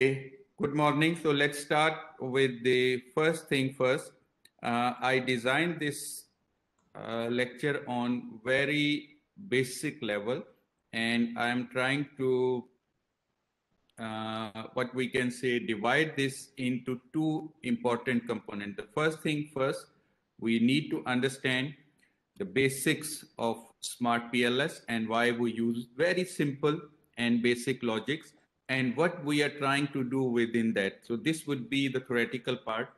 Good morning. So let's start with the first thing first. Uh, I designed this uh, lecture on very basic level and I'm trying to uh, what we can say divide this into two important components. The first thing first, we need to understand the basics of smart PLS and why we use very simple and basic logics and what we are trying to do within that. So this would be the theoretical part.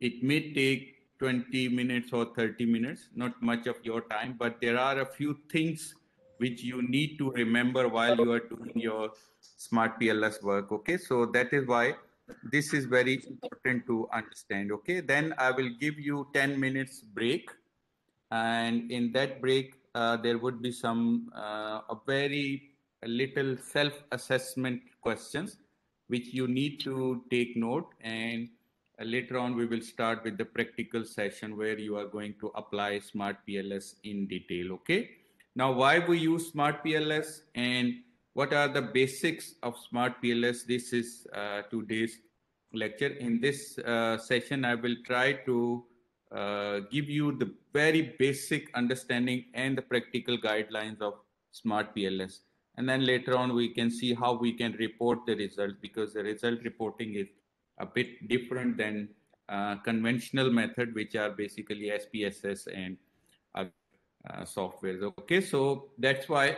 It may take 20 minutes or 30 minutes, not much of your time, but there are a few things which you need to remember while you are doing your smart PLS work. Okay, so that is why this is very important to understand. Okay, then I will give you 10 minutes break, and in that break, uh, there would be some uh, a very little self-assessment questions which you need to take note. And uh, later on we will start with the practical session where you are going to apply smart pls in detail okay? Now why we use smart pls and what are the basics of smart pls this is uh, today's lecture. In this uh, session i will try to uh, give you the very basic understanding and the practical guidelines of smart pls and then later on we can see how we can report the result because the result reporting is a bit different than uh, conventional method which are basically SPSS and uh, uh, softwares. Okay so that's why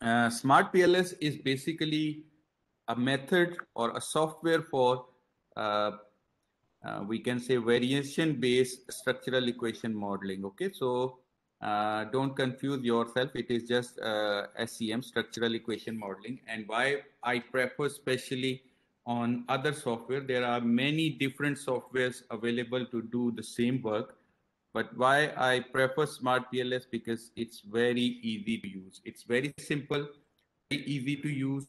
uh, smart PLS is basically a method or a software for uh, uh, we can say variation based structural equation modeling. Okay so uh, don't confuse yourself. It is just uh, SEM, structural equation modeling. And why I prefer especially on other software, there are many different softwares available to do the same work. But why I prefer Smart PLS because it's very easy to use. It's very simple, very easy to use,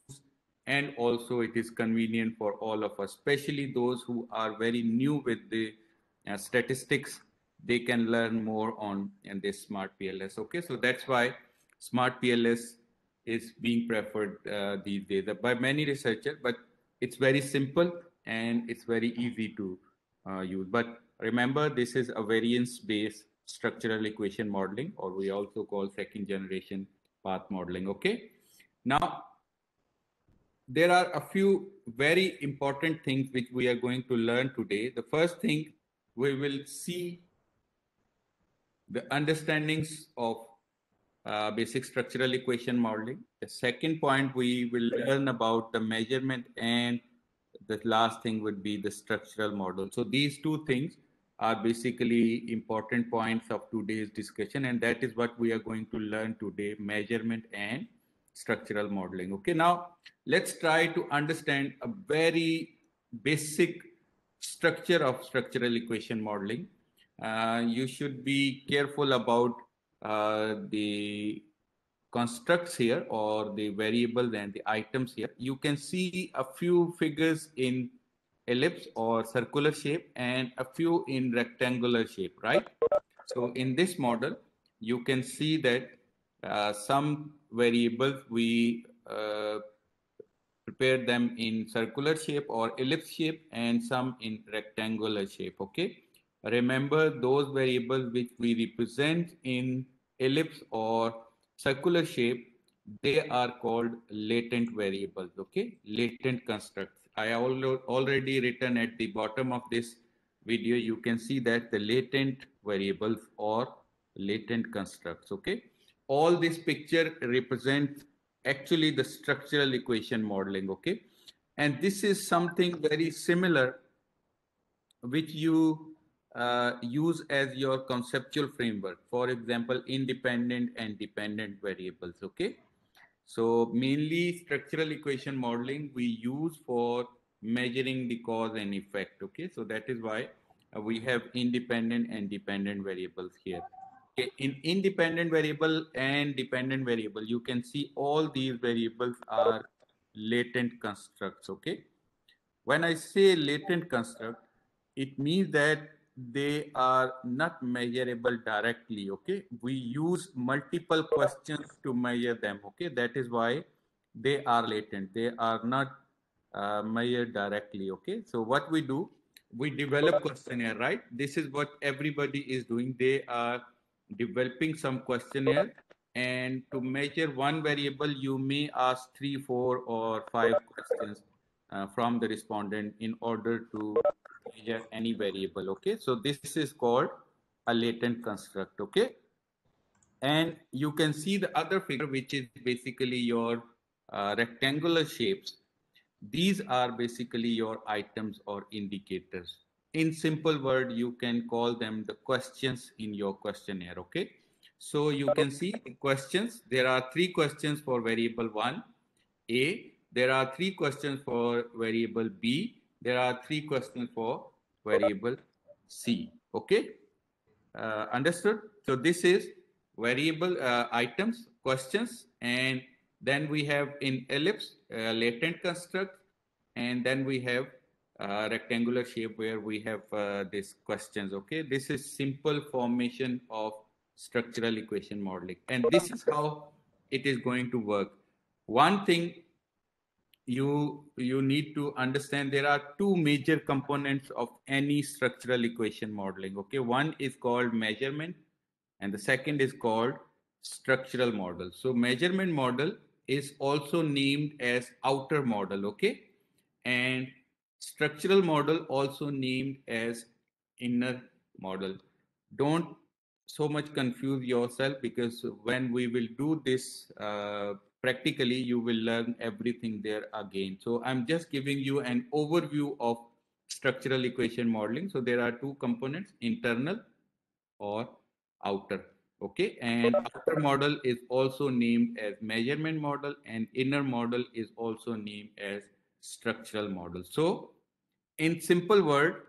and also it is convenient for all of us, especially those who are very new with the uh, statistics they can learn more on in this smart PLS. Okay, so that's why smart PLS is being preferred uh, these days by many researchers, but it's very simple and it's very easy to uh, use. But remember, this is a variance-based structural equation modeling, or we also call second generation path modeling. Okay, now there are a few very important things which we are going to learn today. The first thing we will see the understandings of uh, basic structural equation modeling. The second point, we will learn about the measurement and the last thing would be the structural model. So these two things are basically important points of today's discussion and that is what we are going to learn today, measurement and structural modeling. Okay, now let's try to understand a very basic structure of structural equation modeling uh, you should be careful about uh, the constructs here or the variables and the items here. You can see a few figures in ellipse or circular shape and a few in rectangular shape, right? So in this model, you can see that uh, some variables we uh, prepare them in circular shape or ellipse shape and some in rectangular shape, okay? Remember those variables which we represent in ellipse or circular shape, they are called latent variables, okay? Latent constructs. I already written at the bottom of this video, you can see that the latent variables or latent constructs, okay? All this picture represents actually the structural equation modeling, okay? And this is something very similar which you uh, use as your conceptual framework. For example, independent and dependent variables. Okay. So mainly structural equation modeling we use for measuring the cause and effect. Okay. So that is why uh, we have independent and dependent variables here. Okay. In independent variable and dependent variable, you can see all these variables are latent constructs. Okay. When I say latent construct, it means that they are not measurable directly okay we use multiple questions to measure them okay that is why they are latent they are not uh, measured directly. Okay. So what we do, we develop questionnaire, right? This is what everybody is doing. They are developing some questionnaire and to measure one variable, you may ask three, four or five questions uh, from the respondent in order to measure any variable. Okay. So this is called a latent construct. Okay. And you can see the other figure, which is basically your uh, rectangular shapes. These are basically your items or indicators. In simple word, you can call them the questions in your questionnaire. Okay. So you can see questions. There are three questions for variable one, A. There are three questions for variable B. There are three questions for variable C. Okay. Uh, understood? So this is variable uh, items, questions, and then we have in ellipse, uh, latent construct, and then we have uh, rectangular shape where we have uh, these questions, okay? This is simple formation of structural equation modeling. And this is how it is going to work. One thing you you need to understand there are two major components of any structural equation modeling okay one is called measurement and the second is called structural model. So measurement model is also named as outer model, okay? And structural model also named as inner model. Don't so much confuse yourself because when we will do this uh, practically, you will learn everything there again. So I'm just giving you an overview of structural equation modeling. So there are two components, internal or outer okay and outer model is also named as measurement model and inner model is also named as structural model so in simple word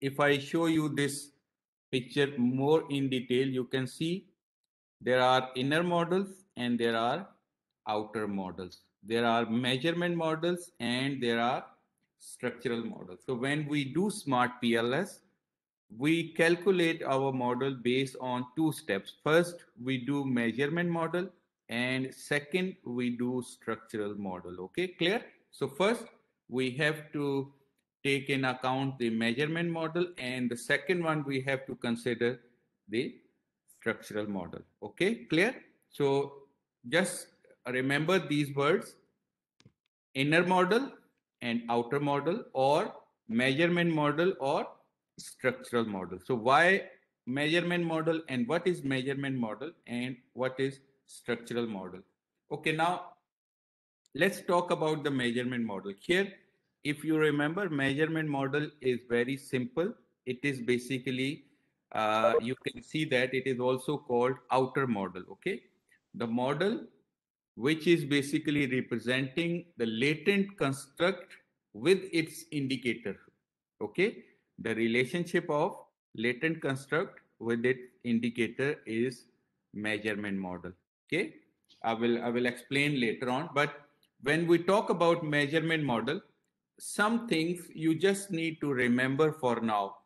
if i show you this picture more in detail you can see there are inner models and there are outer models there are measurement models and there are structural models so when we do smart pls we calculate our model based on two steps. First, we do measurement model and second, we do structural model. Okay, clear? So first, we have to take in account the measurement model and the second one, we have to consider the structural model. Okay, clear? So just remember these words, inner model and outer model or measurement model or structural model. So why measurement model and what is measurement model and what is structural model? Okay, now let's talk about the measurement model. Here, if you remember, measurement model is very simple. It is basically, uh, you can see that it is also called outer model, okay? The model which is basically representing the latent construct with its indicator, okay? the relationship of latent construct with its indicator is measurement model okay i will i will explain later on but when we talk about measurement model some things you just need to remember for now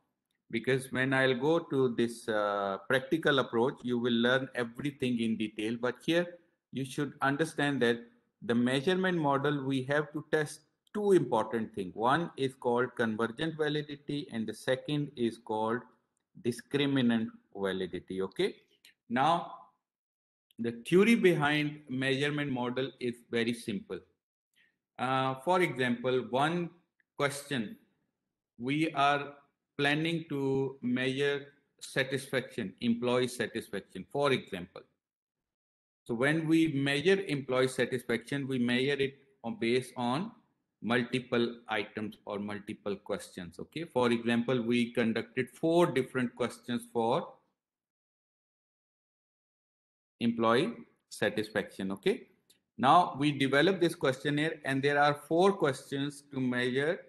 because when i'll go to this uh, practical approach you will learn everything in detail but here you should understand that the measurement model we have to test two important things. One is called convergent validity and the second is called discriminant validity. Okay. Now, the theory behind measurement model is very simple. Uh, for example, one question, we are planning to measure satisfaction, employee satisfaction, for example. So when we measure employee satisfaction, we measure it on, based on multiple items or multiple questions okay? For example we conducted four different questions for employee satisfaction okay? Now we develop this questionnaire and there are four questions to measure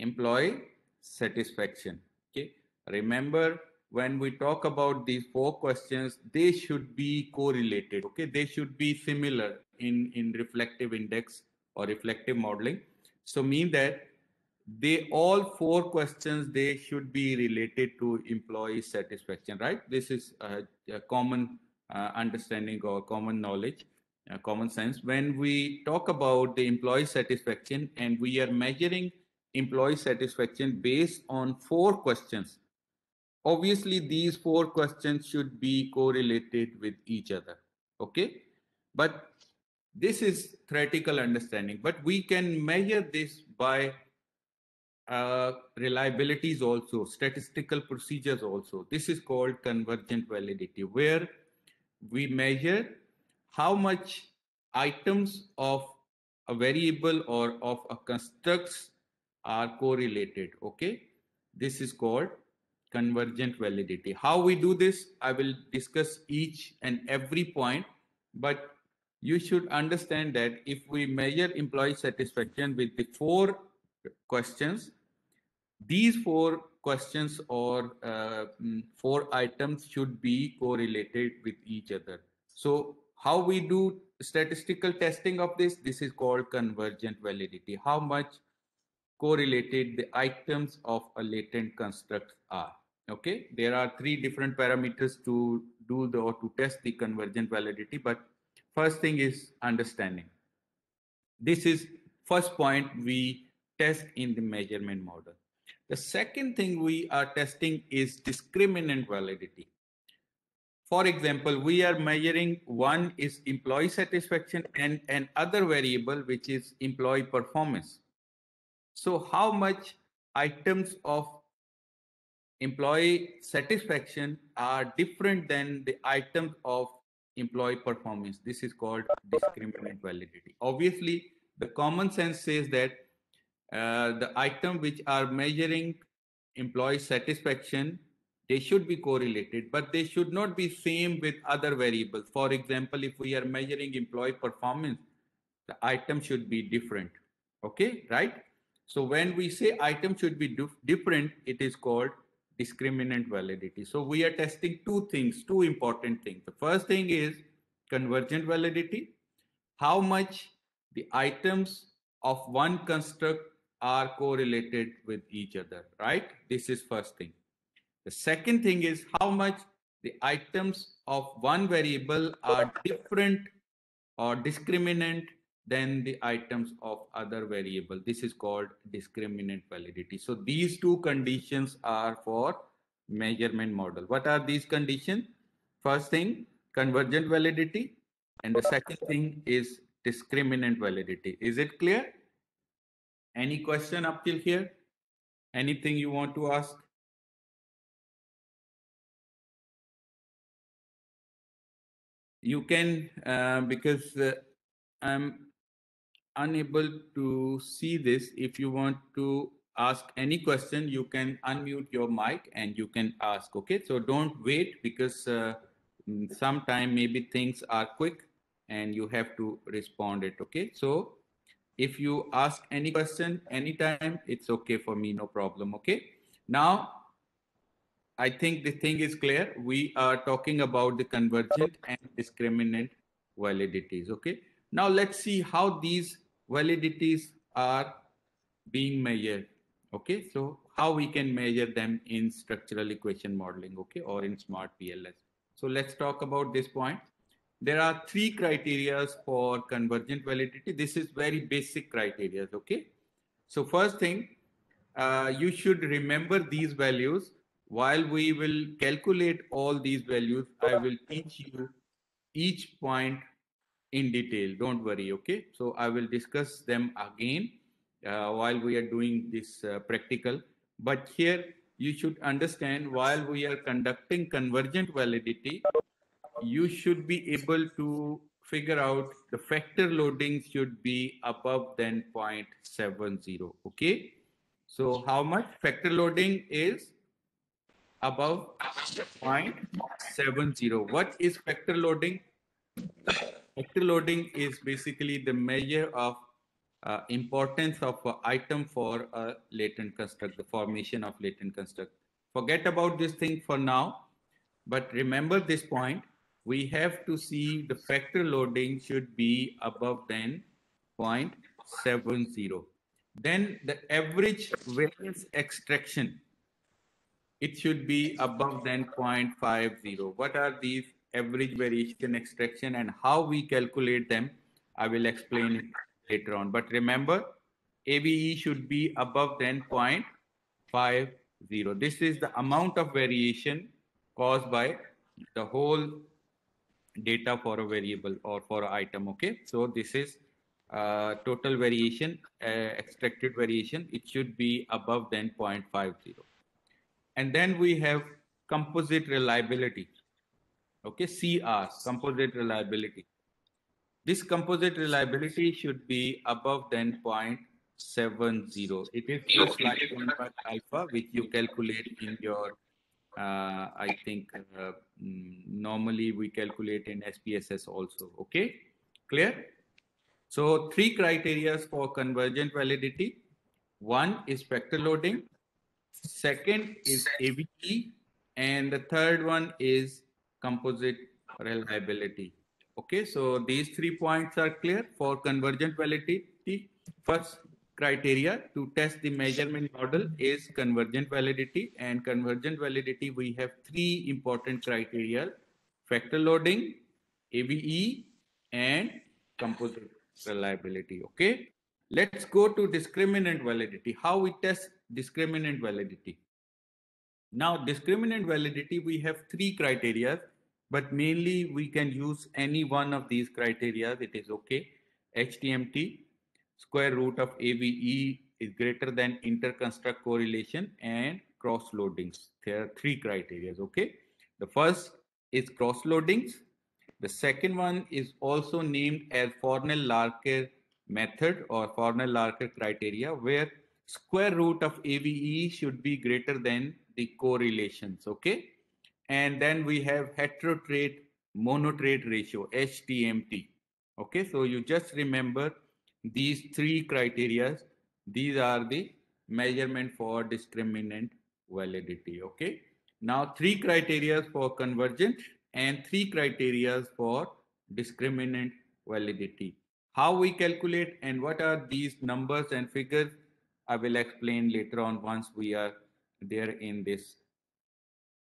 employee satisfaction okay? Remember when we talk about these four questions they should be correlated okay they should be similar in in reflective index or reflective modeling. So mean that they all four questions they should be related to employee satisfaction, right? This is a, a common uh, understanding or common knowledge. uh, common sense. When we talk about the employee satisfaction and we are measuring employee satisfaction based on four questions, obviously these four questions should be correlated with each other. Okay. But this is theoretical understanding, but we can measure this by uh, reliabilities also, statistical procedures also. This is called convergent validity, where we measure how much items of a variable or of a constructs are correlated. Okay, this is called convergent validity. How we do this, I will discuss each and every point, but you should understand that if we measure employee satisfaction with the four questions, these four questions or uh, mm, four items should be correlated with each other. So how we do statistical testing of this, this is called convergent validity. How much correlated the items of a latent construct are. Okay, there are three different parameters to do the or to test the convergent validity, but first thing is understanding. This is first point we test in the measurement model. The second thing we are testing is discriminant validity. For example, we are measuring one is employee satisfaction and an other variable, which is employee performance. So how much items of employee satisfaction are different than the items of employee performance. This is called discriminant validity. Obviously, the common sense says that uh, the item which are measuring employee satisfaction they should be correlated but they should not be same with other variables for example if we are measuring employee performance the item should be different okay right so when we say item should be different it is called discriminant validity so we are testing two things two important things the first thing is convergent validity how much the items of one construct are correlated with each other, right? This is first thing. The second thing is how much the items of one variable are different or discriminant than the items of other variable. This is called discriminant validity. So these two conditions are for measurement model. What are these conditions? First thing, convergent validity. And the second thing is discriminant validity. Is it clear? Any question up till here? Anything you want to ask? You can, uh, because uh, I'm unable to see this. If you want to ask any question, you can unmute your mic and you can ask. Okay, so don't wait because uh, sometime maybe things are quick and you have to respond it. Okay, so if you ask any question anytime, it's okay for me, no problem. Okay. Now, I think the thing is clear. We are talking about the convergent and discriminant validities. Okay. Now let's see how these validities are being measured. Okay. So how we can measure them in structural equation modeling. Okay. Or in smart PLS. So let's talk about this point there are three criteria for convergent validity. This is very basic criteria, okay? So first thing, uh, you should remember these values. While we will calculate all these values, I will teach you each point in detail. Don't worry, okay? So I will discuss them again uh, while we are doing this uh, practical. But here you should understand while we are conducting convergent validity, you should be able to figure out the factor loading should be above than 0.70 okay so how much factor loading is above 0.70 what is factor loading factor loading is basically the measure of uh, importance of item for a latent construct the formation of latent construct forget about this thing for now but remember this point we have to see the factor loading should be above than 0.70. Then the average variance extraction, it should be above than 0.50. What are these average variation extraction and how we calculate them, I will explain later on. But remember, AVE should be above than 0.50. This is the amount of variation caused by the whole data for a variable or for an item. Okay, so this is uh, total variation, uh, extracted variation. It should be above than 0.50. And then we have composite reliability. Okay, CR, composite reliability. This composite reliability should be above than 0.70. It is just like 1 alpha, which you calculate in your uh, I think uh, mm, normally we calculate in SPSS also. Okay, clear? So three criteria for convergent validity. One is factor loading. Second is AVE. And the third one is composite reliability. Okay, so these three points are clear for convergent validity. First, criteria to test the measurement model is convergent validity and convergent validity we have three important criteria factor loading ave and composite reliability okay let's go to discriminant validity how we test discriminant validity now discriminant validity we have three criteria but mainly we can use any one of these criteria it is okay htmt square root of AVE is greater than interconstruct correlation and cross loadings. There are three criteria, okay? The first is cross loadings. The second one is also named as Fornell-Larcker method or Fornell-Larcker criteria where square root of AVE should be greater than the correlations, okay? And then we have heterotrait monotrait ratio, HTMT. Okay, so you just remember these three criteria. These are the measurement for discriminant validity. Okay now three criteria for convergent and three criteria for discriminant validity. How we calculate and what are these numbers and figures i will explain later on once we are there in this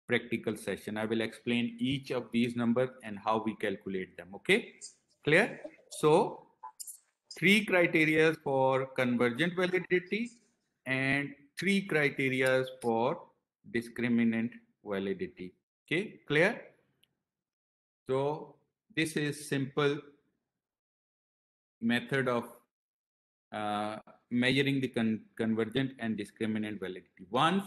practical session i will explain each of these numbers and how we calculate them okay clear so three criteria for convergent validity and three criteria for discriminant validity. Okay, clear? So this is simple method of uh, measuring the con convergent and discriminant validity. Once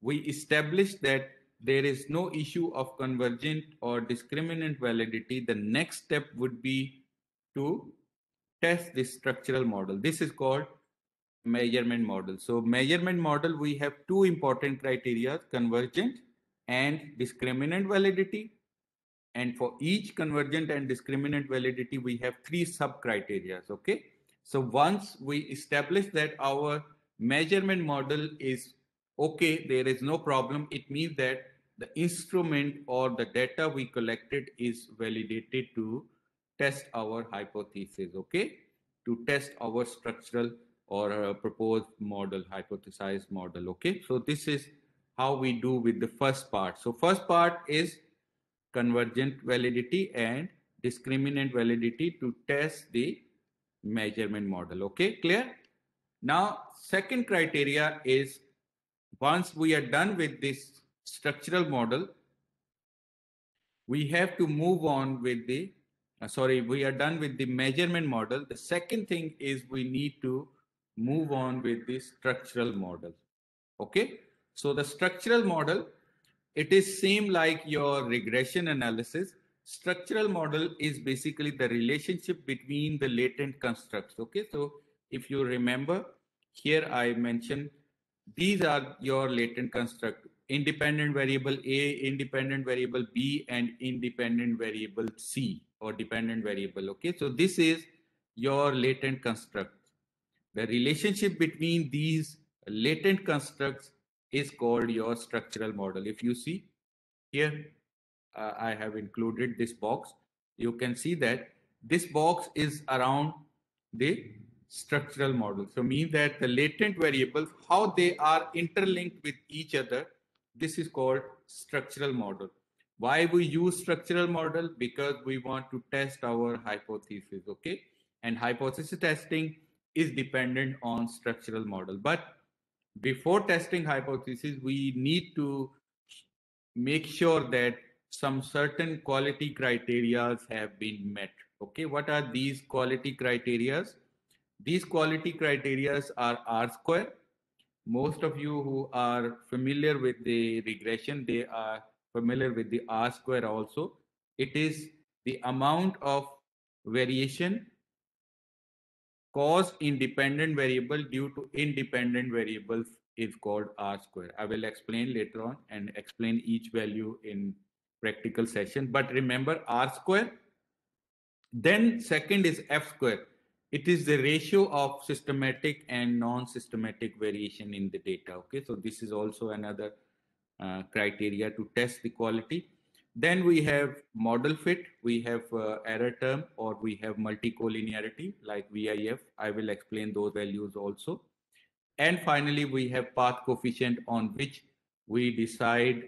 we establish that there is no issue of convergent or discriminant validity, the next step would be to test this structural model. This is called measurement model. So measurement model, we have two important criteria, convergent and discriminant validity. And for each convergent and discriminant validity, we have three sub criteria. Okay. So once we establish that our measurement model is okay, there is no problem. It means that the instrument or the data we collected is validated to test our hypothesis, okay? To test our structural or a proposed model, hypothesized model, okay? So this is how we do with the first part. So first part is convergent validity and discriminant validity to test the measurement model, okay? Clear? Now, second criteria is once we are done with this structural model, we have to move on with the uh, sorry, we are done with the measurement model. The second thing is we need to move on with the structural model. Okay. So the structural model, it is same like your regression analysis. Structural model is basically the relationship between the latent constructs. Okay. So if you remember here, I mentioned these are your latent construct independent variable A, independent variable B, and independent variable C or dependent variable. Okay, so this is your latent construct. The relationship between these latent constructs is called your structural model. If you see here, uh, I have included this box. You can see that this box is around the structural model. So mean that the latent variables, how they are interlinked with each other, this is called structural model. Why we use structural model? Because we want to test our hypothesis, okay? And hypothesis testing is dependent on structural model. But before testing hypothesis, we need to make sure that some certain quality criteria have been met. Okay, what are these quality criteria? These quality criteria are R square. Most of you who are familiar with the regression, they are familiar with the R square also. It is the amount of variation cause independent variable due to independent variables is called R square. I will explain later on and explain each value in practical session. But remember R square. Then second is F square. It is the ratio of systematic and non-systematic variation in the data. Okay, so this is also another uh, criteria to test the quality. Then we have model fit, we have uh, error term, or we have multicollinearity like VIF. I will explain those values also. And finally, we have path coefficient on which we decide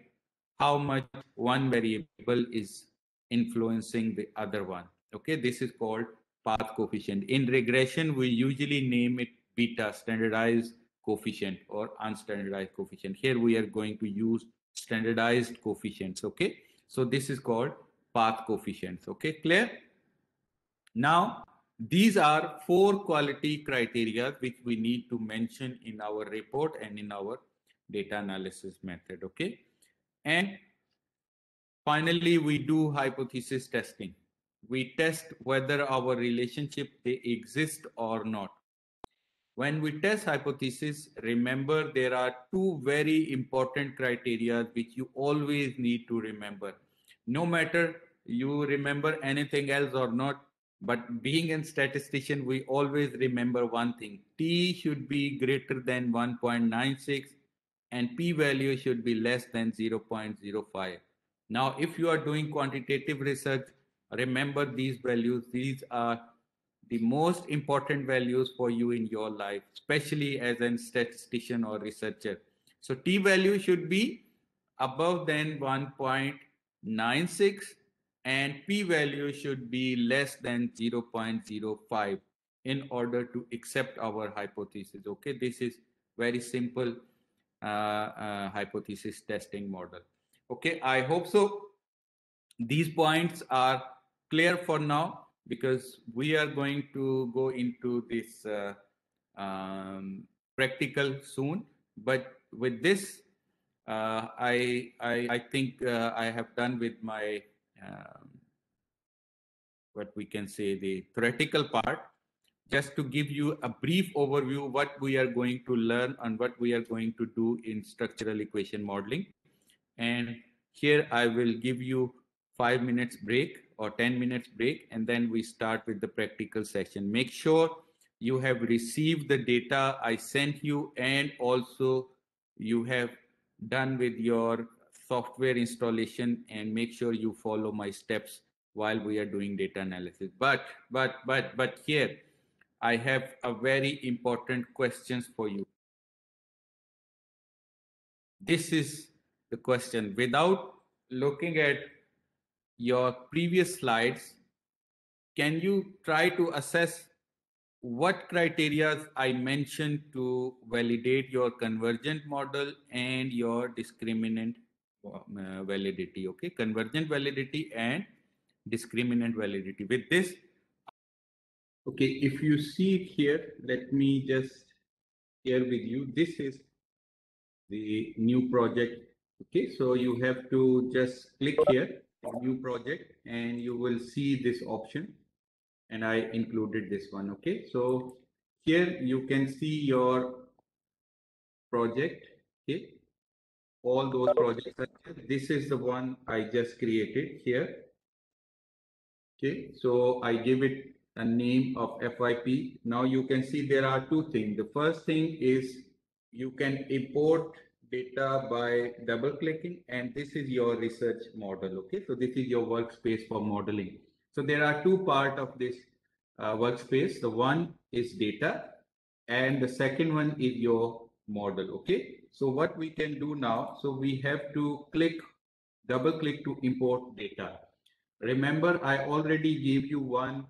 how much one variable is influencing the other one. Okay, this is called path coefficient. In regression, we usually name it beta, standardized coefficient or unstandardized coefficient. Here we are going to use standardized coefficients. Okay, so this is called path coefficients. Okay, clear? Now, these are four quality criteria which we need to mention in our report and in our data analysis method. Okay. And finally, we do hypothesis testing. We test whether our relationship they exist or not. When we test hypothesis, remember there are two very important criteria which you always need to remember. No matter you remember anything else or not, but being a statistician, we always remember one thing. T should be greater than 1.96 and p-value should be less than 0.05. Now, if you are doing quantitative research, remember these values. These are the most important values for you in your life, especially as a statistician or researcher. So t value should be above than 1.96 and p-value should be less than 0.05 in order to accept our hypothesis. Okay, this is very simple uh, uh, hypothesis testing model. Okay, I hope so. These points are clear for now because we are going to go into this uh, um, practical soon. But with this, uh, I, I, I think uh, I have done with my um, what we can say the theoretical part. Just to give you a brief overview what we are going to learn and what we are going to do in structural equation modeling. And here i will give you 5 minutes break or 10 minutes break and then we start with the practical session make sure you have received the data i sent you and also you have done with your software installation and make sure you follow my steps while we are doing data analysis. But, but, but, but here, I have a very important questions for you. This is the question. Without looking at your previous slides, can you try to assess what criteria I mentioned to validate your convergent model and your discriminant uh, validity okay? Convergent validity and discriminant validity. With this okay if you see it here let me just share with you. This is the new project okay? So you have to just click here new project and you will see this option and i included this one okay so here you can see your project okay all those projects. This is the one I just created here. Okay, so I give it a name of FYP. Now you can see there are two things. The first thing is you can import data by double clicking and this is your research model. Okay, so this is your workspace for modeling. So there are two part of this uh, workspace. The one is data and the second one is your model. Okay, so what we can do now, so we have to click double click to import data. Remember, I already gave you one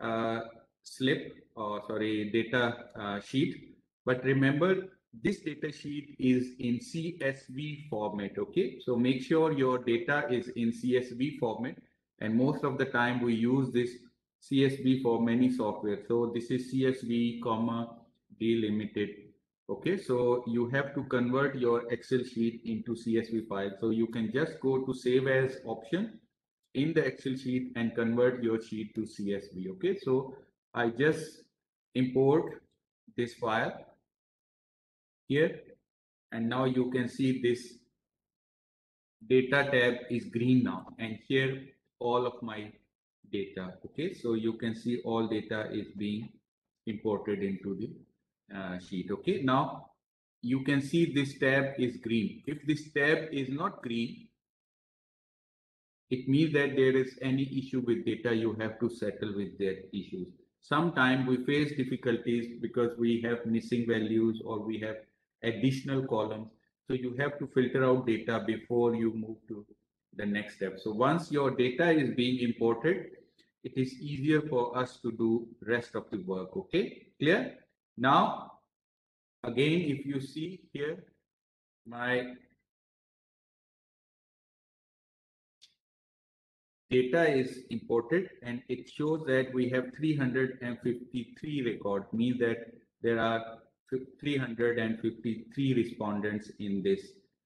uh, slip or sorry, data uh, sheet. But remember, this data sheet is in CSV format, okay? So make sure your data is in CSV format. And most of the time we use this CSV for many software. So this is CSV, comma, delimited. Okay, so you have to convert your Excel sheet into CSV file. So you can just go to save as option in the Excel sheet and convert your sheet to CSV. Okay, so I just import this file here and now you can see this data tab is green now and here all of my data okay? So you can see all data is being imported into the uh, sheet okay? Now you can see this tab is green. If this tab is not green it means that there is any issue with data you have to settle with that issues Sometimes we face difficulties because we have missing values or we have additional columns. So you have to filter out data before you move to the next step. So once your data is being imported, it is easier for us to do rest of the work. Okay, clear? Now, again, if you see here, my data is imported and it shows that we have 353 records, means that there are 353 respondents in this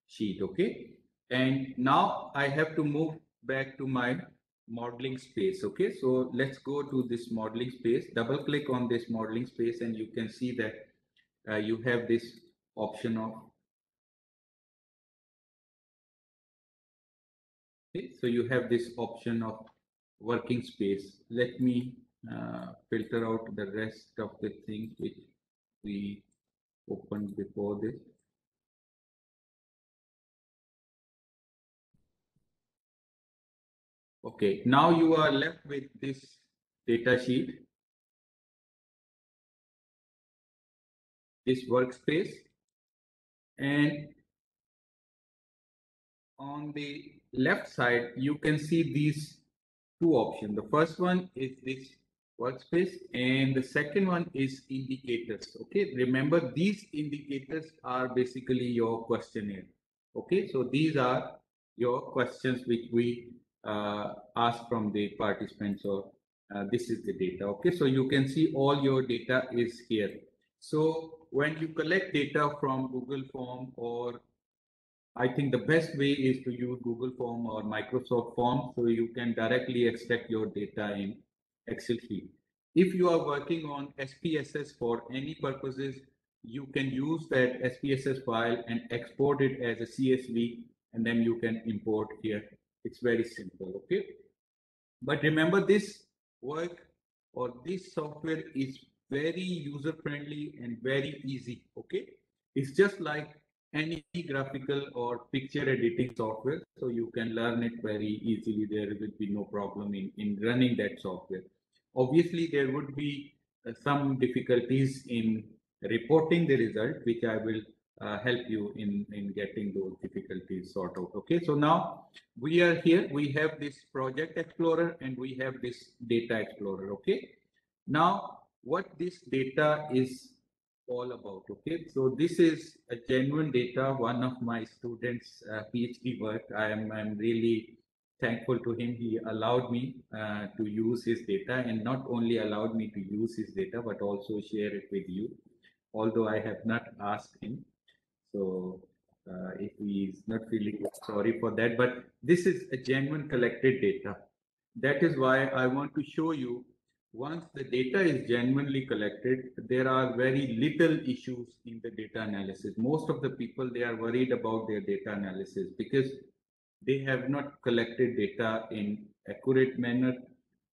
sheet, okay? And now I have to move back to my modeling space, okay? So let's go to this modeling space, double click on this modeling space and you can see that uh, you have this option of Okay, so you have this option of working space. Let me uh, filter out the rest of the things which we opened before this. Okay, now you are left with this data sheet, this workspace, and on the left side, you can see these two options. The first one is this workspace and the second one is indicators. Okay, remember these indicators are basically your questionnaire. Okay, so these are your questions which we uh, ask from the participants or uh, this is the data. Okay, so you can see all your data is here. So when you collect data from Google Form or I think the best way is to use Google Form or Microsoft Form so you can directly extract your data in Excel sheet. If you are working on SPSS for any purposes, you can use that SPSS file and export it as a CSV and then you can import here. It's very simple, okay? But remember this work or this software is very user friendly and very easy, okay? It's just like any graphical or picture editing software. So you can learn it very easily. There will be no problem in, in running that software. Obviously, there would be uh, some difficulties in reporting the result, which I will uh, help you in, in getting those difficulties sorted out. Okay, so now we are here. We have this project explorer and we have this data explorer. Okay, now what this data is all about. Okay, so this is a genuine data. One of my students' uh, PhD work. I am I'm really thankful to him. He allowed me uh, to use his data, and not only allowed me to use his data, but also share it with you. Although I have not asked him, so uh, if he is not feeling sorry for that, but this is a genuine collected data. That is why I want to show you once the data is genuinely collected, there are very little issues in the data analysis. Most of the people, they are worried about their data analysis because they have not collected data in accurate manner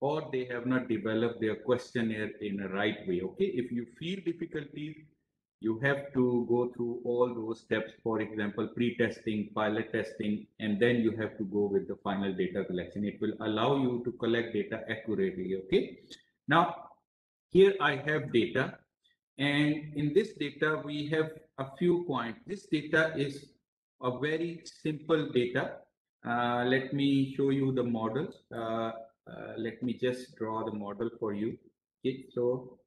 or they have not developed their questionnaire in a right way. Okay, if you feel difficulties, you have to go through all those steps. For example, pre-testing, pilot testing, and then you have to go with the final data collection. It will allow you to collect data accurately. Okay. Now, here I have data and in this data, we have a few points. This data is a very simple data. Uh, let me show you the model. Uh, uh, let me just draw the model for you. Okay, so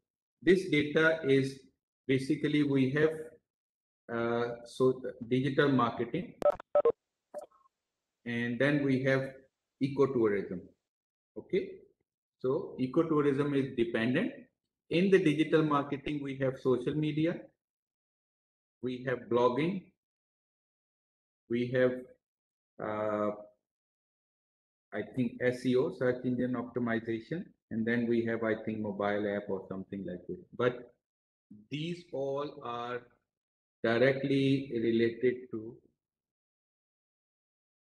this data is basically we have uh, so digital marketing and then we have ecotourism. Okay, so ecotourism is dependent. In the digital marketing, we have social media, we have blogging, we have Uh, I think SEO, search engine optimization, and then we have, I think, mobile app or something like this. But these all are directly related to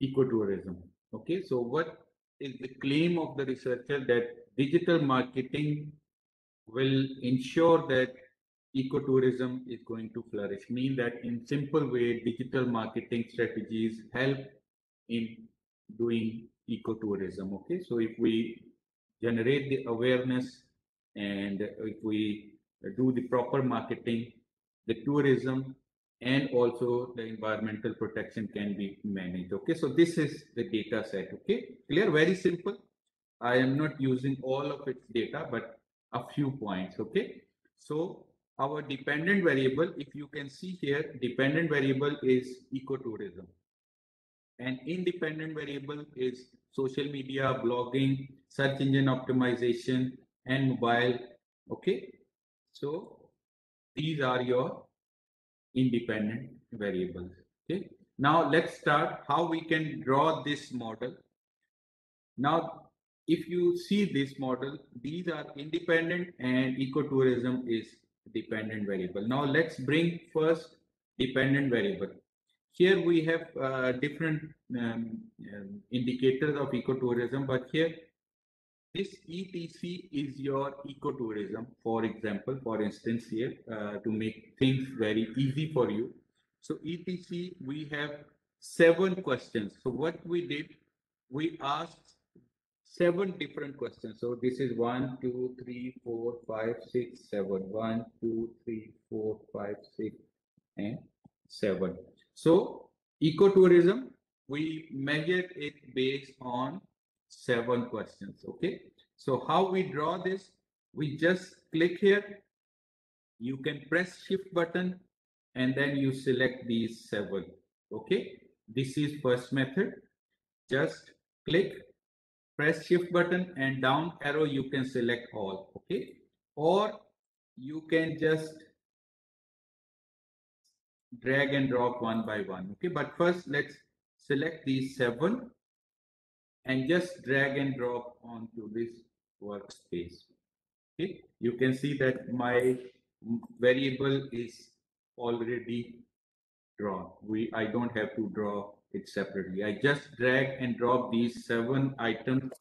ecotourism. Okay, so what is the claim of the researcher that digital marketing will ensure that ecotourism is going to flourish? Mean that in simple way, digital marketing strategies help in doing ecotourism. Okay, so if we generate the awareness and if we do the proper marketing, the tourism and also the environmental protection can be managed. Okay, so this is the data set. Okay, clear, very simple. I am not using all of its data, but a few points. Okay, so our dependent variable, if you can see here, dependent variable is ecotourism and independent variable is social media, blogging, search engine optimization, and mobile. Okay, so these are your independent variables. Okay, now let's start how we can draw this model. Now, if you see this model, these are independent and ecotourism is dependent variable. Now let's bring first dependent variable. Here we have uh, different um, um, indicators of ecotourism, but here this ETC is your ecotourism, for example, for instance here, uh, to make things very easy for you. So ETC, we have seven questions. So what we did, we asked seven different questions. So this is one, two, three, four, five, six, seven. One, two, three, four, five, six, and seven. So ecotourism, we measure it based on seven questions. Okay. So how we draw this? We just click here. You can press shift button and then you select these seven. Okay. This is first method. Just click, press shift button and down arrow you can select all. Okay. Or you can just drag and drop one by one. Okay, but first let's select these seven and just drag and drop onto this workspace. Okay, you can see that my variable is already drawn. We I don't have to draw it separately. I just drag and drop these seven items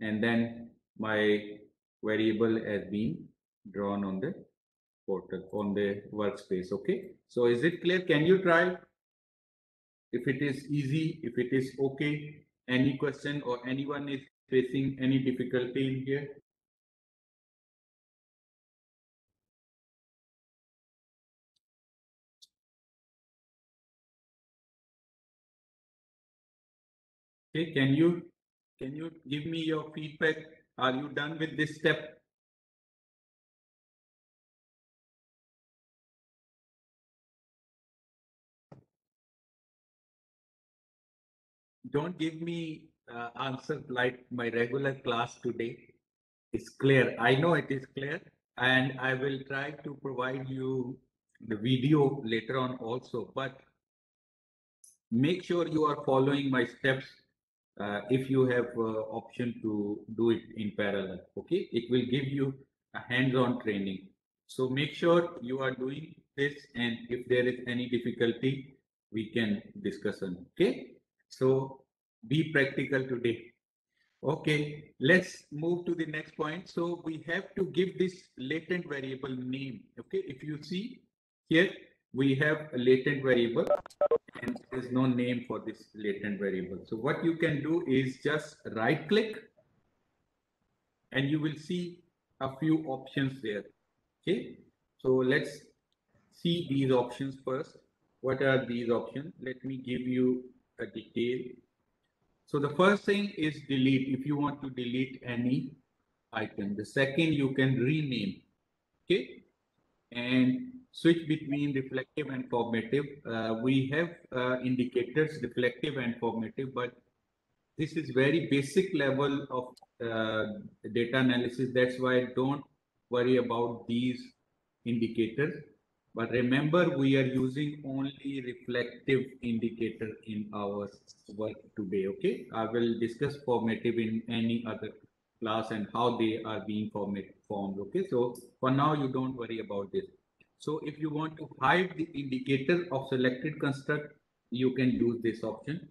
and then my variable has been drawn on the portal on the workspace. Okay. So is it clear? Can you try? If it is easy, if it is okay, any question or anyone is facing any difficulty in here? Okay, can you can you give me your feedback? Are you done with this step? Don't give me uh, answer like my regular class today. It's clear. I know it is clear, and I will try to provide you the video later on also. But make sure you are following my steps uh, if you have uh, option to do it in parallel. Okay, it will give you a hands-on training. So make sure you are doing this, and if there is any difficulty, we can discuss on. Okay. So be practical today. Okay, let's move to the next point. So we have to give this latent variable name. Okay, if you see here, we have a latent variable and there's no name for this latent variable. So what you can do is just right click and you will see a few options there. Okay, so let's see these options first. What are these options? Let me give you a detail. So the first thing is delete. If you want to delete any item, the second you can rename. Okay, and switch between reflective and formative. Uh, we have uh, indicators, reflective and formative, but this is very basic level of uh, data analysis. That's why don't worry about these indicators. But remember, we are using only reflective indicator in our work today. Okay, I will discuss formative in any other class and how they are being formed. Okay, so for now, you don't worry about this. So if you want to hide the indicator of selected construct, you can use this option.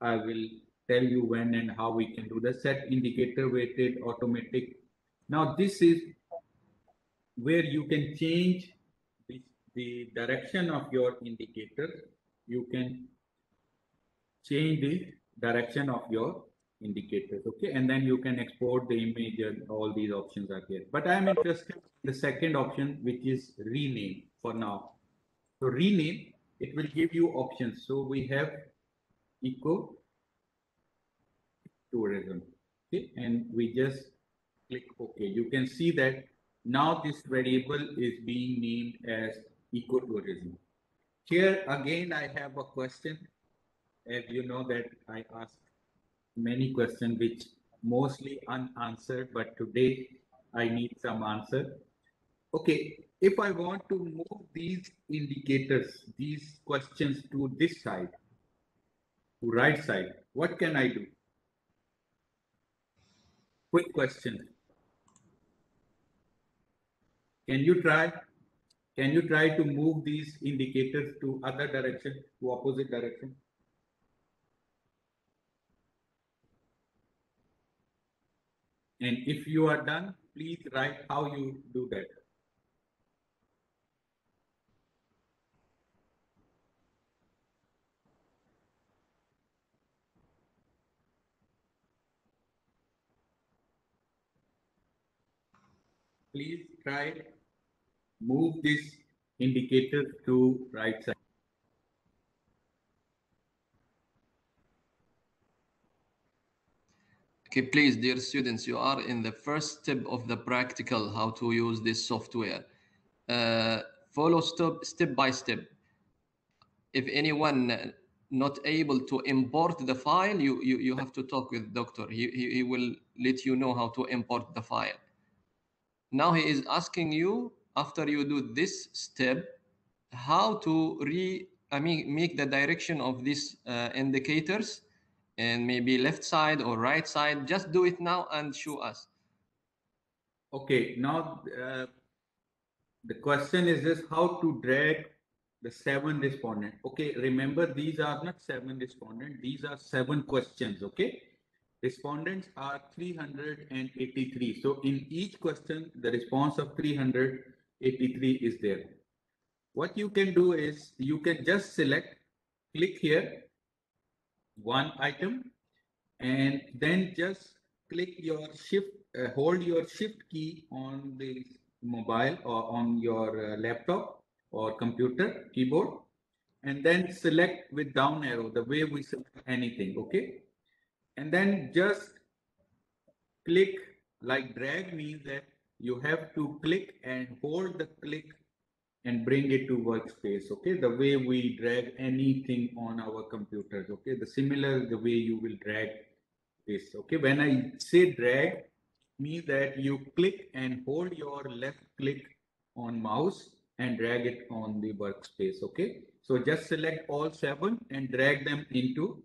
I will tell you when and how we can do the set indicator weighted automatic. Now this is where you can change the, direction of your indicator. You can change the direction of your indicators okay? And then you can export the image and all these options are here but i'm interested in the second option which is rename for now. So rename it will give you options. So we have eco tourism okay? And we just click ok you can see that now this variable is being named as ecotourism here again i have a question as you know that i asked many questions which mostly unanswered, but today I need some answer. Okay, if I want to move these indicators, these questions to this side, to right side, what can I do? Quick question. Can you try? Can you try to move these indicators to other direction, to opposite direction? And if you are done, please write how you do that. Please try move this indicator to right side. Okay, please, dear students, you are in the first step of the practical how to use this software. Uh, follow step, step by step. If anyone not able to import the file, you, you, you have to talk with doctor. He, he, he will let you know how to import the file. Now he is asking you, after you do this step, how to re, I mean, make the direction of these uh, indicators and maybe left side or right side. Just do it now and show us. Okay, now uh, the question is just how to drag the seven respondent. Okay, remember these are not seven respondent, these are seven questions, okay? Respondents are 383. So in each question, the response of 383 is there. What you can do is you can just select, click here one item and then just click your shift uh, hold your shift key on the mobile or on your uh, laptop or computer keyboard and then select with down arrow the way we select anything okay and then just click like drag means that you have to click and hold the click and bring it to workspace okay? The way we drag anything on our computers okay? The similar the way you will drag this okay? When i say drag means that you click and hold your left click on mouse and drag it on the workspace okay? So just select all seven and drag them into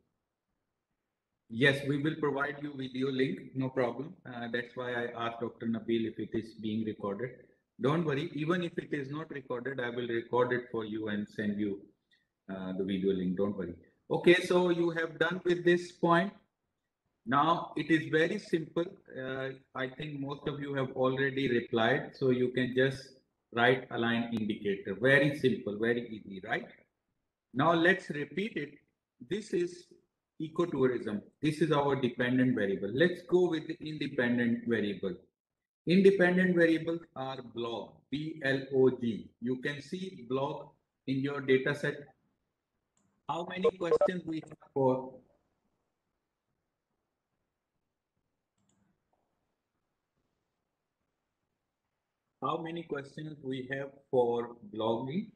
yes we will provide you video link no problem uh, that's why i asked dr nabil if it is being recorded don't worry, even if it is not recorded, I will record it for you and send you uh, the video link. Don't worry. Okay, so you have done with this point. Now it is very simple. Uh, I think most of you have already replied. So you can just write align indicator. Very simple, very easy, right? Now let's repeat it. This is ecotourism. This is our dependent variable. Let's go with the independent variable. Independent variables are blog, B-L-O-G. You can see blog in your data set. How many questions we have for how many questions we have for blogging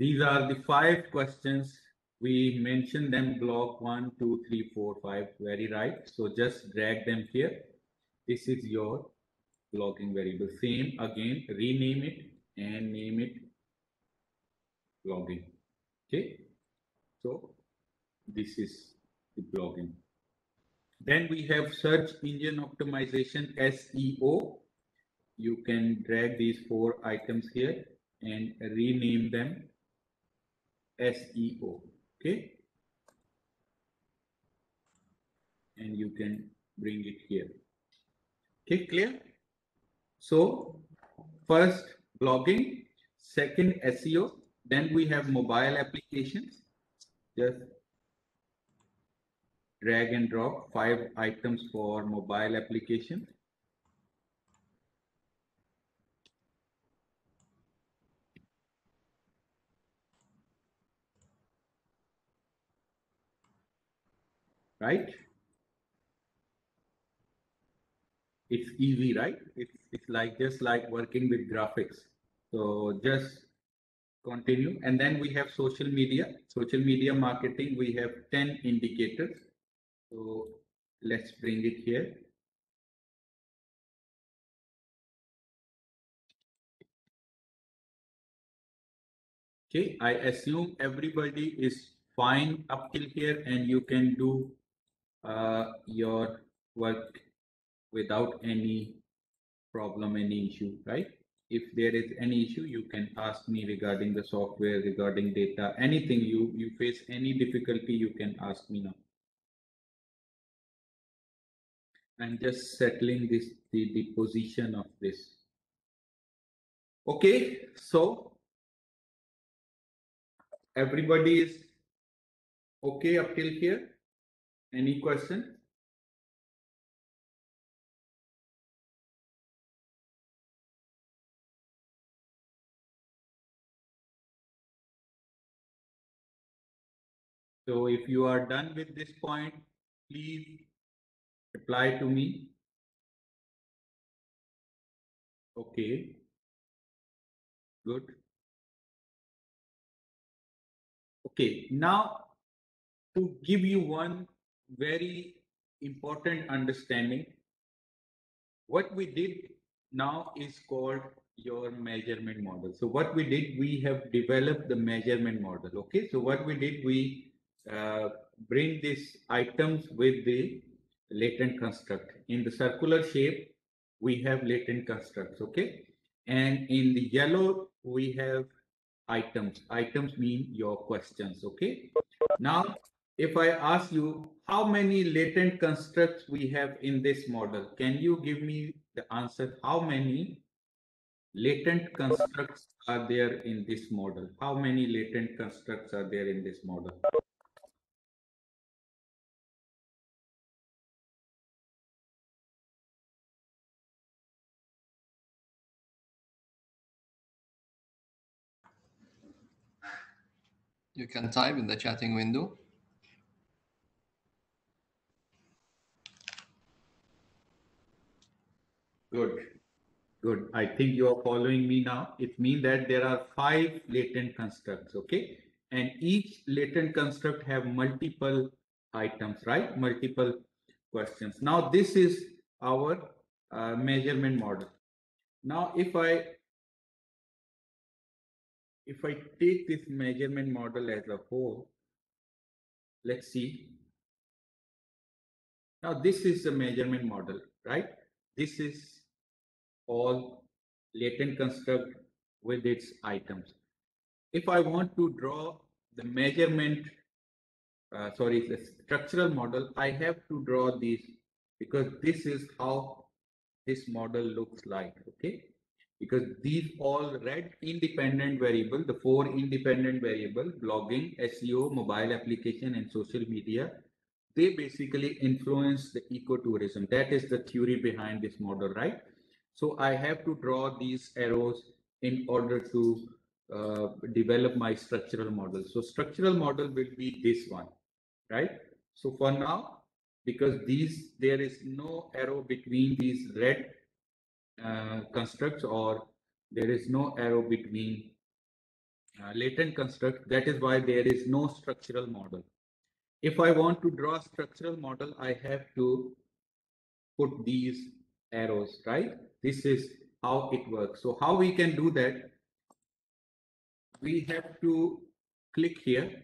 These are the five questions. We mentioned them block one, two, three, four, five, very right. So just drag them here. This is your blogging variable. Same again, rename it and name it blogging. Okay. So this is the blogging. Then we have search engine optimization SEO. You can drag these four items here and rename them SEO. Okay. And you can bring it here. Okay, clear? So first blogging, second SEO, then we have mobile applications. Just drag and drop five items for mobile application. Right? It's easy, right? It's, it's like just like working with graphics. So just continue. And then we have social media, social media marketing. We have 10 indicators. So let's bring it here. Okay, I assume everybody is fine up till here and you can do Uh, your work without any problem, any issue, right? if there is any issue, you can ask me regarding the software, regarding data, anything you, you face any difficulty, you can ask me now. I'm just settling this, the, the position of this. Okay, so everybody is okay up till here? Any question? So if you are done with this point, please reply to me. Okay. Good. Okay, now to give you one very important understanding, what we did now is called your measurement model. So what we did, we have developed the measurement model. Okay, so what we did, we uh, bring these items with the latent construct. In the circular shape, we have latent constructs, okay? And in the yellow, we have items. Items mean your questions, okay? Now, if I ask you how many latent constructs we have in this model, can you give me the answer? How many latent constructs are there in this model? How many latent constructs are there in this model? You can type in the chatting window. Good. Good. I think you are following me now. It means that there are five latent constructs, okay? And each latent construct have multiple items, right? Multiple questions. Now, this is our uh, measurement model. Now, if I if I take this measurement model as a whole, let's see. Now this is the measurement model, right? This is all latent construct with its items. If I want to draw the measurement, uh, sorry, the structural model, I have to draw these because this is how this model looks like, okay? because these all red independent variable, the four independent variable, blogging, SEO, mobile application, and social media, they basically influence the ecotourism. That is the theory behind this model, right? So I have to draw these arrows in order to uh, develop my structural model. So structural model will be this one, right? So for now, because these, there is no arrow between these red uh, constructs or there is no arrow between uh, latent construct. That is why there is no structural model. If I want to draw structural model, I have to put these arrows, right? This is how it works. So how we can do that? We have to click here.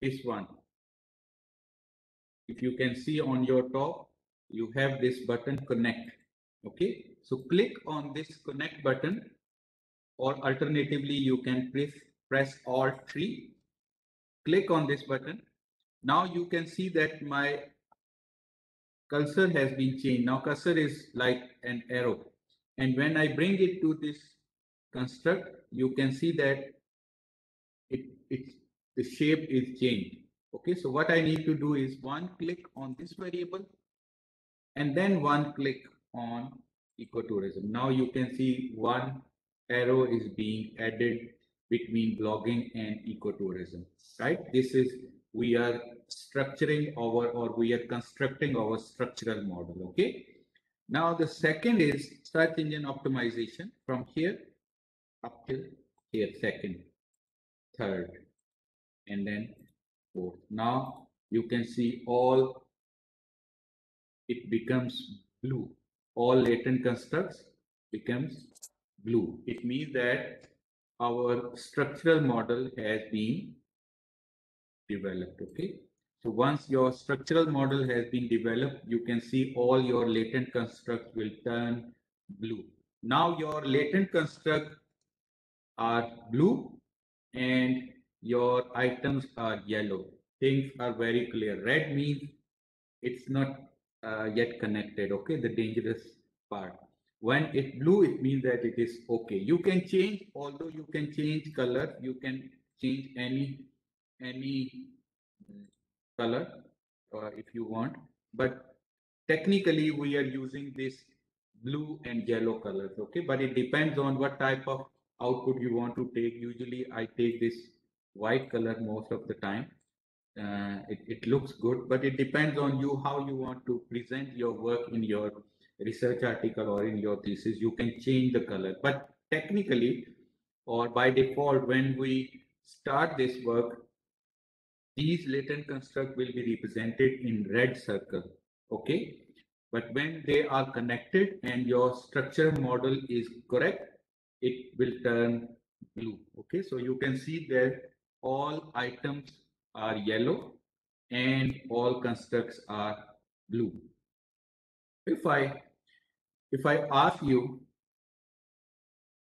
This one. If you can see on your top, you have this button connect. Okay, so click on this connect button or alternatively you can press, press Alt 3. Click on this button. Now you can see that my cursor has been changed. Now cursor is like an arrow. And when I bring it to this construct, you can see that it, it the shape is changed. Okay, so what I need to do is one click on this variable and then one click on ecotourism. Now you can see one arrow is being added between blogging and ecotourism, right? This is, we are structuring our, or we are constructing our structural model, okay? Now the second is search engine optimization from here up till here, second, third, and then fourth. Now you can see all, it becomes blue. All latent constructs becomes blue. It means that our structural model has been developed. Okay. So once your structural model has been developed, you can see all your latent constructs will turn blue. Now your latent construct are blue and your items are yellow. Things are very clear. Red means it's not uh, yet connected. Okay, the dangerous part when it blue it means that it is okay. You can change although you can change color you can change any any color uh, if you want. But technically we are using this blue and yellow colors okay? But it depends on what type of output you want to take. Usually i take this white color most of the time. Uh, it, it looks good but it depends on you how you want to present your work in your research article or in your thesis, you can change the color. But technically, or by default, when we start this work, these latent construct will be represented in red circle. Okay. But when they are connected and your structure model is correct, it will turn blue. Okay. So you can see that all items are yellow and all constructs are blue. If I if I ask you,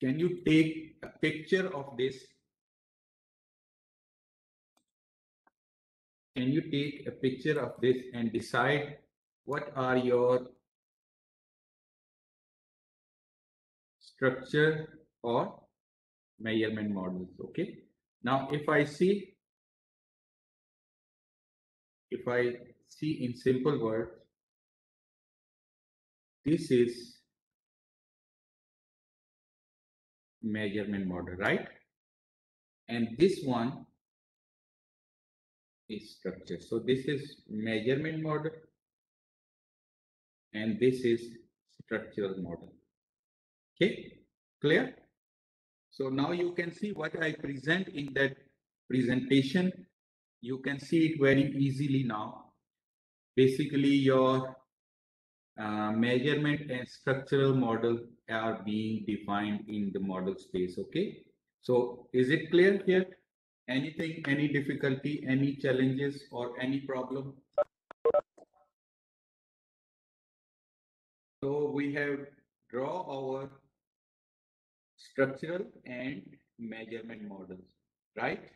can you take a picture of this? Can you take a picture of this and decide what are your structure or measurement models? Okay. Now, if I see, if I see in simple words, this is measurement model, right? And this one is structure. So this is measurement model and this is structural model. Okay, clear? So now you can see what I present in that presentation. You can see it very easily now. Basically your uh, measurement and structural model are being defined in the model space. Okay. So is it clear here? Anything, any difficulty, any challenges or any problem? So we have draw our structural and measurement models, right?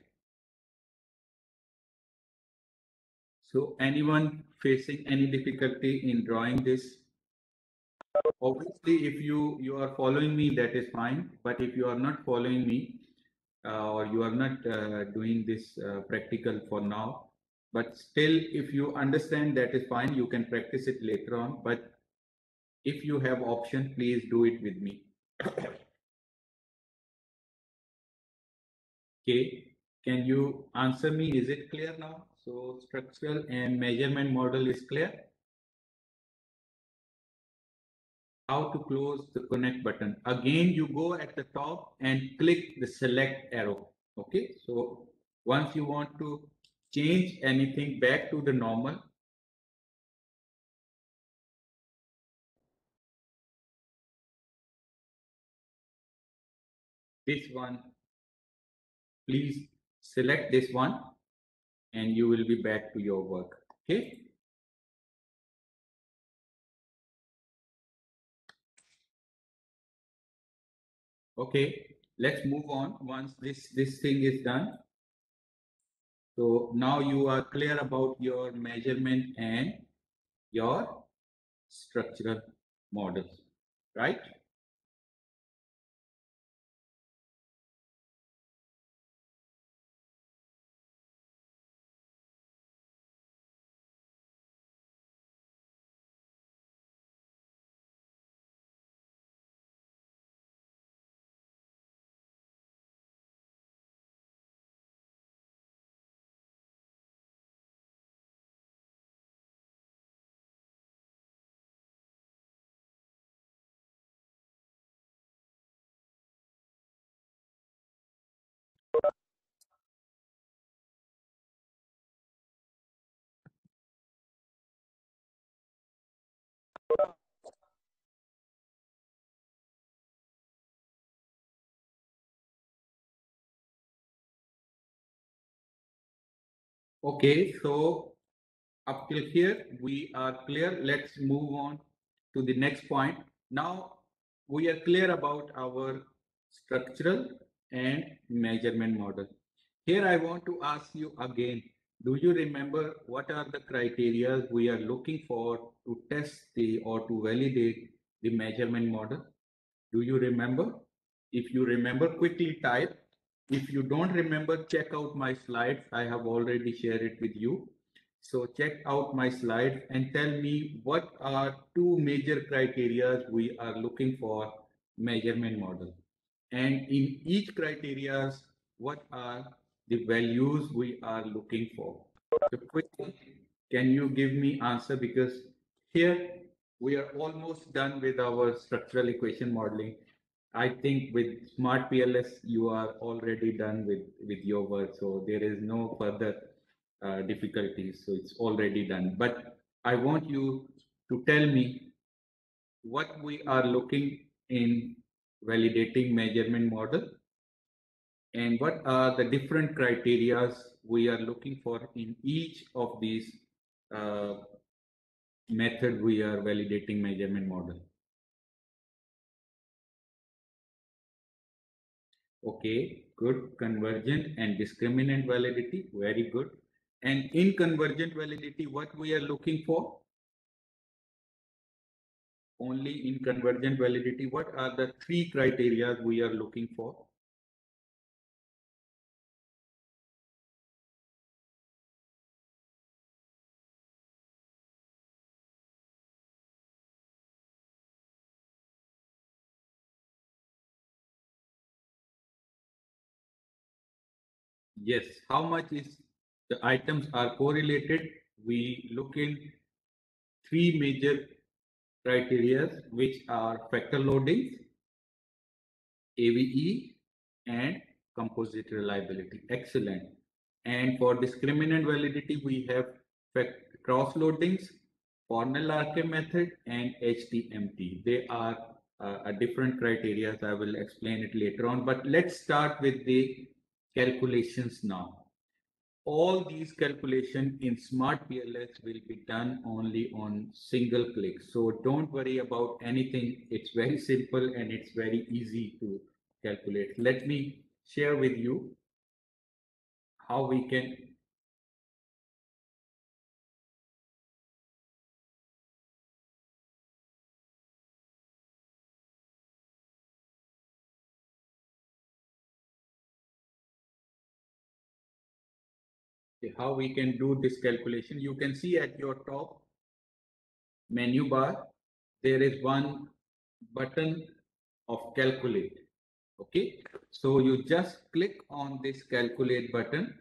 So anyone facing any difficulty in drawing this? Obviously, if you, you are following me, that is fine. But if you are not following me uh, or you are not uh, doing this uh, practical for now, but still, if you understand that is fine, you can practice it later on. But if you have option, please do it with me. okay, can you answer me? Is it clear now? So structural and measurement model is clear. How to close the connect button. Again, you go at the top and click the select arrow. Okay, so once you want to change anything back to the normal, this one, please select this one and you will be back to your work. Okay. Okay, let's move on once this, this thing is done. So now you are clear about your measurement and your structural models, right? Okay, so up till here, we are clear. Let's move on to the next point. Now we are clear about our structural and measurement model. Here I want to ask you again, do you remember what are the criteria we are looking for to test the or to validate the measurement model? Do you remember? If you remember, quickly type if you don't remember, check out my slides. I have already shared it with you. So check out my slides and tell me what are two major criteria we are looking for measurement model. And in each criteria, what are the values we are looking for? So quickly, can you give me answer? Because here we are almost done with our structural equation modeling. I think with Smart PLS, you are already done with, with your work. So there is no further uh, difficulties. So it's already done. But I want you to tell me what we are looking in validating measurement model and what are the different criterias we are looking for in each of these uh, method we are validating measurement model. Okay, good. Convergent and discriminant validity, very good. And in convergent validity, what we are looking for? Only in convergent validity, what are the three criteria we are looking for? Yes, how much is the items are correlated? We look in three major criteria, which are factor loading, AVE, and composite reliability. Excellent. And for discriminant validity, we have cross loadings, Fornell-Larcker method, and HTMT. They are uh, different criteria. I will explain it later on. But let's start with the calculations now. All these calculations in Smart PLS will be done only on single click. So don't worry about anything. It's very simple and it's very easy to calculate. Let me share with you how we can how we can do this calculation. You can see at your top menu bar, there is one button of calculate. Okay, so you just click on this calculate button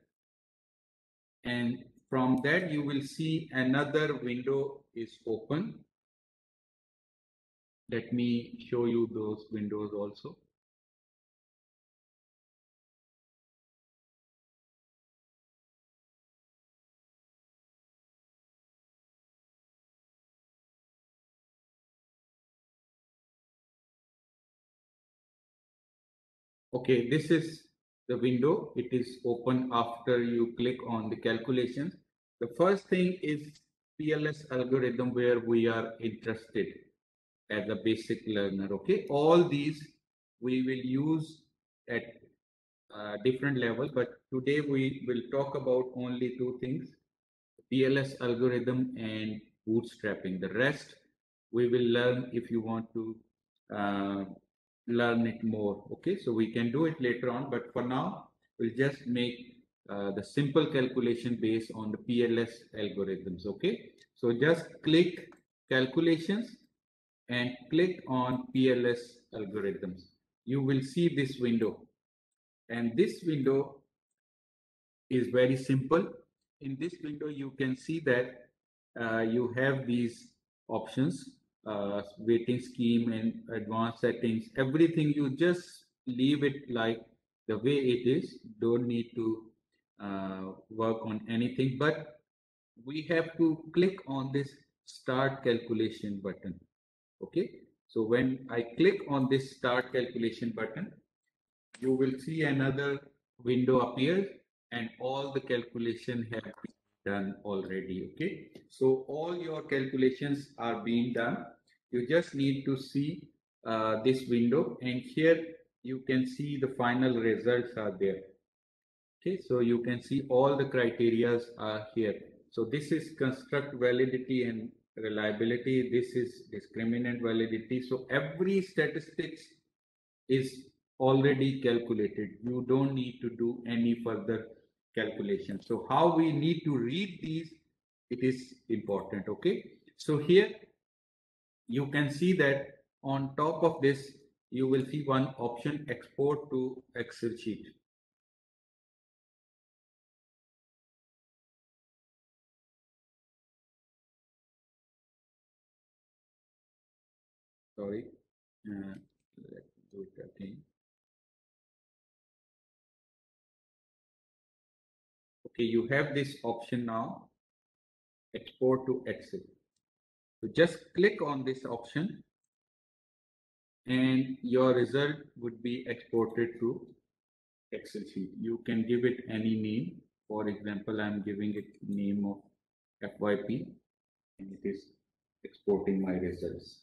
and from that you will see another window is open. Let me show you those windows also. Okay, this is the window. It is open after you click on the calculations. The first thing is PLS algorithm where we are interested as a basic learner. Okay, all these we will use at uh, different level, but today we will talk about only two things, PLS algorithm and bootstrapping. The rest we will learn if you want to uh, learn it more. Okay, so we can do it later on, but for now, we'll just make uh, the simple calculation based on the PLS algorithms. Okay, so just click calculations and click on PLS algorithms. You will see this window and this window is very simple. In this window, you can see that uh, you have these options uh, weighting scheme and advanced settings, everything you just leave it like the way it is. Don't need to uh, work on anything, but we have to click on this start calculation button. Okay. So when I click on this start calculation button, you will see another window appear and all the calculation have been done already. Okay. So all your calculations are being done you just need to see uh, this window and here you can see the final results are there. Okay, so you can see all the criterias are here. So this is construct validity and reliability. This is discriminant validity. So every statistics is already calculated. You don't need to do any further calculation. So how we need to read these, it is important. Okay. So here you can see that on top of this, you will see one option export to Excel sheet. Sorry, uh, let's do it again. Okay, you have this option now, export to Excel. So just click on this option and your result would be exported to Excel sheet. You can give it any name. For example, I'm giving it name of FYP and it is exporting my results.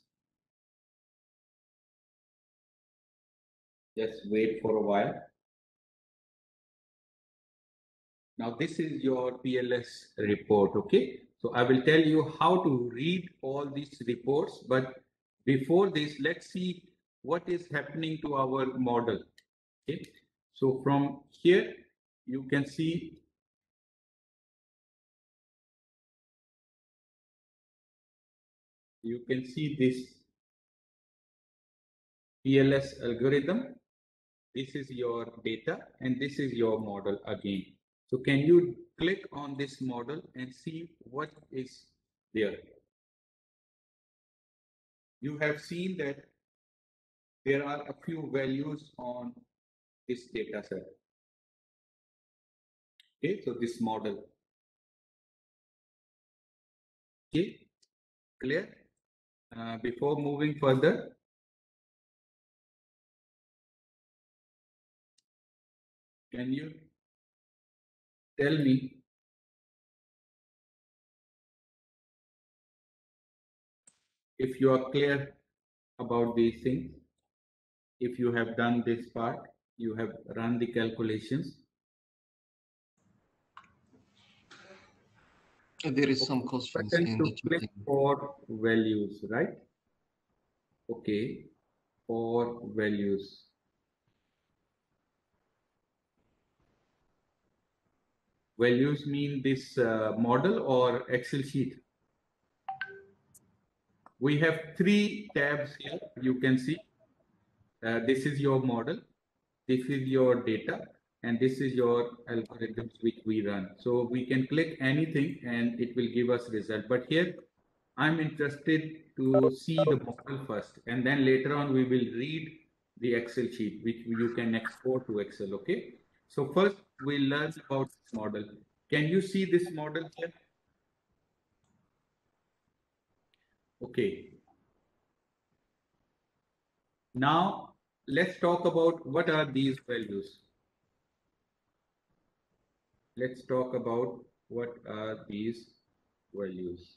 Just wait for a while. Now this is your PLS report, okay? So I will tell you how to read all these reports, but before this, let's see what is happening to our model. Okay. So from here, you can see you can see this PLS algorithm. This is your data and this is your model again. So can you click on this model and see what is there? You have seen that there are a few values on this data set. Okay, so this model. Okay, clear? Uh, before moving further, can you tell me if you are clear about these things if you have done this part you have run the calculations. There is some in to for values right? Okay. For values values mean this uh, model or Excel sheet? We have three tabs here. You can see uh, this is your model, this is your data, and this is your algorithms which we run. So we can click anything and it will give us result. But here I'm interested to see the model first, and then later on we will read the Excel sheet, which you can export to Excel, okay? So first we learn about this model. Can you see this model here? Okay. Now let's talk about what are these values. Let's talk about what are these values.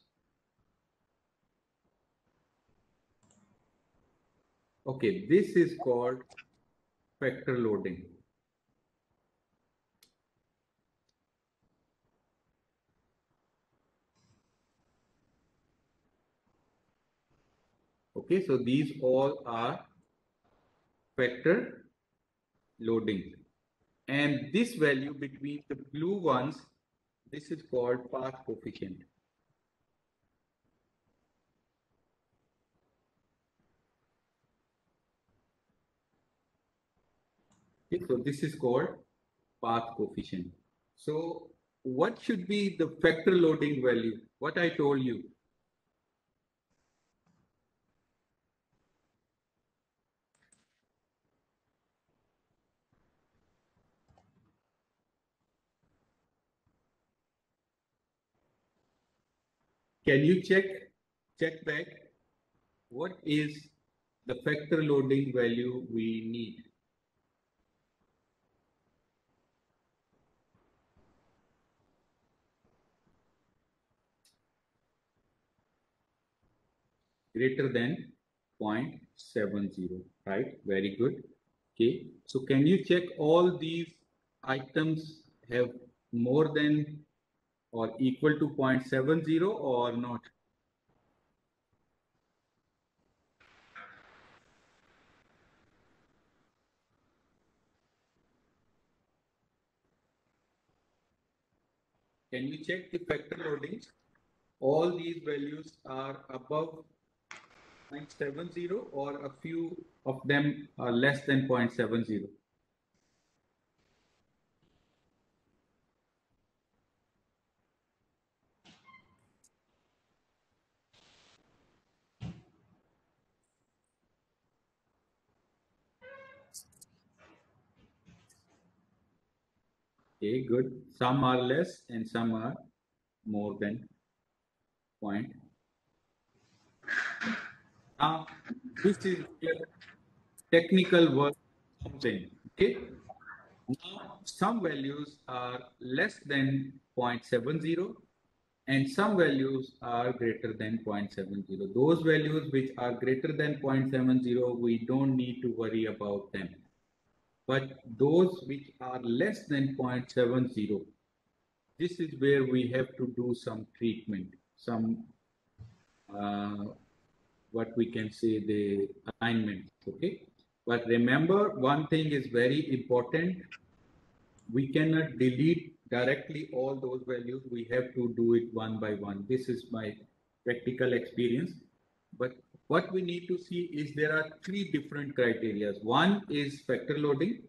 Okay, this is called factor loading. Okay, so these all are factor loading. And this value between the blue ones, this is called path coefficient. Okay, so this is called path coefficient. So what should be the factor loading value? What I told you, Can you check, check back what is the factor loading value we need? Greater than 0.70, right? Very good. Okay, so can you check all these items have more than or equal to 0.70 or not? Can you check the factor loadings? All these values are above 0.70 or a few of them are less than 0.70. Okay, good. Some are less and some are more than point. Now, this is technical work something. Okay. Now, some values are less than 0.70 and some values are greater than 0.70. Those values which are greater than 0.70, we don't need to worry about them but those which are less than 0.70, this is where we have to do some treatment, some uh, what we can say the alignment, okay? But remember, one thing is very important. We cannot delete directly all those values. We have to do it one by one. This is my practical experience. But what we need to see is there are three different criteria. One is factor loading.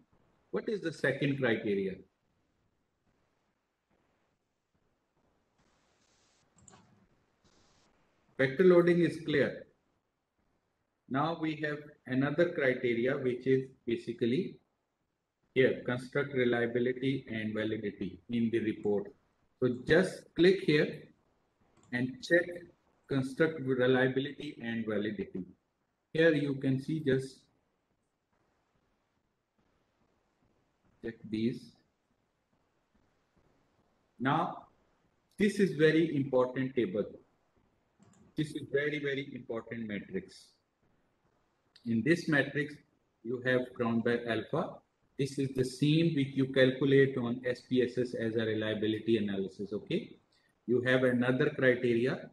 What is the second criteria? Factor loading is clear. Now we have another criteria which is basically here construct reliability and validity in the report. So just click here and check construct reliability and validity. Here you can see just check these. Now, this is very important table. This is very, very important matrix. In this matrix, you have Cronbach alpha. This is the same which you calculate on SPSS as a reliability analysis, okay? You have another criteria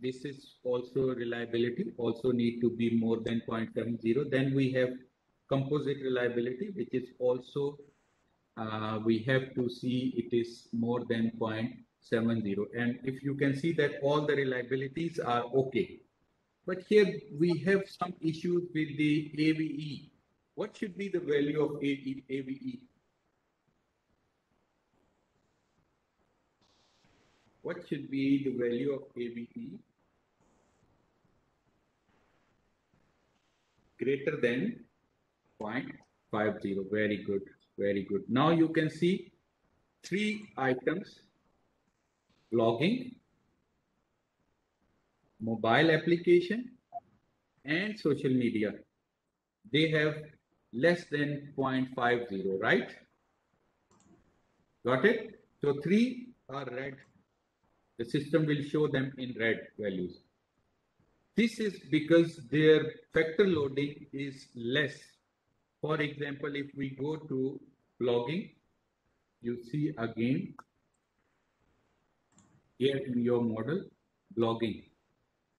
this is also reliability, also need to be more than 0.70. Then we have composite reliability, which is also uh, we have to see it is more than 0.70. And if you can see that all the reliabilities are okay. But here we have some issues with the AVE. What should be the value of AVE? What should be the value of AVE? Greater than 0.50. Very good. Very good. Now you can see three items, blogging, mobile application, and social media. They have less than 0.50, right? Got it? So three are red. The system will show them in red values. This is because their factor loading is less for example, if we go to blogging, you see again here in your model, blogging.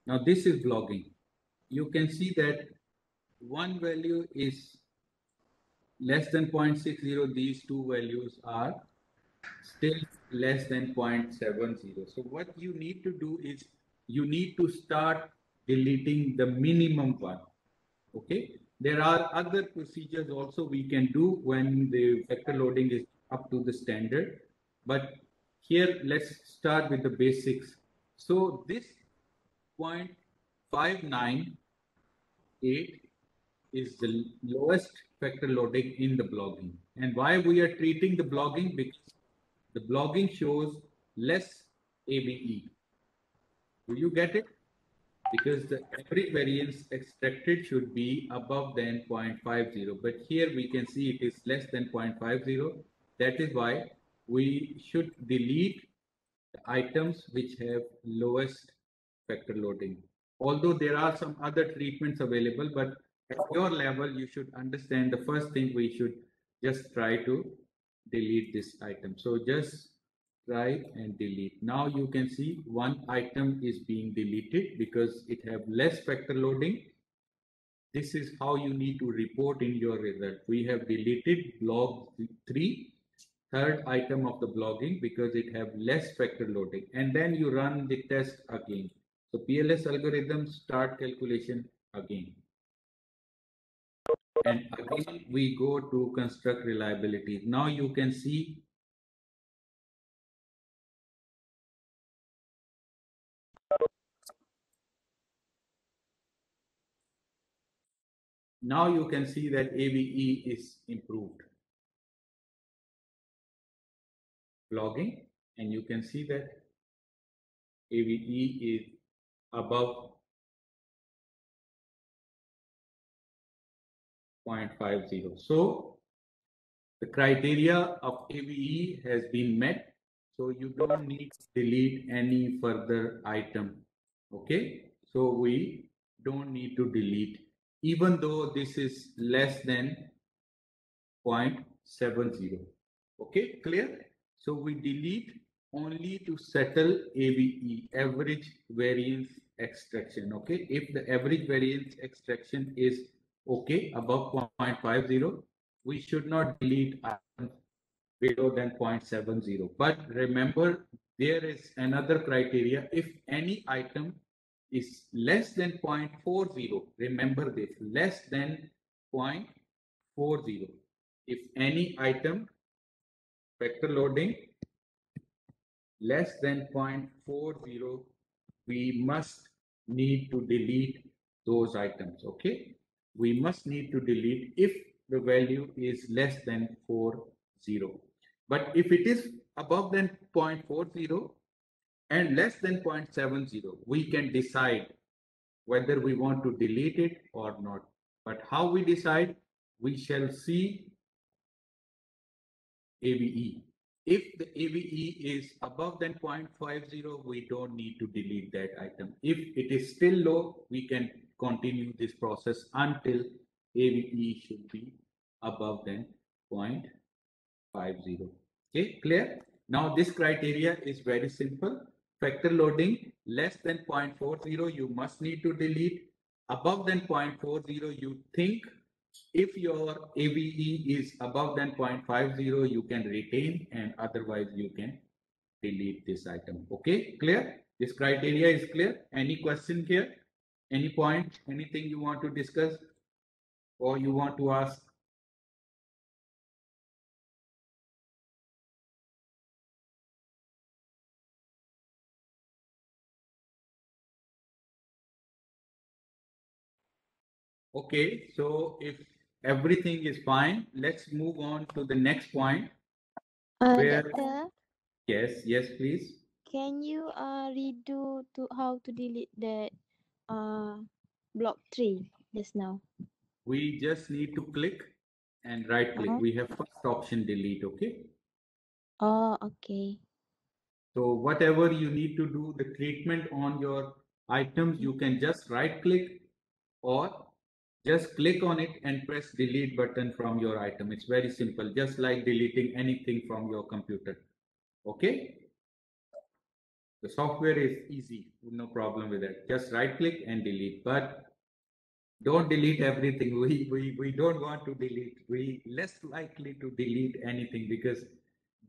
Now this is blogging. You can see that one value is less than 0.60. These two values are still less than 0.70. So what you need to do is you need to start deleting the minimum one. Okay. There are other procedures also we can do when the factor loading is up to the standard. But here, let's start with the basics. So this 0.598 is the lowest factor loading in the blogging. And why we are treating the blogging? Because the blogging shows less AVE. Do you get it? because the average variance extracted should be above than 0.50. But here we can see it is less than 0.50. That is why we should delete the items which have lowest factor loading. Although there are some other treatments available, but at your level, you should understand the first thing we should just try to delete this item. So just try and delete. Now you can see one item is being deleted because it have less factor loading. This is how you need to report in your result. We have deleted blog three, third item of the blogging because it have less factor loading. And then you run the test again. So PLS algorithm start calculation again. And again, we go to construct reliability. Now you can see Now you can see that AVE is improved. Logging, and you can see that AVE is above 0.50. So the criteria of AVE has been met. So you don't need to delete any further item. Okay. So we don't need to delete even though this is less than 0.70. Okay, clear? So we delete only to settle AVE, average variance extraction. Okay, if the average variance extraction is okay above 0.50, we should not delete items below than 0.70. But remember, there is another criteria. If any item is less than 0.40. Remember this, less than 0.40. If any item factor loading less than 0.40, we must need to delete those items, okay? We must need to delete if the value is less than 40. But if it is above than 0.40, and less than 0.70, we can decide whether we want to delete it or not. But how we decide, we shall see AVE. If the AVE is above than 0.50, we don't need to delete that item. If it is still low, we can continue this process until AVE should be above than 0.50. Okay, clear? Now this criteria is very simple factor loading less than 0.40 you must need to delete above than 0.40 you think If your AVE is above than 0.50, you can retain and otherwise you can delete this item. Okay, clear? This criteria is clear. Any question here? Any point? Anything you want to discuss or you want to ask? Okay, so if everything is fine, let's move on to the next point. Uh, Where- doctor, Yes, yes, please. can you uh redo to how to delete the uh blog three just now? We just need to click and right click. Uh-huh. We have first option delete, okay? Oh, okay. So whatever you need to do the treatment on your items, you can just right click or just click on it and press delete button from your item. It's very simple, just like deleting anything from your computer. Okay? The software is easy, no problem with that. Just right click and delete, but don't delete everything. We, we, we don't want to delete. We less likely to delete anything because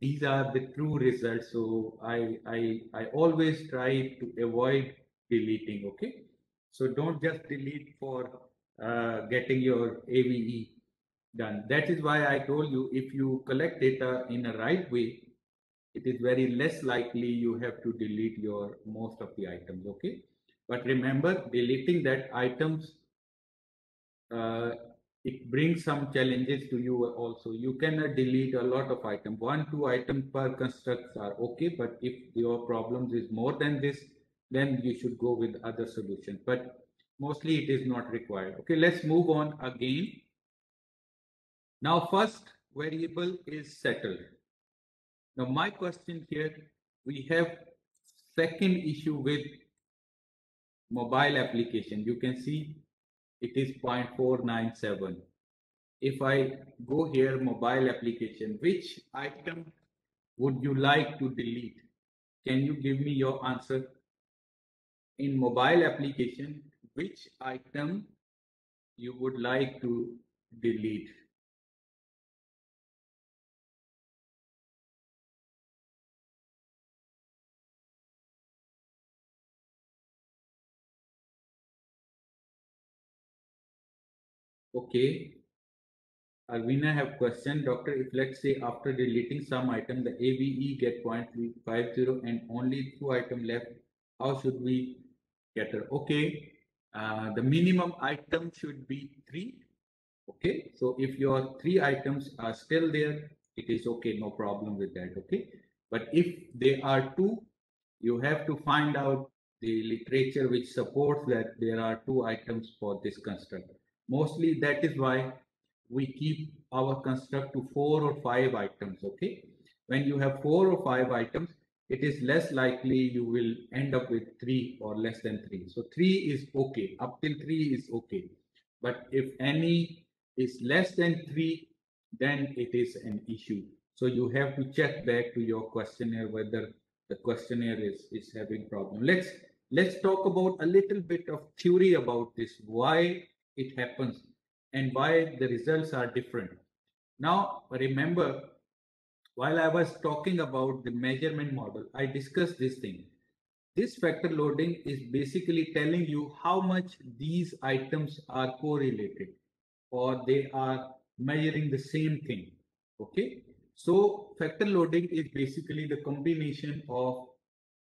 these are the true results. So I, I, I always try to avoid deleting. Okay. So don't just delete for uh, getting your AVE done. That is why I told you if you collect data in a right way, it is very less likely you have to delete your most of the items. Okay. But remember deleting that items uh, it brings some challenges to you also. You cannot delete a lot of items. One, two items per constructs are okay, but if your problems is more than this, then you should go with other solutions. But mostly it is not required. Okay, let's move on again. Now, first variable is settled. Now, my question here, we have second issue with mobile application. You can see it is 0.497. If I go here, mobile application, which item would you like to delete? Can you give me your answer? In mobile application, which item you would like to delete? Okay. Alvina have question, doctor, if let's say after deleting some item, the AVE get 0.50 and only two item left, how should we get it? Okay, uh, the minimum item should be three. Okay, so if your three items are still there, it is okay, no problem with that. Okay, but if they are two, you have to find out the literature which supports that there are two items for this construct. Mostly that is why we keep our construct to four or five items. Okay, when you have four or five items, it is less likely you will end up with three or less than three. So three is okay, up till three is okay. But if any is less than three, then it is an issue. So you have to check back to your questionnaire whether the questionnaire is, is having problem. Let's let's talk about a little bit of theory about this, why it happens and why the results are different. Now remember while I was talking about the measurement model, I discussed this thing. This factor loading is basically telling you how much these items are correlated or they are measuring the same thing. Okay. So factor loading is basically the combination of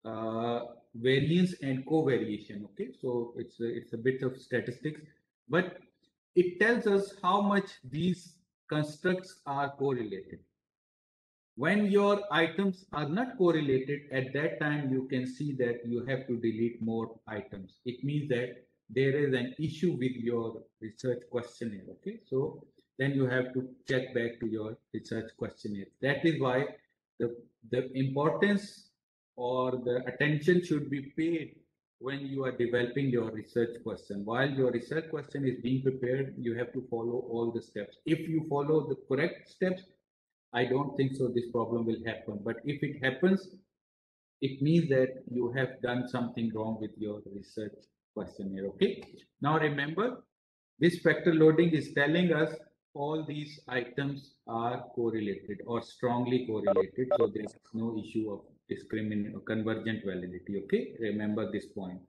uh, variance and covariation. Okay. So it's a, it's a bit of statistics, but it tells us how much these constructs are correlated. When your items are not correlated at that time you can see that you have to delete more items. It means that there is an issue with your research questionnaire okay? So then you have to check back to your research questionnaire. That is why the the importance or the attention should be paid when you are developing your research question while your research question is being prepared you have to follow all the steps if you follow the correct steps I don't think so this problem will happen. But if it happens, it means that you have done something wrong with your research questionnaire. Okay. Now remember, This factor loading is telling us all these items are correlated or strongly correlated. So there's no issue of discriminant convergent validity. Okay, remember this point.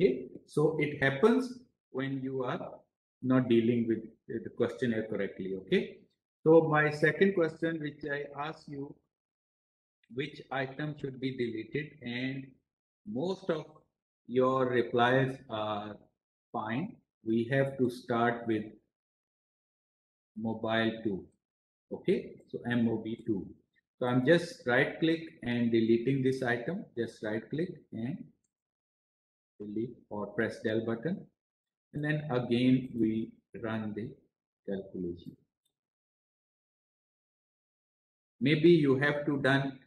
Okay, so it happens when you are not dealing with the questionnaire correctly. Okay, so my second question, which I ask you, which item should be deleted, and most of your replies are fine. We have to start with mobile 2 okay so mob2 so i'm just right click and deleting this item. Just right click and delete or press del button. And then again we run the calculation. Maybe you have to done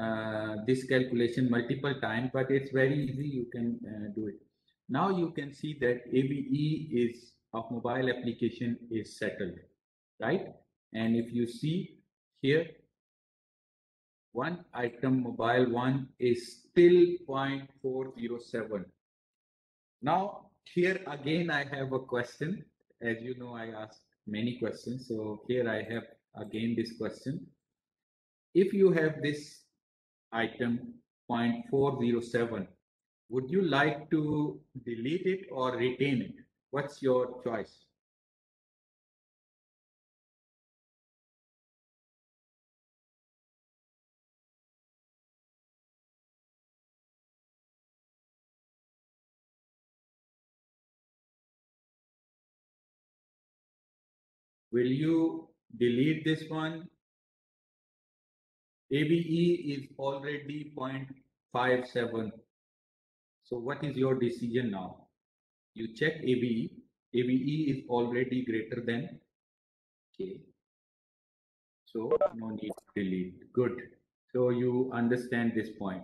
uh, this calculation multiple times but it's very easy. You can uh, do it. Now you can see that AVE is of mobile application is settled right? And if you see here, one item mobile one is still 0.407. Now, here again, I have a question. As you know, I ask many questions. So here I have again this question. If you have this item 0.407, would you like to delete it or retain it? What's your choice? Will you delete this one? AVE is already 0.57. So what is your decision now? You check AVE. AVE is already greater than K. So no need to delete. Good. So you understand this point.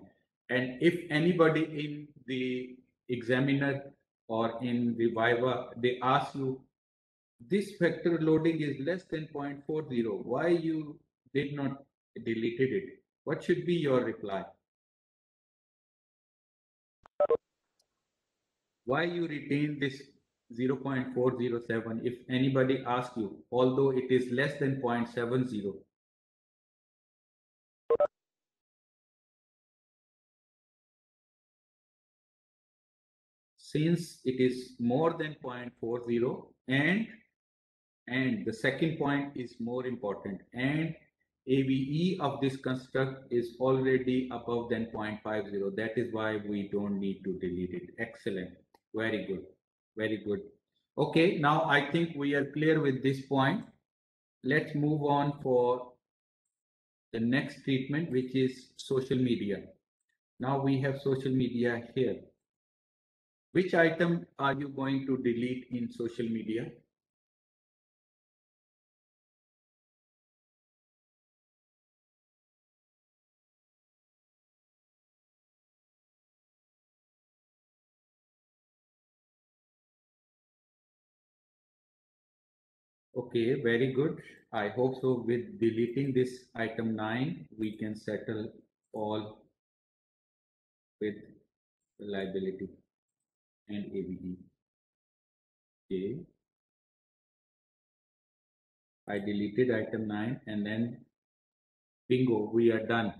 And if anybody in the examiner or in the Viva, they ask you this factor loading is less than 0.40. Why you did not deleted it? What should be your reply? Why you retain this 0.407 if anybody asks you, although it is less than 0.70? Since it is more than 0.40 and and the second point is more important. And AVE of this construct is already above than 0.50. That is why we don't need to delete it. Excellent. Very good. Very good. Okay, now I think we are clear with this point. Let's move on for the next treatment, which is social media. Now we have social media here. Which item are you going to delete in social media? Okay, very good. I hope so with deleting this item 9, we can settle all with liability and AVE. Okay. I deleted item 9 and then bingo, we are done.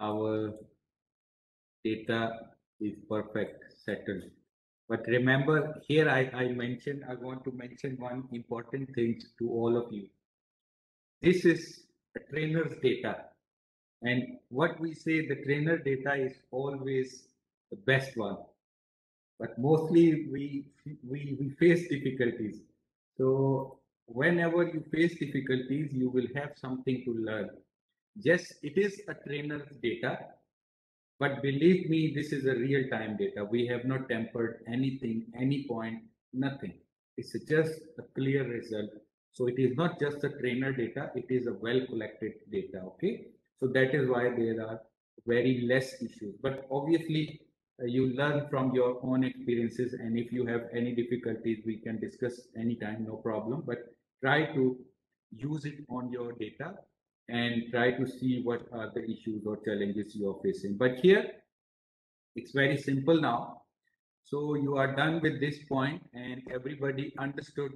Our data is perfect, settled. But remember here I, I mentioned, I want to mention one important thing to all of you. This is a trainer's data. And what we say the trainer data is always the best one. But mostly we, we, we face difficulties. So whenever you face difficulties, you will have something to learn. Yes, it is a trainer's data, but believe me, this is a real time data. We have not tempered anything, any point, nothing. It's just a clear result. So it is not just a trainer data, it is a well collected data. Okay. So that is why there are very less issues. But obviously, uh, you learn from your own experiences. And if you have any difficulties, we can discuss anytime, no problem. But try to use it on your data and try to see what are the issues or challenges you are facing. But here, it's very simple now. So you are done with this point and everybody understood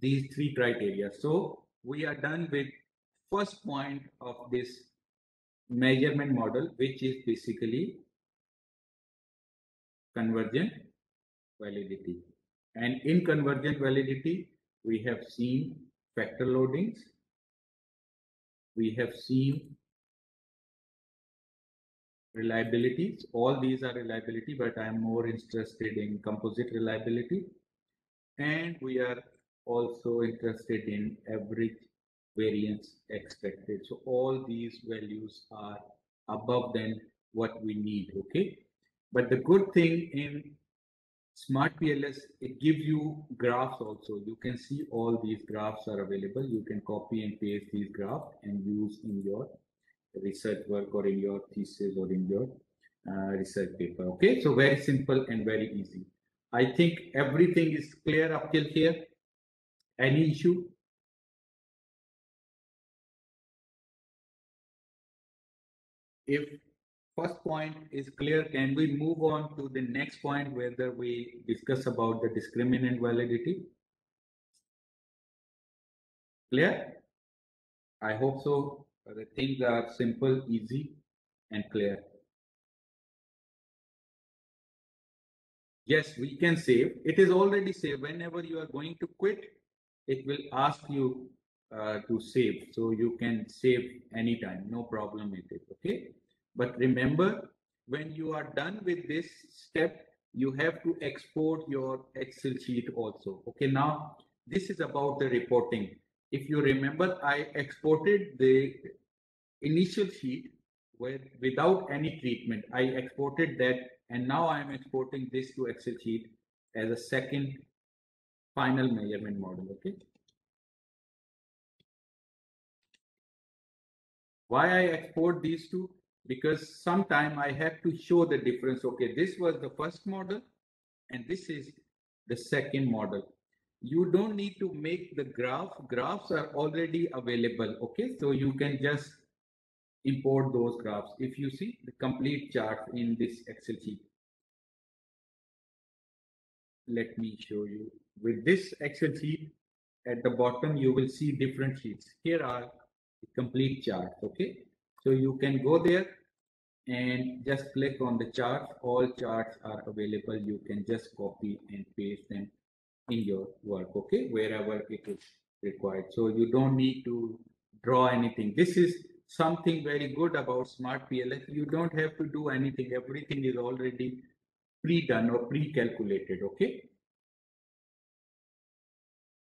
these three criteria. So we are done with first point of this measurement model, which is basically convergent validity. And in convergent validity, we have seen factor loadings. We have seen reliabilities. All these are reliability, but I'm more interested in composite reliability. And we are also interested in average variance extracted. So all these values are above than what we need, okay? But the good thing in Smart PLS, it gives you graphs also. You can see all these graphs are available. You can copy and paste these graphs and use in your research work or in your thesis or in your uh, research paper. Okay, so very simple and very easy. I think everything is clear up till here. Any issue? If first point is clear, can we move on to the next point whether we discuss about the discriminant validity? Clear? I hope so. The things are simple, easy, and clear. Yes, we can save. It is already saved. Whenever you are going to quit, it will ask you uh, to save. So you can save anytime, no problem with it. Okay. But remember, when you are done with this step, you have to export your Excel sheet also. Okay. Now, this is about the reporting if you remember, I exported the initial sheet with, without any treatment. I exported that and now I'm exporting this to Excel sheet as a second final measurement model, okay? Why I export these two? Because sometime I have to show the difference. Okay, this was the first model and this is the second model you don't need to make the graph. Graphs are already available. Okay, so you can just import those graphs. If you see the complete chart in this Excel sheet. Let me show you. With this Excel sheet, at the bottom, you will see different sheets. Here are the complete chart. Okay, so you can go there and just click on the charts. All charts are available. You can just copy and paste them in your work, okay, wherever it is required. So you don't need to draw anything. This is something very good about Smart PLS. You don't have to do anything. Everything is already pre-done or pre-calculated, okay?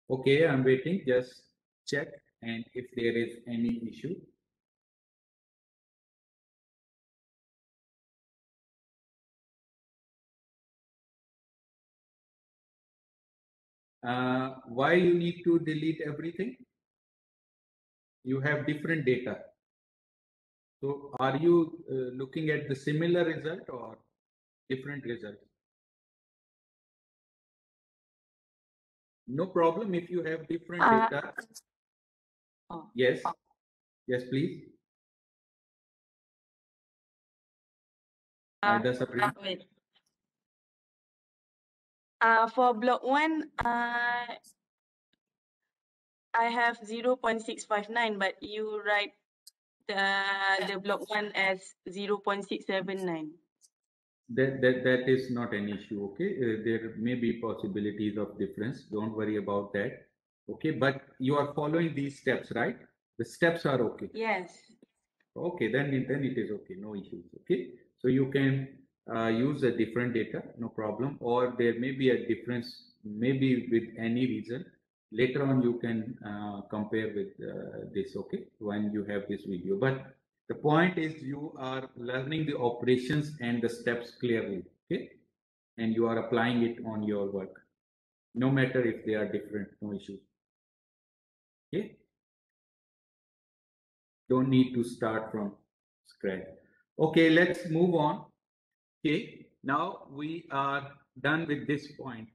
Okay, I'm waiting. Just check and if there is any issue. Uh, why you need to delete everything? You have different data. So are you uh, looking at the similar result or different result? No problem if you have different Uh, data. oh. Yes. Yes, please. Uh, uh, wait. Uh, for blog one, uh, I have zero point six five nine, but you write the the blog one as zero point six seven nine. That, that, that is not an issue, okay? Uh, there may be possibilities of difference. Don't worry about that. Okay, but you are following these steps, right? The steps are okay. Yes. Okay, then then it is okay, no issues. Okay, so you can uh, use a different data, no problem, or there may be a difference, maybe with any reason. Later on, you can uh, compare with uh, this, okay, when you have this video. But the point is you are learning the operations and the steps clearly, okay, and you are applying it on your work, no matter if they are different, no issue. Okay don't need to start from scratch. Okay, let's move on. Okay, now we are done with this point.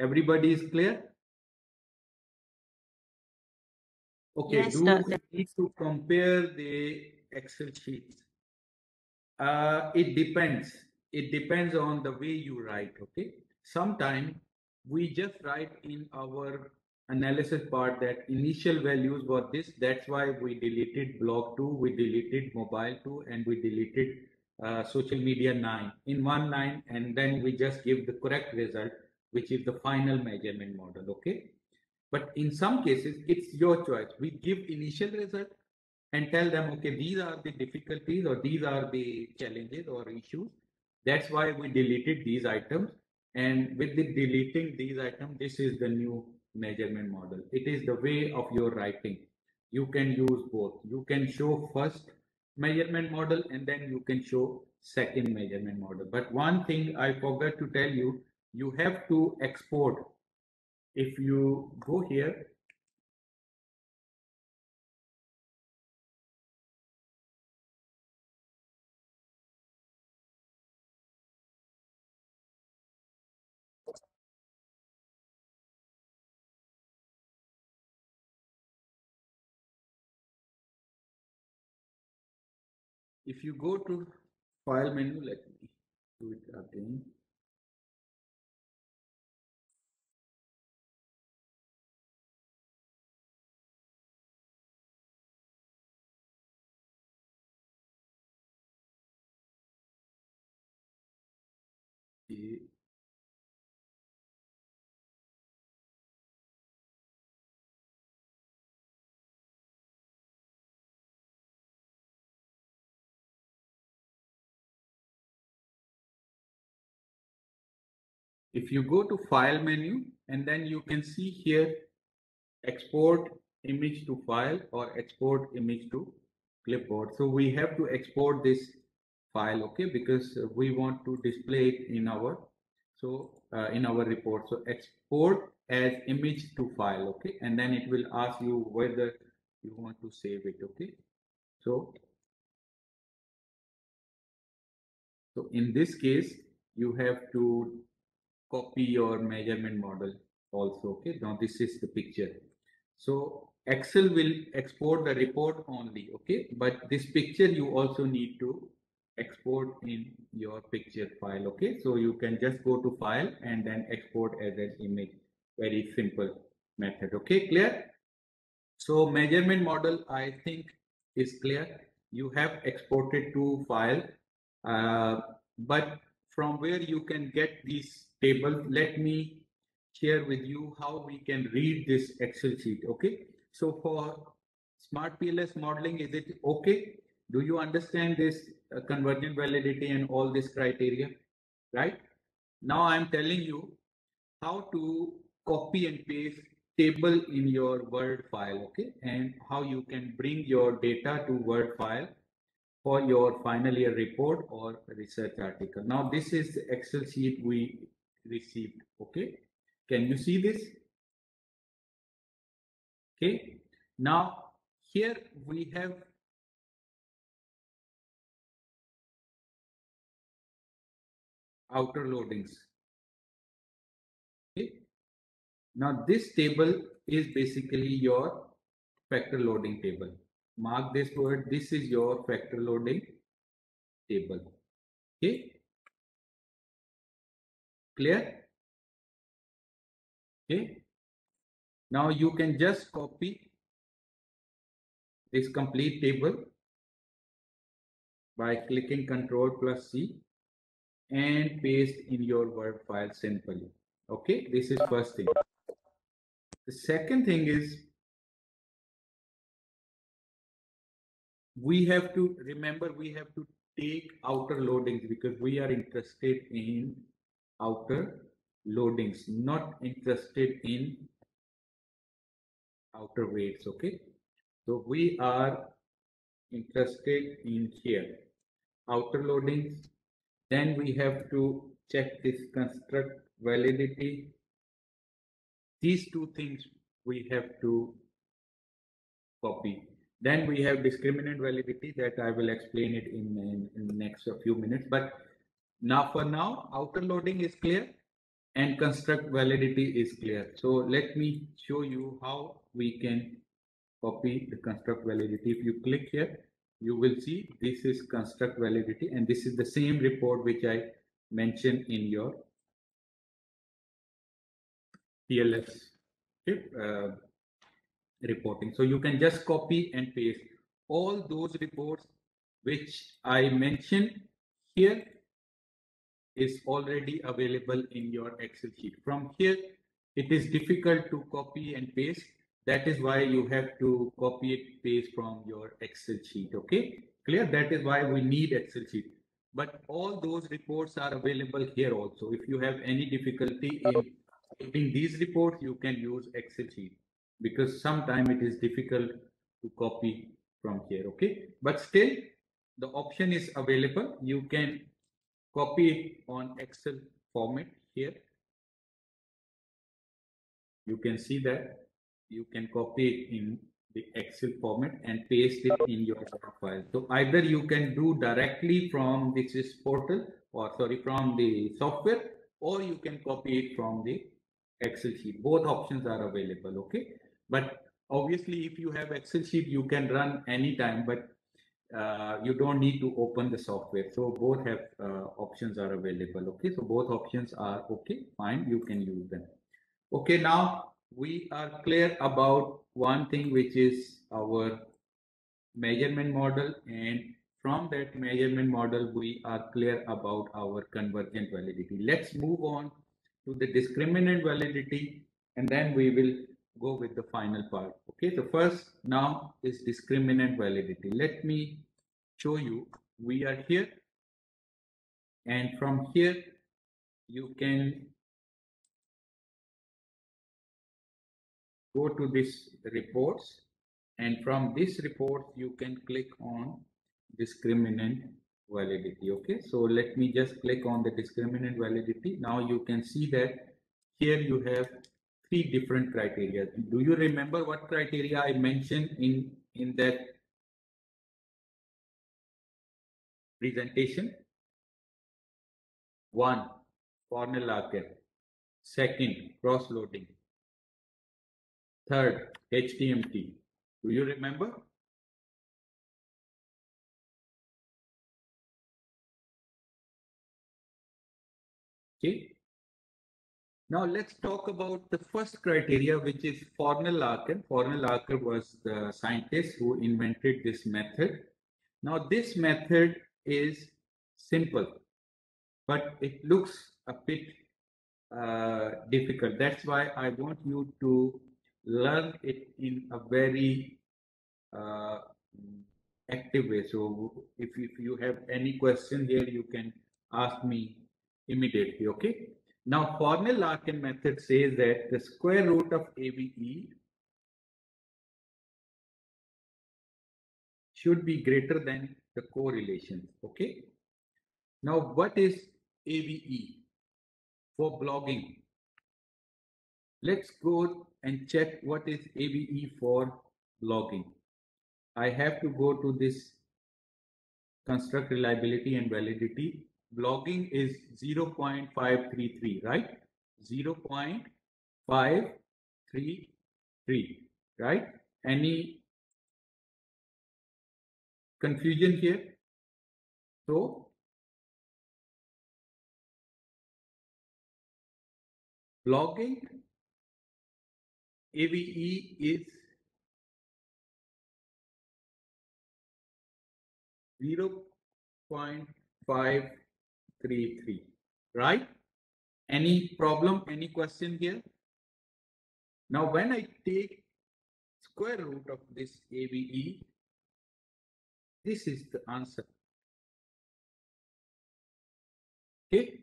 Everybody is clear? Okay, Yes, do we need to compare the Excel sheets? Uh, it depends. It depends on the way you write, okay? Sometimes we just write in our analysis part that initial values were this. That's why we deleted blog two, we deleted mobile two, and we deleted uh, social media nine in one line. And then we just give the correct result, which is the final measurement model. Okay. But in some cases, it's your choice. We give initial result and tell them, okay, these are the difficulties or these are the challenges or issues. That's why we deleted these items. And with the deleting these items, this is the new measurement model. It is the way of your writing. You can use both. You can show first measurement model and then you can show second measurement model. But one thing I forgot to tell you, you have to export. If you go here, if you go to file menu, let me do it again. If you go to file menu and then you can see here export image to file or export image to clipboard. So we have to export this file, okay, because we want to display it in our so uh, in our report. So export as image to file, okay, and then it will ask you whether you want to save it, okay. So so in this case, you have to copy your measurement model also. Okay, now this is the picture. So Excel will export the report only. Okay, but this picture you also need to export in your picture file. Okay, so you can just go to file and then export as an image. Very simple method. Okay, clear? So measurement model, I think is clear. You have exported to file, uh, but from where you can get these tables, let me share with you how we can read this Excel sheet. Okay. So for smart PLS modeling, is it okay? Do you understand this uh, convergent validity and all this criteria? Right. Now I'm telling you how to copy and paste table in your Word file. Okay. And how you can bring your data to Word file for your final year report or research article. Now, this is the Excel sheet we received. Okay. Can you see this? Okay. Now, here we have outer loadings. Okay. Now, this table is basically your factor loading table mark this word. This is your factor loading table. Okay? Clear? Okay? Now you can just copy this complete table by clicking control plus c and paste in your word file simply. Okay? This is first thing. The second thing is we have to remember we have to take outer loadings because we are interested in outer loadings not interested in outer weights okay? So we are interested in here outer loadings. Then we have to check this construct validity. These two things we have to copy then we have discriminant validity that I will explain it in, in, in the next few minutes. But now for now, outer loading is clear and construct validity is clear. So let me show you how we can copy the construct validity. If you click here, you will see this is construct validity and this is the same report which I mentioned in your okay, uh, reporting. So you can just copy and paste all those reports which I mentioned here is already available in your Excel sheet. From here, it is difficult to copy and paste. That is why you have to copy it, paste from your Excel sheet. Okay, clear? That is why we need Excel sheet. But all those reports are available here also. If you have any difficulty in getting these reports, you can use Excel sheet because sometimes it is difficult to copy from here. Okay, but still the option is available. You can copy on Excel format here. You can see that you can copy it in the Excel format and paste it in your file. So either you can do directly from this is portal or sorry from the software or you can copy it from the Excel sheet. Both options are available. Okay. But obviously if you have Excel sheet, you can run anytime, but uh, you don't need to open the software. So both have uh, options are available. Okay, so both options are okay, fine, you can use them. Okay, now we are clear about one thing, which is our measurement model. And from that measurement model, we are clear about our convergent validity. Let's move on to the discriminant validity, and then we will go with the final part. Okay, the first now is discriminant validity. Let me show you. We are here, and from here you can go to this reports, and from this report you can click on discriminant validity. Okay, so let me just click on the discriminant validity. Now you can see that here you have three different criteria. Do you remember what criteria I mentioned in, in that presentation? One, Fornell-Larcker. Second, cross-loading. Third, HTMT. Do you remember? Okay, now let's talk about the first criteria, which is Fornell-Larcker. Fornell-Larcker was the scientist who invented this method. Now this method is simple, but it looks a bit uh, difficult. That's why I want you to learn it in a very uh, active way. So if, if you have any question here, you can ask me immediately, okay? Now, Fornell-Larcker method says that the square root of AVE should be greater than the correlation. Okay. Now, what is AVE for blogging? Let's go and check what is AVE for blogging. I have to go to this construct reliability and validity blogging is 0.533, right? 0.533, right? Any confusion here? So, logging AVE is 0.5 three, three, right? Any problem, any question here? Now, when I take square root of this AVE this is the answer. Okay,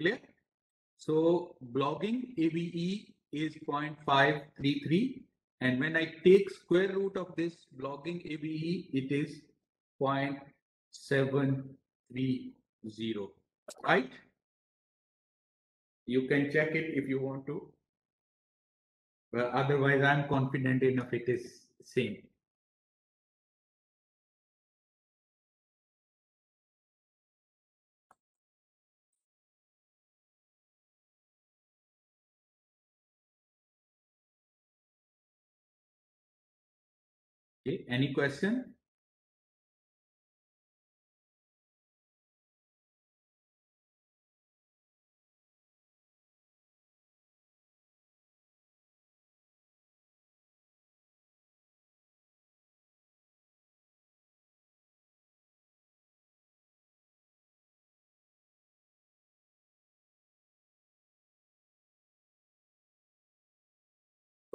clear? So blogging AVE is 0.533 and when I take square root of this blogging AVE it is 0.730 right? You can check it if you want to. Otherwise, I'm confident enough it is same. Okay, any question?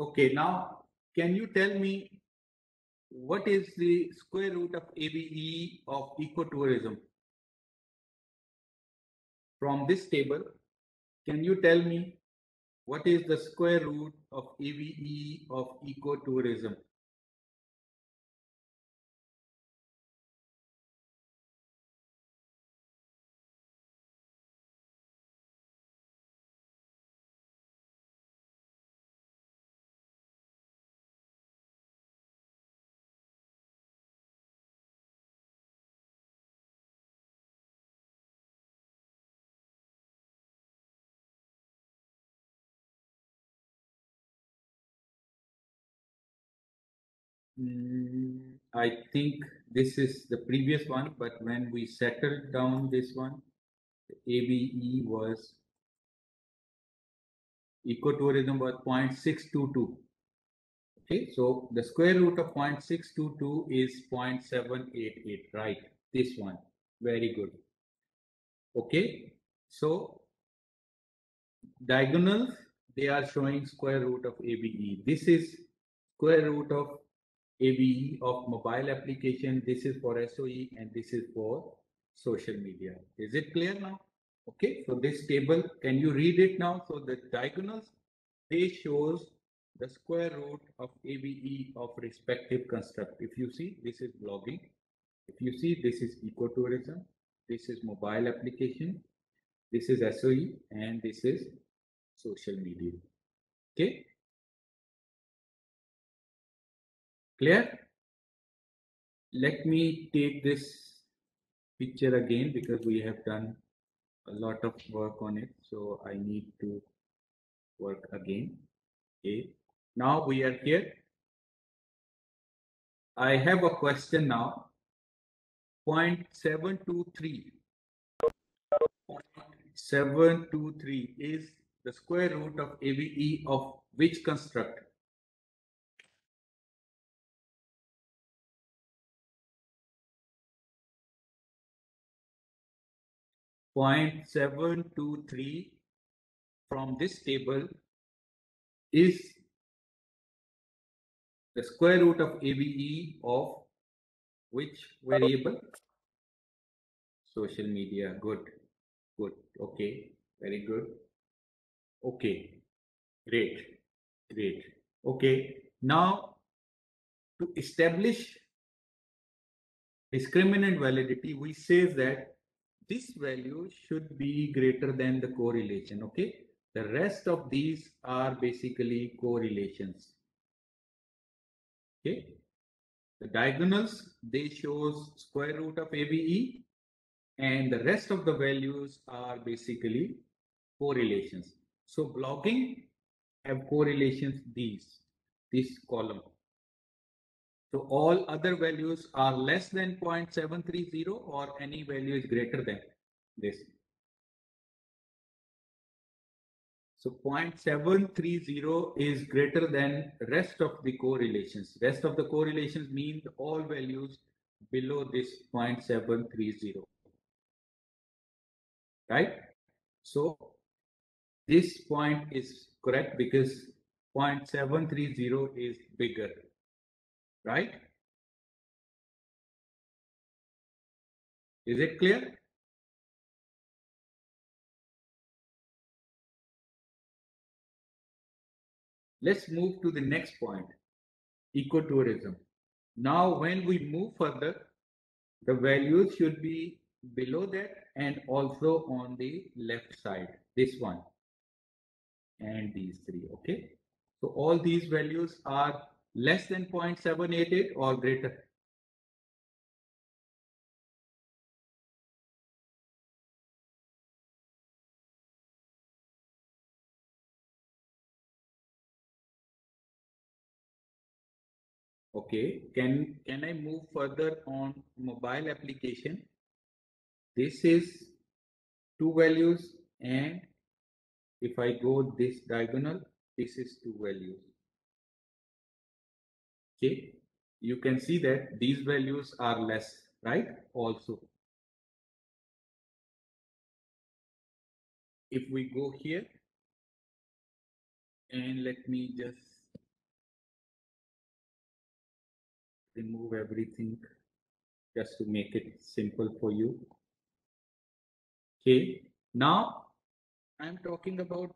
Okay, now can you tell me what is the square root of AVE of ecotourism? From this table, can you tell me what is the square root of AVE of ecotourism? Mm, I think this is the previous one, but when we settled down this one, AVE was ecotourism was 0.622. Okay, so the square root of 0.622 is 0.788, right? This one, very good. Okay, so diagonals, they are showing square root of AVE. This is square root of AVE of mobile application. This is for SOE and this is for social media. Is it clear now? Okay, so this table, can you read it now? So the diagonals, they shows the square root of AVE of respective construct. If you see, this is blogging. If you see, this is ecotourism. This is mobile application. This is SOE and this is social media. Okay. Clear? Let me take this picture again because we have done a lot of work on it. So I need to work again. Okay. Now we are here. I have a question now. 0.723. 0.723 is the square root of AVE of which constructor? 0.723 from this table is the square root of AVE of which variable? Social media. Good. Good. Okay. Very good. Okay. Great. Great. Okay. Now, to establish discriminant validity, we say that this value should be greater than the correlation. Okay. The rest of these are basically correlations. Okay. The diagonals, they shows square root of AVE and the rest of the values are basically correlations. So blogging have correlations these, this column. So all other values are less than 0.730 or any value is greater than this. So 0.730 is greater than rest of the correlations. Rest of the correlations means all values below this 0.730. Right? So this point is correct because 0.730 is bigger. Right? Is it clear? Let's move to the next point, ecotourism. Now, when we move further, the values should be below that and also on the left side, this one and these three, okay? So all these values are less than 0.788 or greater. Okay, can, can I move further on mobile application? This is two values and if I go this diagonal, this is two values okay? You can see that these values are less right? Also. If we go here and let me just remove everything just to make it simple for you. Okay? Now i'm talking about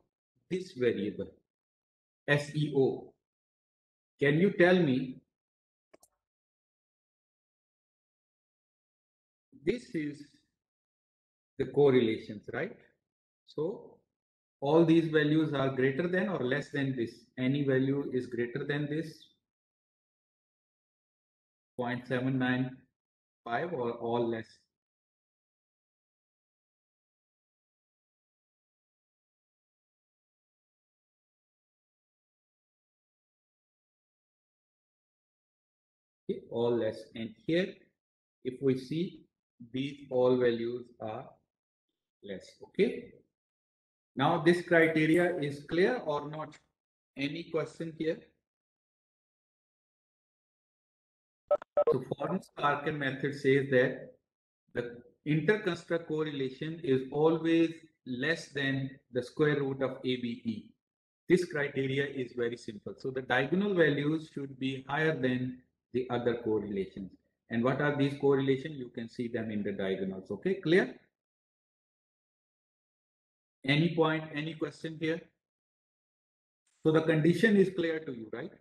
this variable seo can you tell me this is the correlations, right? So all these values are greater than or less than this. Any value is greater than this 0.795 or all less. Okay, all less. And here, if we see these all values are less. Okay. Now this criteria is clear or not? Any question here? So Fornell-Larcker method says that the interconstruct correlation is always less than the square root of AVE. This criteria is very simple. So the diagonal values should be higher than the other correlations. And what are these correlations? You can see them in the diagonals. Okay, clear? Any point, any question here? So the condition is clear to you, right?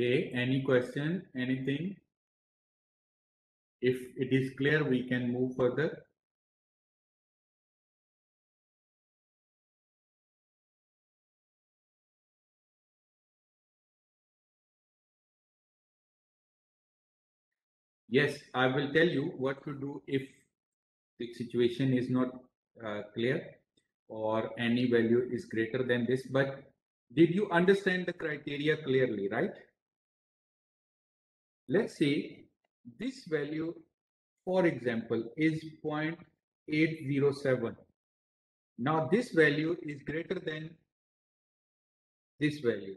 Okay, any question, anything? If it is clear, we can move further. Yes, I will tell you what to do if the situation is not uh, clear or any value is greater than this. But did you understand the criteria clearly, right? Let's say this value, for example, is 0.807. Now this value is greater than this value.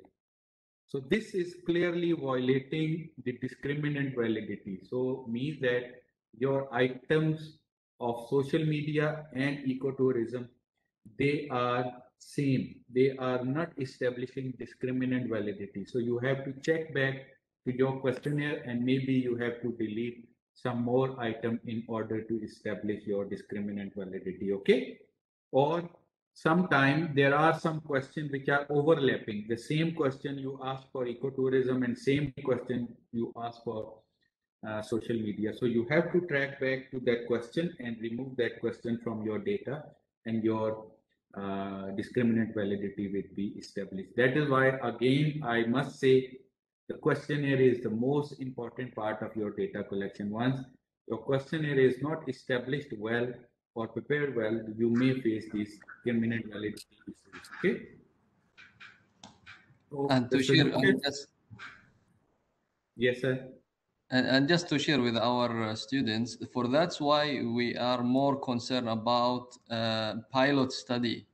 So this is clearly violating the discriminant validity. So means that your items of social media and ecotourism, they are same. They are not establishing discriminant validity. So you have to check back to your questionnaire and maybe you have to delete some more item in order to establish your discriminant validity okay? Or sometime there are some questions which are overlapping. The same question you ask for ecotourism and same question you ask for uh, social media. So you have to track back to that question and remove that question from your data and your uh, discriminant validity will be established. That is why again i must say the questionnaire is the most important part of your data collection. Once your questionnaire is not established well or prepared well, you may face these discriminant validity issues. Okay. So and to share, just, yes, sir. And, and just to share with our uh, students, for that's why we are more concerned about uh, pilot study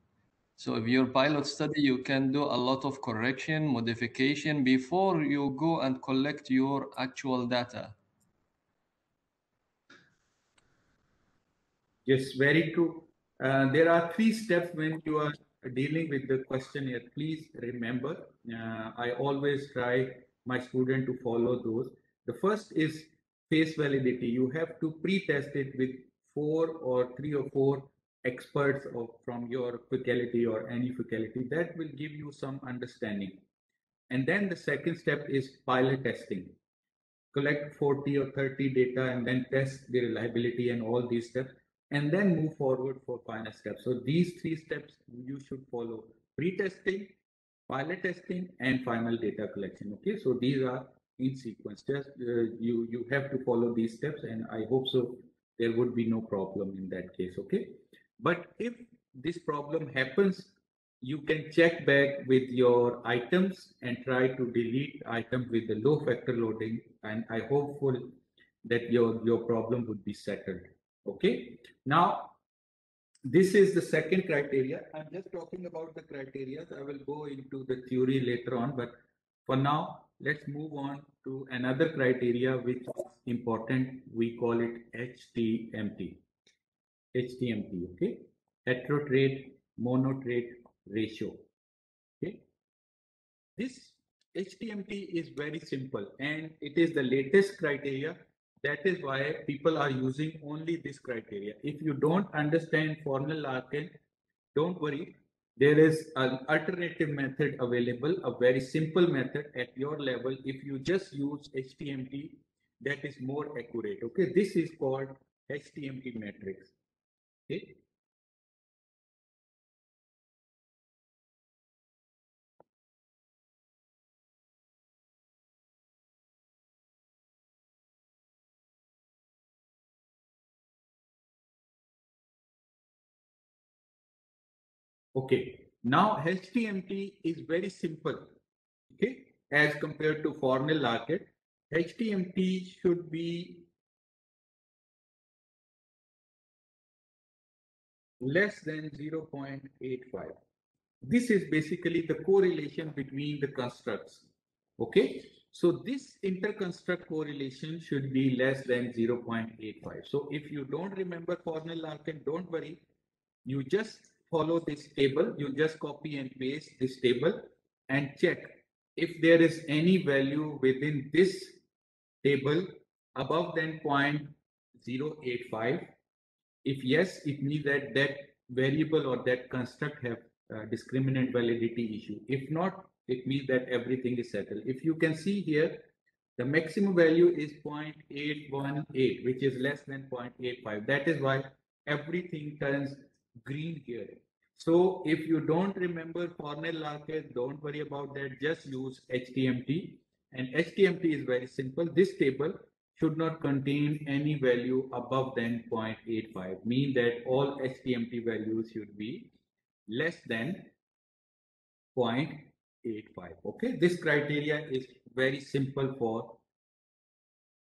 so if your pilot study, you can do a lot of correction, modification before you go and collect your actual data. Yes, very true. Uh, there are three steps when you are dealing with the questionnaire. Please remember, uh, I always try my student to follow those. The first is face validity. You have to pre-test it with four or three or four experts of, from your faculty or any faculty that will give you some understanding and then the second step is pilot testing collect 40 or 30 data and then test the reliability and all these steps and then move forward for final steps. So these three steps you should follow pre-testing, pilot testing, and final data collection. Okay, so these are in sequence. Just uh, you you have to follow these steps, and I hope so. There would be no problem in that case. Okay, but if this problem happens, you can check back with your items and try to delete items with the low factor loading. And I hopeful that your your problem would be settled. Okay. Now, this is the second criteria. I'm just talking about the criteria. I will go into the theory later on, but for now, let's move on to another criteria which is important. We call it HTMT. HTMT, okay? Heterotrait monotrait ratio. Okay. This HTMT is very simple and it is the latest criteria that is why people are using only this criteria. If you don't understand Fornell-Larcker, don't worry. There is an alternative method available, a very simple method at your level. If you just use HTMT, that is more accurate. Okay, this is called HTMT matrix. Okay. Okay, now HTMT is very simple, okay, as compared to Fornell-Larcker. HTMT should be less than 0.85. This is basically the correlation between the constructs, okay? So this interconstruct correlation should be less than 0.85. So if you don't remember Fornell-Larcker, don't worry. You just follow this table. You just copy and paste this table and check if there is any value within this table above than 0.085. If yes, it means that that variable or that construct have uh, discriminant validity issue. If not, it means that everything is settled. If you can see here, the maximum value is 0.818, which is less than 0.85. That is why everything turns green here. So if you don't remember Fornell-Larcker, don't worry about that. Just use HTMT. And HTMT is very simple. This table should not contain any value above than 0.85, mean that all HTMT values should be less than 0.85. Okay, this criteria is very simple for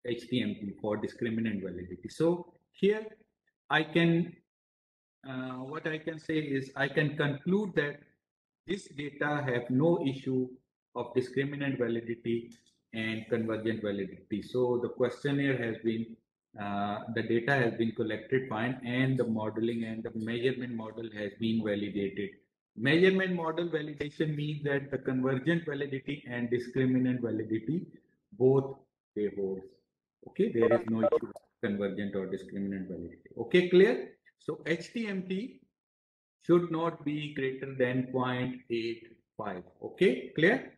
HTMT for discriminant validity. So here I can uh, what I can say is I can conclude that this data have no issue of discriminant validity and convergent validity. So the questionnaire has been, uh, the data has been collected fine and the modeling and the measurement model has been validated. Measurement model validation means that the convergent validity and discriminant validity both they hold. Okay, there is no issue convergent or discriminant validity. Okay, clear? So HTMT should not be greater than 0.85. Okay, clear?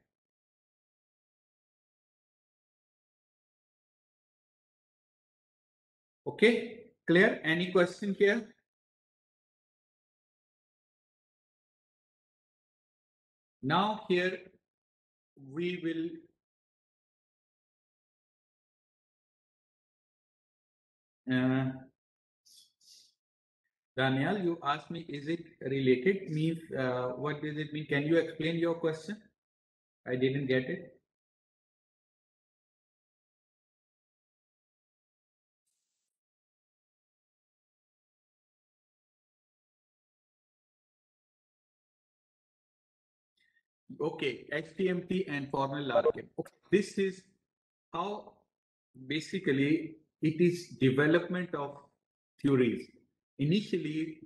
Okay, clear? Any question here? Now here we will uh, Daniel, you asked me, is it related? Means, uh, what does it mean? Can you explain your question? I didn't get it. Okay, HTMT and Fornell-Larcker. Okay, this is how basically it is development of theories. Initially,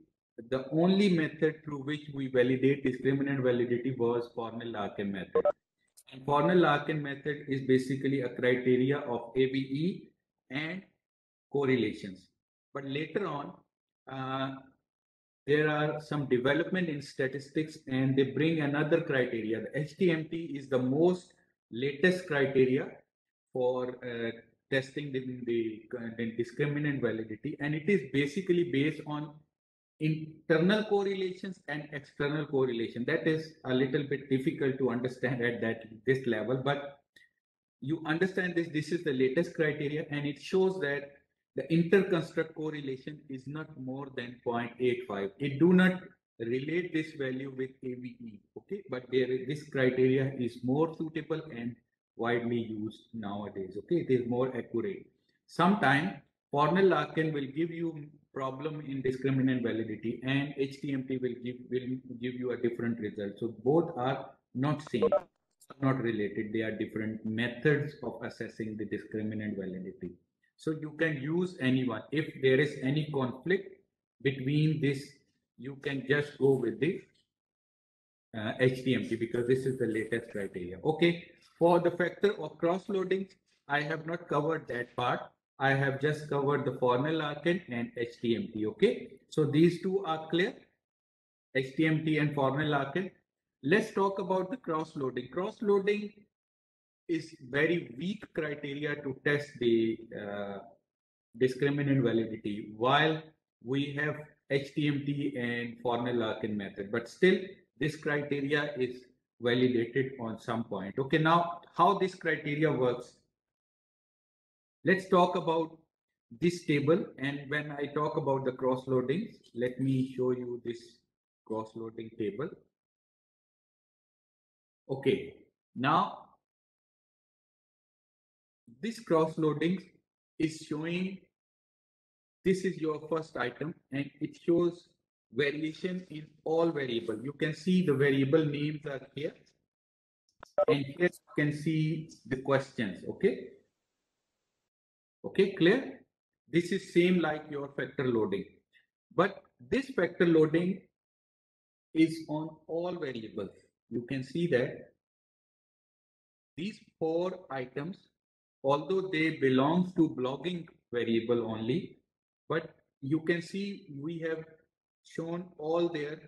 the only method through which we validate discriminant validity was Fornell-Larcker method. And Fornell-Larcker method is basically a criteria of AVE and correlations. But later on, uh, there are some development in statistics and they bring another criteria. The HTMT is the most latest criteria for uh, testing in the, the discriminant validity, and it is basically based on internal correlations and external correlation. That is a little bit difficult to understand at that this level, but you understand this. This is the latest criteria, and it shows that the interconstruct correlation is not more than 0.85. It do not relate this value with AVE, okay? But there, this criteria is more suitable and widely used nowadays, okay? It is more accurate. Sometimes Fornell-Larcker will give you problem in discriminant validity and HTMT will give, will give you a different result. So both are not same, not related. They are different methods of assessing the discriminant validity. So you can use anyone. If there is any conflict between this, you can just go with the uh, HTMT because this is the latest criteria. Okay, for the factor of cross loading, I have not covered that part. I have just covered the Fornell-Larcker and HTMT. Okay, so these two are clear. HTMT and Fornell-Larcker. Let's talk about the cross loading. Cross loading is very weak criteria to test the uh, discriminant validity while we have HTMT and Fornell-Larcker method, but still this criteria is validated on some point. Okay, now how this criteria works. Let's talk about this table. And when I talk about the cross loading, let me show you this cross loading table. Okay, now this cross loading is showing this is your first item and it shows variation in all variable. You can see the variable names are here and here you can see the questions. Okay. Okay, clear? This is same like your factor loading, but this factor loading is on all variables. You can see that these four items although they belong to blogging variable only, but you can see we have shown all their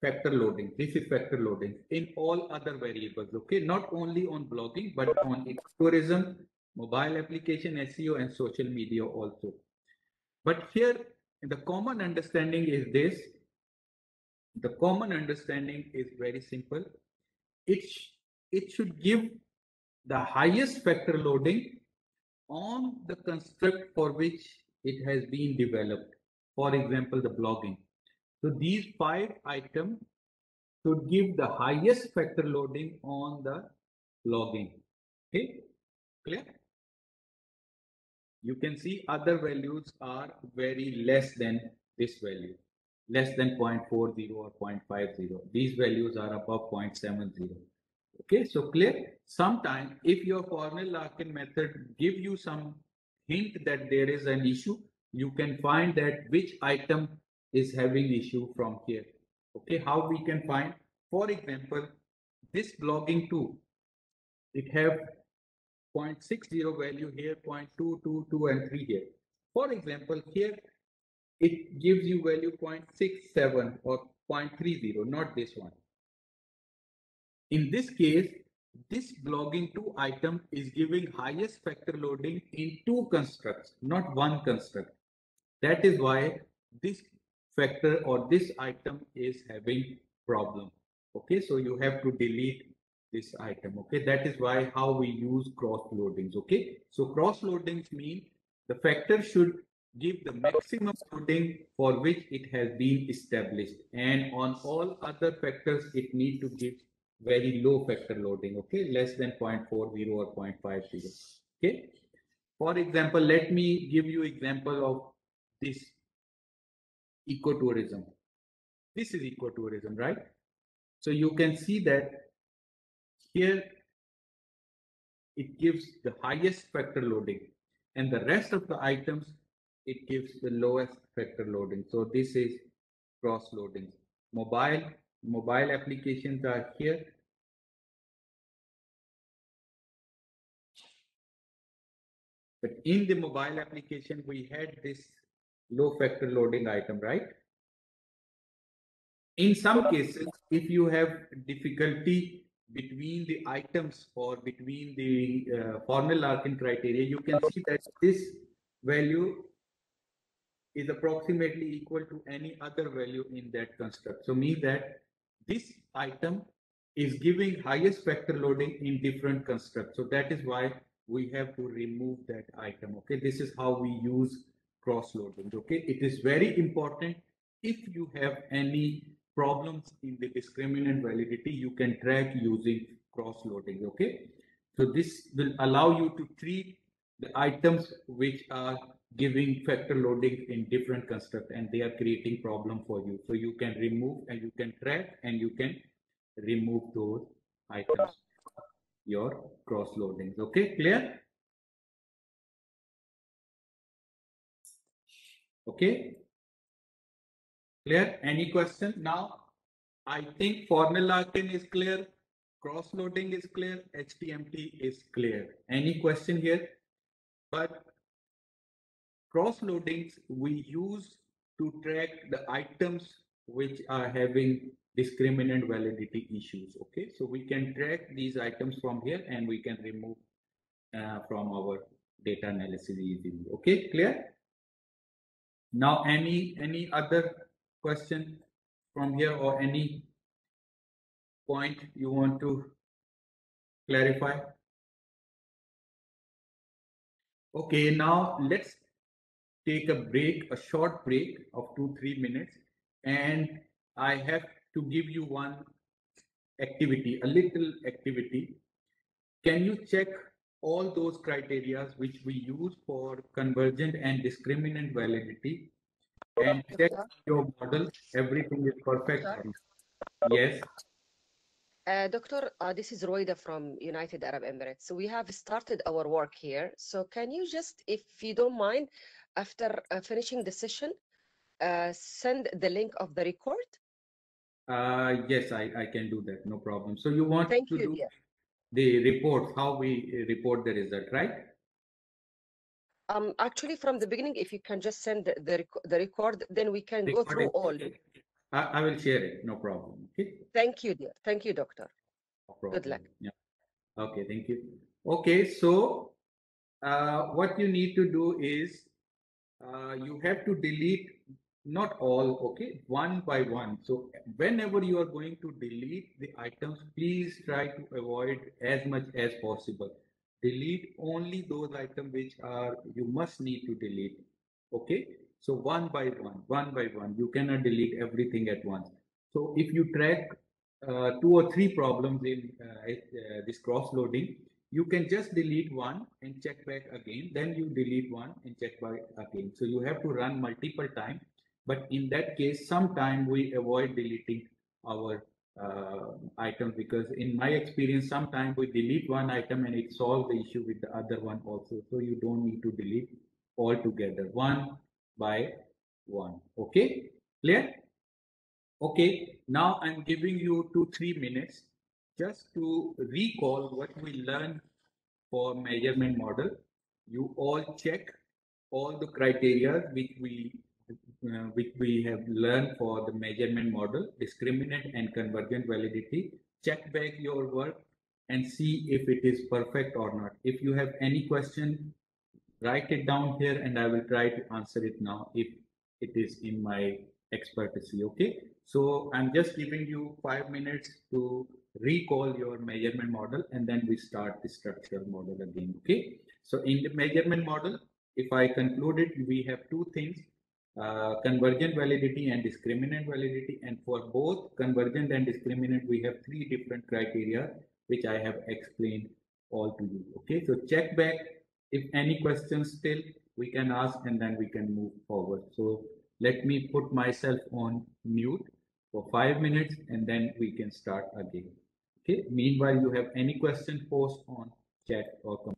factor loading. This is factor loading in all other variables. Okay, not only on blogging, but on tourism, mobile application, SEO, and social media also. But here, the common understanding is this. The common understanding is very simple. It, it should give the highest factor loading on the construct for which it has been developed. For example, the blogging. So these five items should give the highest factor loading on the blogging. Okay, clear? You can see other values are very less than this value, less than 0.40 or 0.50. These values are above 0.70. Okay, so clear. Sometimes if your Fornell-Larcker method give you some hint that there is an issue, you can find that which item is having issue from here. Okay, how we can find, for example, this blogging tool, it have 0.60 value here, 0.222 and 3 here. For example, here it gives you value 0.67 or 0.30, not this one. In this case, this blogging two item is giving highest factor loading in two constructs, not one construct. That is why this factor or this item is having problem. Okay, so you have to delete this item. Okay, that is why how we use cross loadings. Okay, so cross loadings mean the factor should give the maximum loading for which it has been established and on all other factors it need to give very low factor loading, okay, less than 0.40 or 0.50, okay. For example, let me give you example of this ecotourism. This is ecotourism, right? So you can see that here it gives the highest factor loading and the rest of the items it gives the lowest factor loading. So this is cross loading. Mobile mobile applications are here. But in the mobile application, we had this low factor loading item, right? In some cases, if you have difficulty between the items or between the uh, Fornell-Larcker criteria, you can see that this value is approximately equal to any other value in that construct. So means that this item is giving highest factor loading in different constructs. So that is why we have to remove that item. Okay, this is how we use cross loading. Okay, it is very important if you have any problems in the discriminant validity, you can track using cross loading. Okay, so this will allow you to treat the items which are giving factor loading in different construct and they are creating problem for you. So you can remove and you can track and you can remove those items your cross loadings. Okay, clear? Okay. Clear? Any question? Now, I think Fornell-Larcker is clear. Cross loading is clear. HTMT is clear. Any question here? But cross loadings we use to track the items which are having discriminant validity issues. Okay, so we can track these items from here and we can remove uh, from our data analysis easily. Okay, clear? Now, any any other question from here or any point you want to clarify? Okay, now let's take a break, a short break of two, three minutes. And I have to give you one activity, a little activity. Can you check all those criteria which we use for convergent and discriminant validity and check your model, everything is perfect. Yes. Uh, Doctor, uh, this is Roida from United Arab Emirates. So we have started our work here. So can you just, if you don't mind, after uh, finishing the session, uh, send the link of the record? Uh, yes, I, I can do that. No problem. So you want Thank to you, do dear. the report, how we report the result, right? Um, actually, from the beginning, if you can just send the, the, rec- the record, then we can go through all. I, I will share it. No problem. Okay. Thank you, dear. Thank you, doctor. No problem. luck. Yeah. Okay, thank you. Okay, so uh, what you need to do is uh, you have to delete not all, okay, one by one. So whenever you are going to delete the items, please try to avoid as much as possible. Delete only those items which are you must need to delete. Okay, so one by one, one by one, you cannot delete everything at once. So if you track uh, two or three problems in uh, uh, this cross loading, you can just delete one and check back again. Then you delete one and check back again. So you have to run multiple times. But in that case, sometime we avoid deleting our uh, item because in my experience, sometimes we delete one item and it solves the issue with the other one also. So you don't need to delete all together, one by one. Okay, clear? Okay, now I'm giving you two, three minutes just to recall what we learned for measurement model. You all check all the criteria which we uh, which we have learned for the measurement model, discriminant and convergent validity. Check back your work and see if it is perfect or not. If you have any question, write it down here and I will try to answer it now if it is in my expertise. Okay. So I'm just giving you five minutes to recall your measurement model and then we start the structural model again. Okay. So in the measurement model, if I conclude it, we have two things uh, convergent validity and discriminant validity. And for both convergent and discriminant, we have three different criteria, which I have explained all to you. Okay, so check back if any questions still we can ask and then we can move forward. So let me put myself on mute for five minutes and then we can start again. Okay, meanwhile, you have any question, post on chat or comment.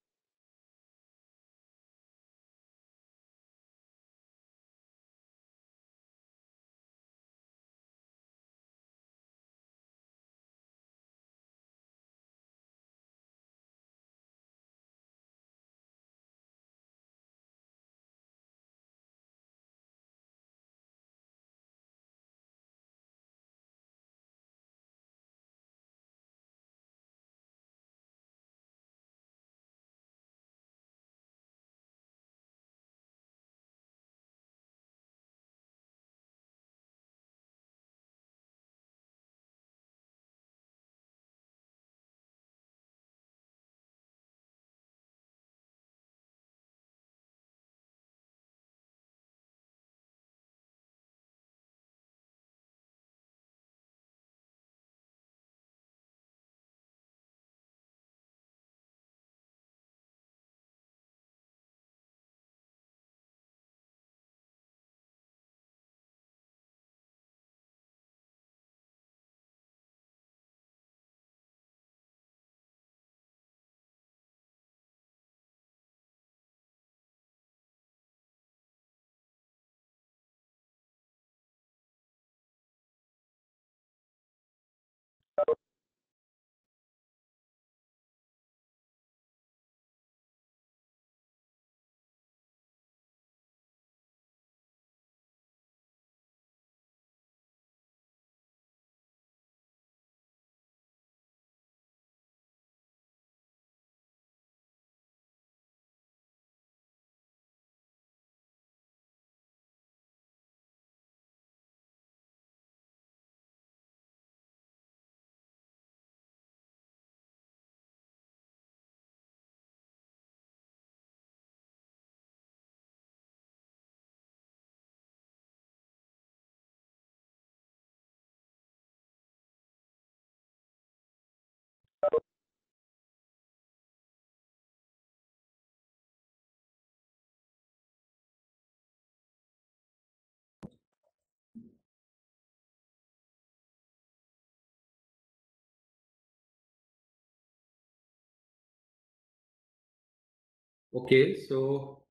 Okay, so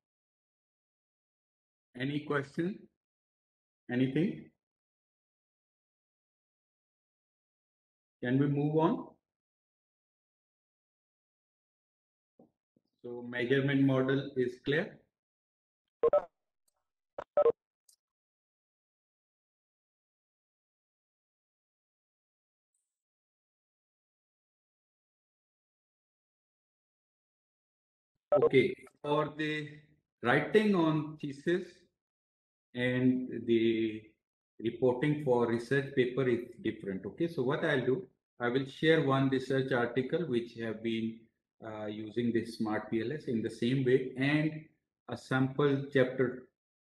any question? Anything? Can we move on? So measurement model is clear? Okay, for the writing on thesis and the reporting for research paper is different. Okay, so what I'll do, I will share one research article which have been uh, using this smart PLS in the same way and a sample chapter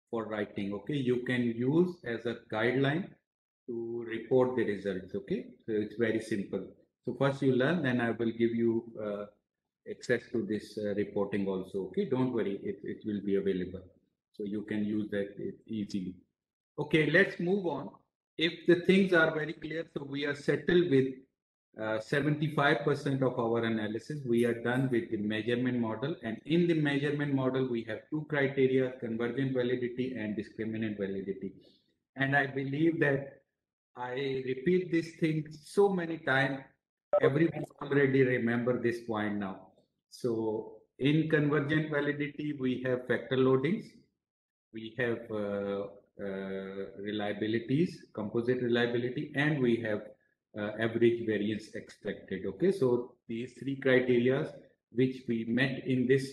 for writing. Okay, you can use as a guideline to report the results. Okay, so it's very simple. So first you learn, then I will give you uh, access to this uh, reporting also. Okay, don't worry, it, it will be available. So you can use that easily. Okay, let's move on. If the things are very clear, so we are settled with 75% uh, of our analysis. We are done with the measurement model. And in the measurement model, we have two criteria, convergent validity and discriminant validity. And I believe that I repeat this thing so many times, everyone already remember this point now. So in convergent validity, we have factor loadings, we have uh, uh, reliabilities, composite reliability, and we have uh, average variance extracted. Okay, so these three criteria which we met in this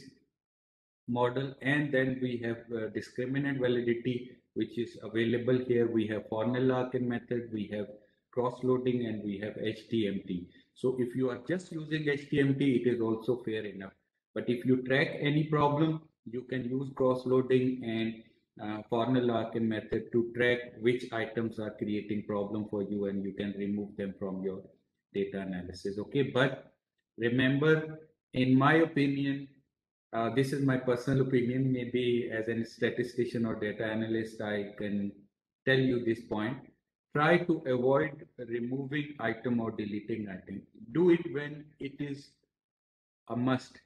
model, and then we have uh, discriminant validity, which is available here. We have Fornell-Larcker method, we have cross-loading, and we have HTMT. So if you are just using HTMT, it is also fair enough. But if you track any problem, you can use cross-loading and uh, Fornell-Larcker method to track which items are creating problem for you and you can remove them from your data analysis. Okay, but remember, in my opinion, uh, this is my personal opinion, maybe as a statistician or data analyst, I can tell you this point try to avoid removing item or deleting item. Do it when it is a must.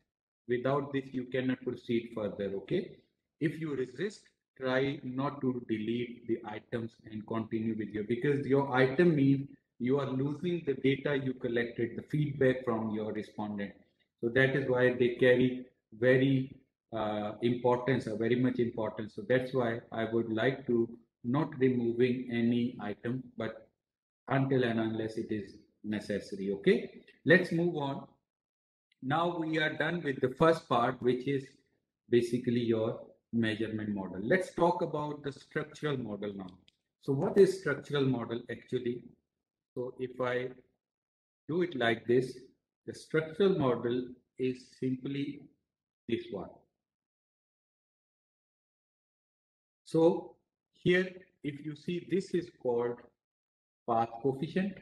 Without this, you cannot proceed further, okay? If you resist, try not to delete the items and continue with your, because your item means you are losing the data you collected, the feedback from your respondent. So that is why they carry very uh, importance, or very much importance. So that's why I would like to not removing any item, but until and unless it is necessary, okay? Let's move on now we are done with the first part, which is basically your measurement model. Let's talk about the structural model now. So what is structural model actually? So if I do it like this, the structural model is simply this one. So here, if you see, this is called path coefficient.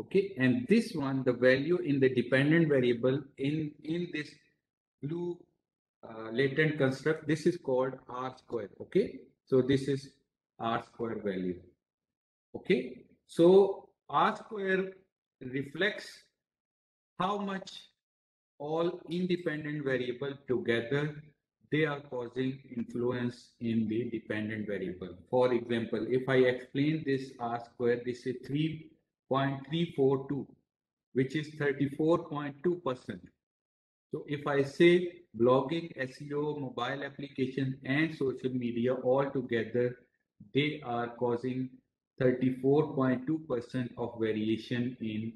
Okay and this one the value in the dependent variable in in this blue uh, latent construct this is called r square okay? So this is r square value okay? So r square reflects how much all independent variable together they are causing influence in the dependent variable. For example if i explain this r square this is 3 0.342, which is 34.2%. So if I say blogging, SEO, mobile application, and social media all together, they are causing 34.2% of variation in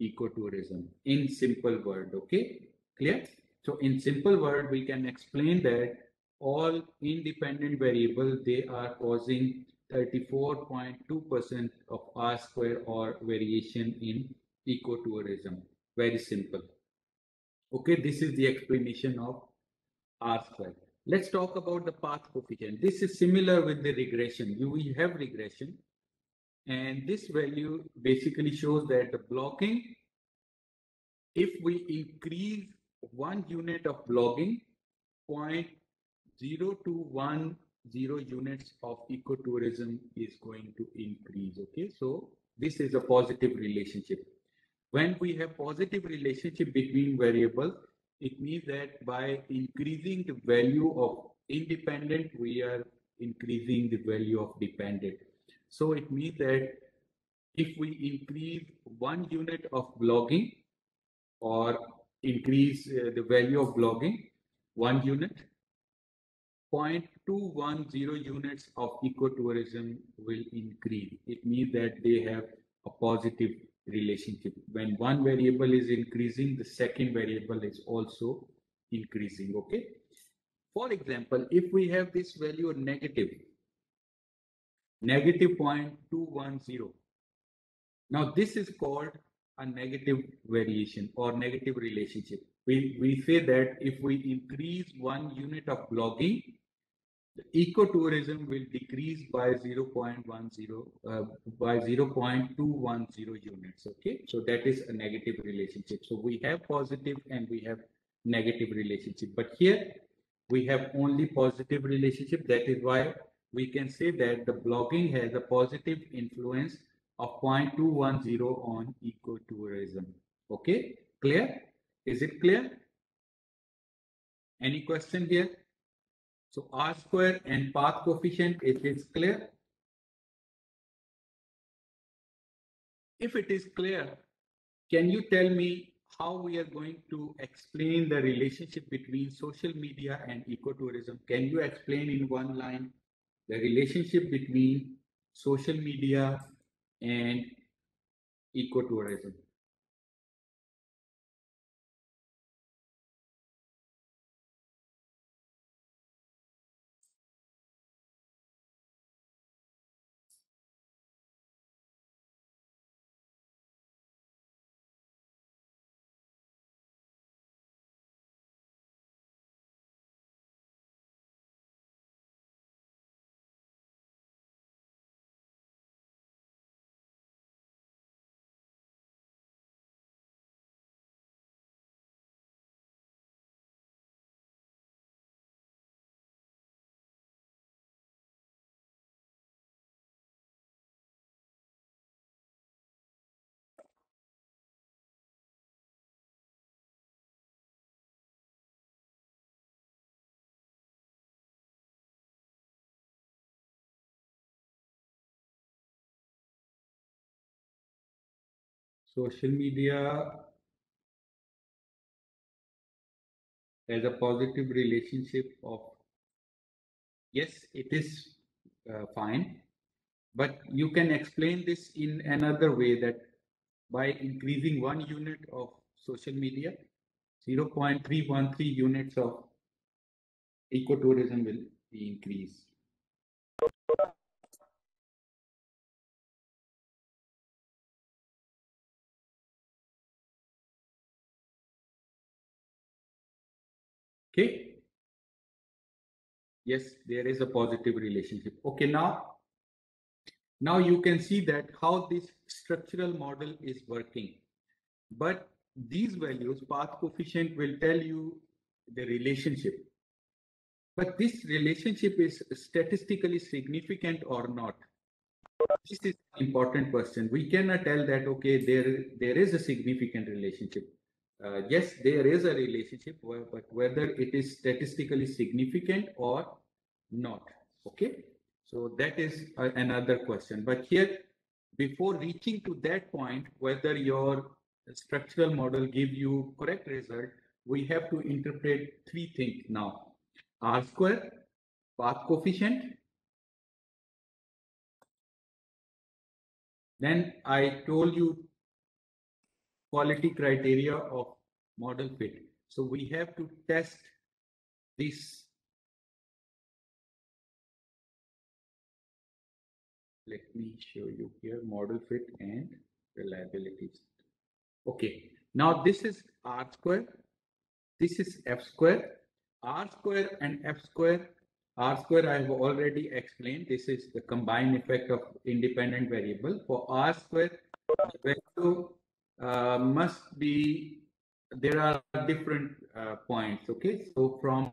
ecotourism in simple word okay? Clear so in simple word we can explain that all independent variable they are causing 34.2% of R square or variation in ecotourism. Very simple. Okay, this is the explanation of R square. Let's talk about the path coefficient. This is similar with the regression. You we have regression and this value basically shows that the blogging, if we increase one unit of blogging, 0.021 zero units of ecotourism is going to increase. Okay, so this is a positive relationship. When we have positive relationship between variables, it means that by increasing the value of independent, we are increasing the value of dependent. So it means that if we increase one unit of blogging or increase uh, the value of blogging, one unit, 0.210 units of ecotourism will increase. It means that they have a positive relationship. When one variable is increasing, the second variable is also increasing. Okay. For example, if we have this value negative, negative 0.210. Now this is called a negative variation or negative relationship. We, we say that if we increase one unit of blogging, the ecotourism will decrease by 0.10 uh, by 0.210 units okay? So that is a negative relationship. So we have positive and we have negative relationship. But here we have only positive relationship. That is why we can say that the blogging has a positive influence of 0.210 on ecotourism okay? Clear? Is it clear? Any question here? So R square and path coefficient, it is clear. If it is clear, can you tell me how we are going to explain the relationship between social media and ecotourism? Can you explain in one line the relationship between social media and ecotourism? Social media has a positive relationship of yes it is uh, fine but you can explain this in another way that by increasing one unit of social media 0.313 units of ecotourism will be increased Okay. Yes, there is a positive relationship. Okay, now, now you can see that how this structural model is working. But these values, path coefficient will tell you the relationship. But this relationship is statistically significant or not. This is an important question. We cannot tell that, okay, there, there is a significant relationship uh, yes, there is a relationship, but whether it is statistically significant or not. Okay, so that is another question. But here, before reaching to that point, whether your structural model give you correct result, we have to interpret three things now. R square, path coefficient. Then I told you quality criteria of model fit. So we have to test this. Let me show you here model fit and reliability. Okay, now this is R square, this is F square, R square and F square. R square I have already explained. This is the combined effect of independent variable. For R square, the value uh, must be there are different uh, points. Okay, so from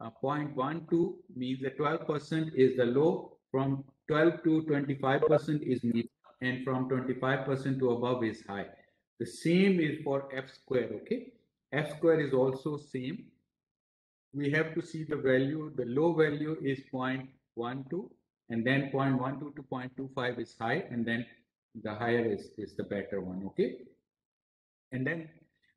uh, point one to means the 12% is the low, from 12 to 25% is medium, and from 25% to above is high. The same is for f square. Okay, f square is also same. We have to see the value. The low value is 0.12, and then 0.12 to 0.25 is high, and then the higher is is the better one. Okay, and then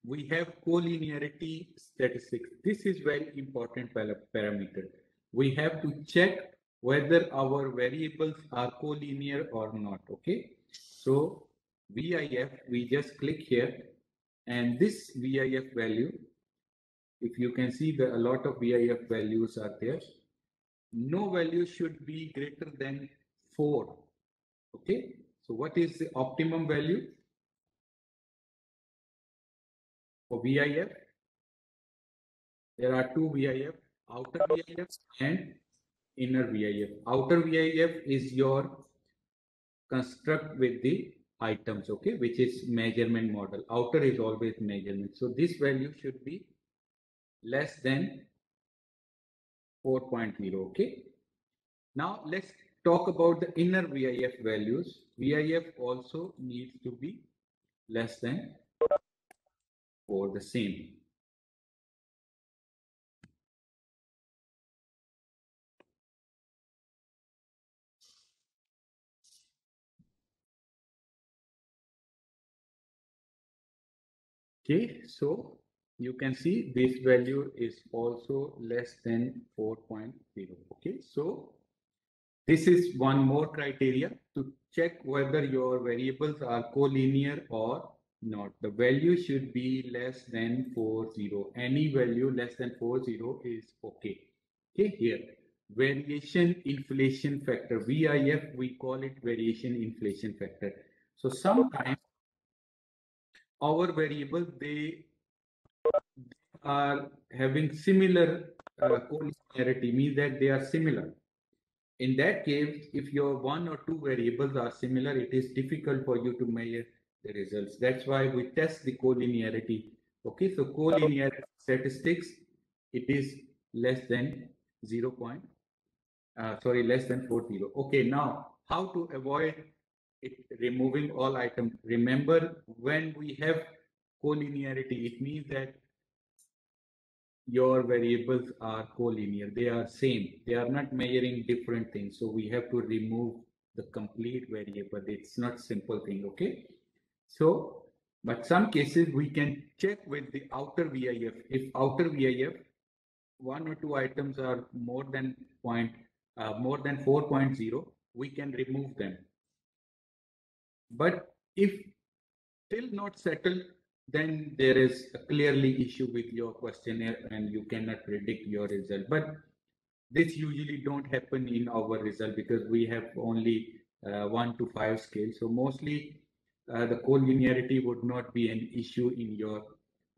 we have collinearity statistics. This is very important parameter. We have to check whether our variables are collinear or not. Okay. So VIF, we just click here and this VIF value, if you can see that a lot of VIF values are there, no value should be greater than four. Okay. So what is the optimum value? For VIF, there are two VIF, outer VIF and inner VIF. Outer VIF is your construct with the items, okay, which is measurement model. Outer is always measurement. So this value should be less than 4.0, okay. Now let's talk about the inner VIF values. VIF also needs to be less than for the same. Okay, so you can see this value is also less than 4.0. Okay, so this is one more criteria to check whether your variables are collinear or not. The value should be less than 40. Any value less than 40 is okay. Okay, here. Variation inflation factor. VIF, we call it variation inflation factor. So sometimes our variable, they, are having similar uh, collinearity, means that they are similar. In that case, if your one or two variables are similar, it is difficult for you to measure the results. That's why we test the collinearity. Okay, so collinear statistics, it is less than 0. Point, uh, sorry, less than 40. Okay, now how to avoid it removing all items? Remember, when we have collinearity, it means that your variables are collinear. They are same. They are not measuring different things. So we have to remove the complete variable. It's not simple thing. Okay. So But some cases we can check with the outer VIF. If outer VIF, one or two items are more than point, uh, more than 4.0, we can remove them. But if still not settled, then there is a clearly issue with your questionnaire and you cannot predict your result. But this usually don't happen in our result because we have only uh, one to five scale. So mostly uh, the collinearity would not be an issue in your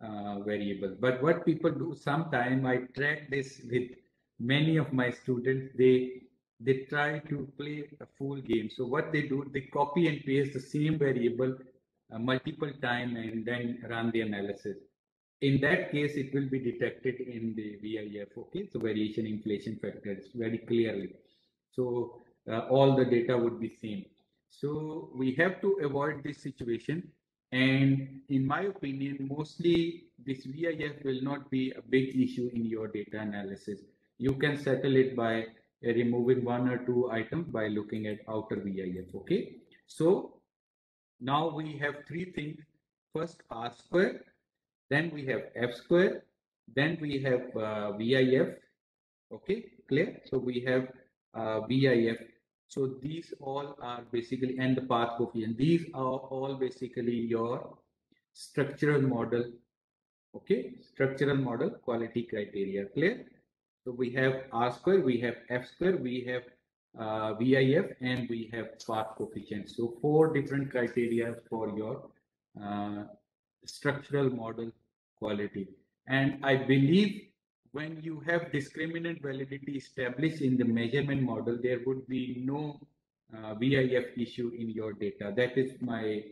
uh, variable. But what people do, sometimes, I track this with many of my students, they they try to play a full game. So what they do, they copy and paste the same variable uh, multiple time and then run the analysis. In that case, it will be detected in the VIF, okay? So variation inflation factors very clearly. So uh, all the data would be same. So we have to avoid this situation. And in my opinion, mostly this VIF will not be a big issue in your data analysis. You can settle it by removing one or two items by looking at outer VIF. Okay. So now we have three things. First R square, then we have F square, then we have uh, VIF. Okay, clear? So we have uh, VIF. So these all are basically, and the path coefficient. These are all basically your structural model. Okay, structural model quality criteria. Clear? So we have R square, we have F square, we have uh, VIF, and we have path coefficient. So four different criteria for your uh, structural model quality. And I believe when you have discriminant validity established in the measurement model, there would be no uh, VIF issue in your data. That is my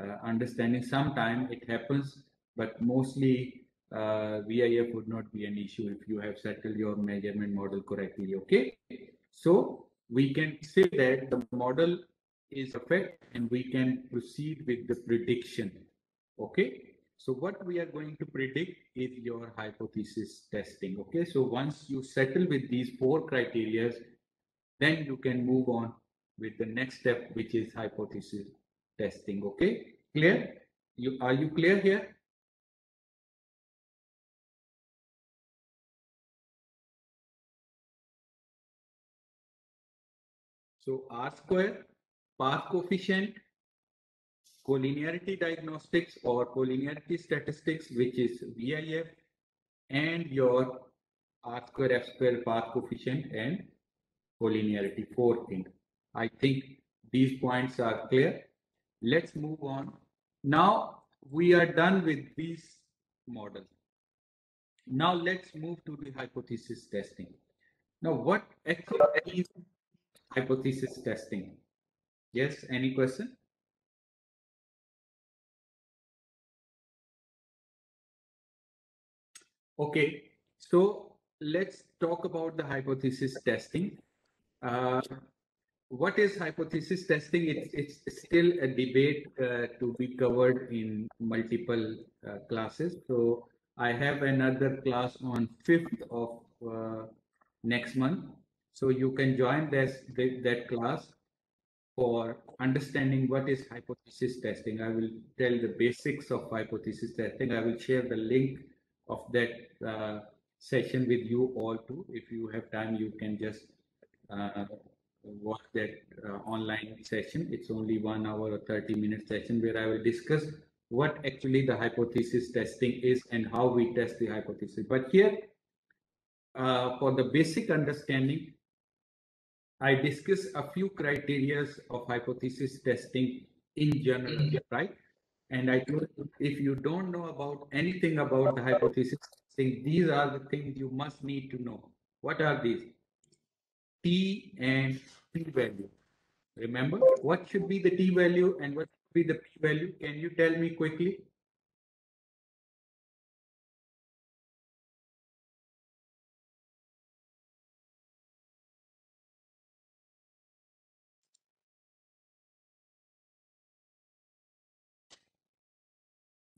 uh, understanding. Sometimes it happens, but mostly uh, VIF would not be an issue if you have settled your measurement model correctly. Okay, so we can say that the model is perfect and we can proceed with the prediction. Okay, so what we are going to predict is your hypothesis testing. Okay, so once you settle with these four criteria, then you can move on with the next step, which is hypothesis testing. Okay, clear? You are you clear here? So R square, path coefficient, collinearity diagnostics or collinearity statistics, which is VIF, and your R square, F square path coefficient and collinearity, four things. I think these points are clear. Let's move on. Now we are done with these models. Now let's move to the hypothesis testing. Now what actually is hypothesis testing. Yes, any question? Okay, so let's talk about the hypothesis testing. Uh, what is hypothesis testing? It's, it's still a debate uh, to be covered in multiple uh, classes. So I have another class on 5th of uh, next month so you can join this, that class for understanding what is hypothesis testing. I will tell the basics of hypothesis testing. I will share the link of that uh, session with you all too. If you have time, you can just uh, watch that uh, online session. It's only one hour or 30 minute session where I will discuss what actually the hypothesis testing is and how we test the hypothesis. But here, uh, for the basic understanding, I discuss a few criteria of hypothesis testing in general, right? And I told you, if you don't know about anything about the hypothesis testing, these are the things you must need to know. What are these? T and P value. Remember, what should be the T value and what should be the P value? Can you tell me quickly?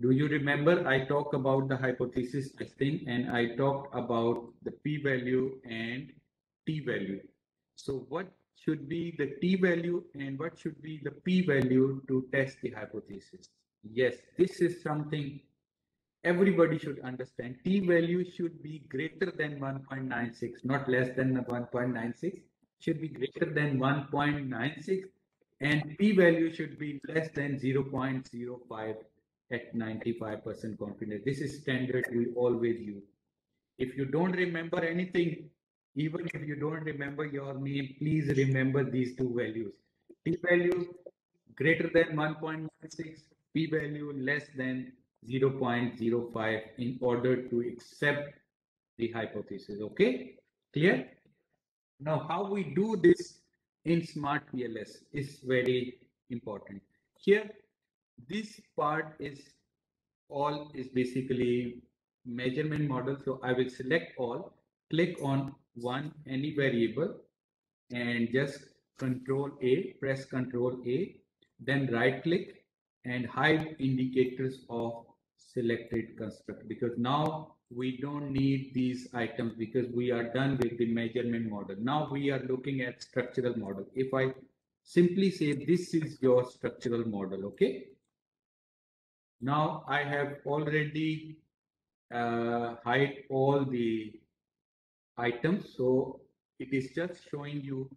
Do you remember I talked about the hypothesis testing and I talked about the p-value and t-value. So what should be the t-value and what should be the p-value to test the hypothesis? Yes, this is something everybody should understand. T value should be greater than 1.96, not less than 1.96, should be greater than 1.96 and P value should be less than 0.05 at 95% confidence. This is standard we always use. If you don't remember anything, even if you don't remember your name, please remember these two values. P value greater than 1.96, P value less than 0.05 in order to accept the hypothesis. Okay, clear? Now, how we do this in smart PLS is very important. Here, this part is all is basically measurement model. So I will select all, click on one, any variable and just control A, press control A, then right click and hide indicators of selected construct because now we don't need these items because we are done with the measurement model. Now we are looking at structural model. If I simply say this is your structural model, okay? Now I have already uh, hide all the items. So it is just showing you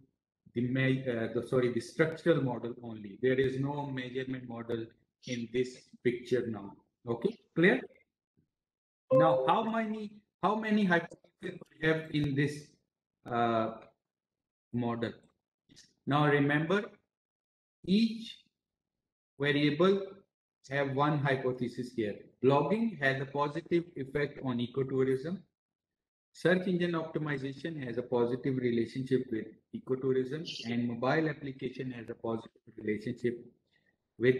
the, uh, the sorry the structural model only. There is no measurement model in this picture now. Okay, clear? Now, how many how many hypotheses we have in this uh, model? Now remember, each variable have one hypothesis here. Blogging has a positive effect on ecotourism. Search engine optimization has a positive relationship with ecotourism and mobile application has a positive relationship with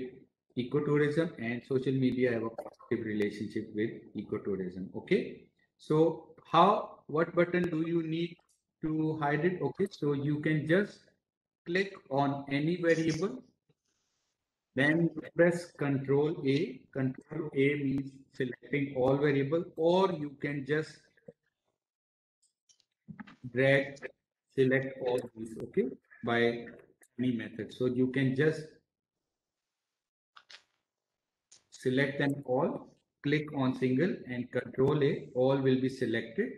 ecotourism and social media have a positive relationship with ecotourism. Okay. So how, what button do you need to hide it? Okay. So you can just click on any variable then press Control A. Control A means selecting all variable, or you can just drag, select all these, okay, by any method. So you can just select them all, click on single and Control A, all will be selected.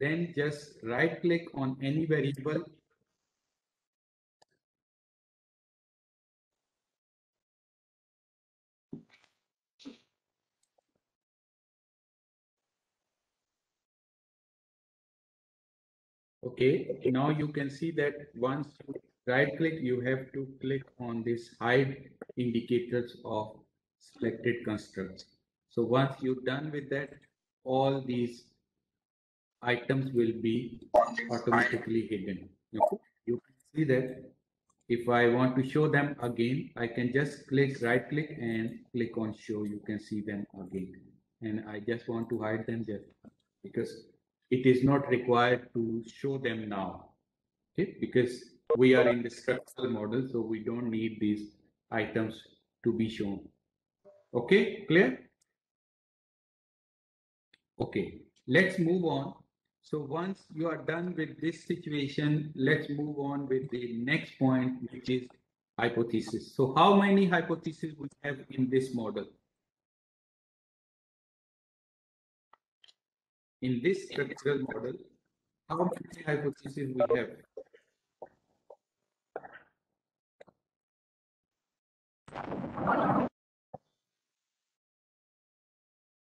Then just right click on any variable Okay, now you can see that once you right click, you have to click on this hide indicators of selected constructs. So once you're done with that, all these items will be automatically hidden. Okay? You can see that if I want to show them again, I can just click right click and click on show. You can see them again. And I just want to hide them just because it is not required to show them now, okay? Because we are in the structural model, so we don't need these items to be shown. Okay, clear? Okay, let's move on. So once you are done with this situation, let's move on with the next point, which is hypothesis. So how many hypotheses we have in this model? In this structural model, how many hypotheses we have?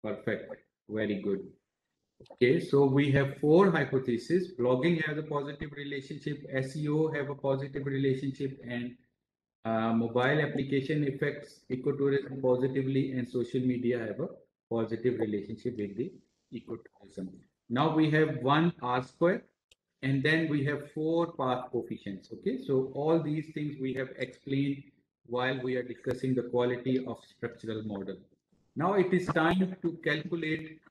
Perfect. Very good. Okay, so we have four hypotheses. Blogging has a positive relationship, SEO have a positive relationship, and uh, mobile application affects ecotourism positively, and social media have a positive relationship with the ecotourism. Now we have one R square and then we have four path coefficients. Okay, so all these things we have explained while we are discussing the quality of structural model. Now it is time to calculate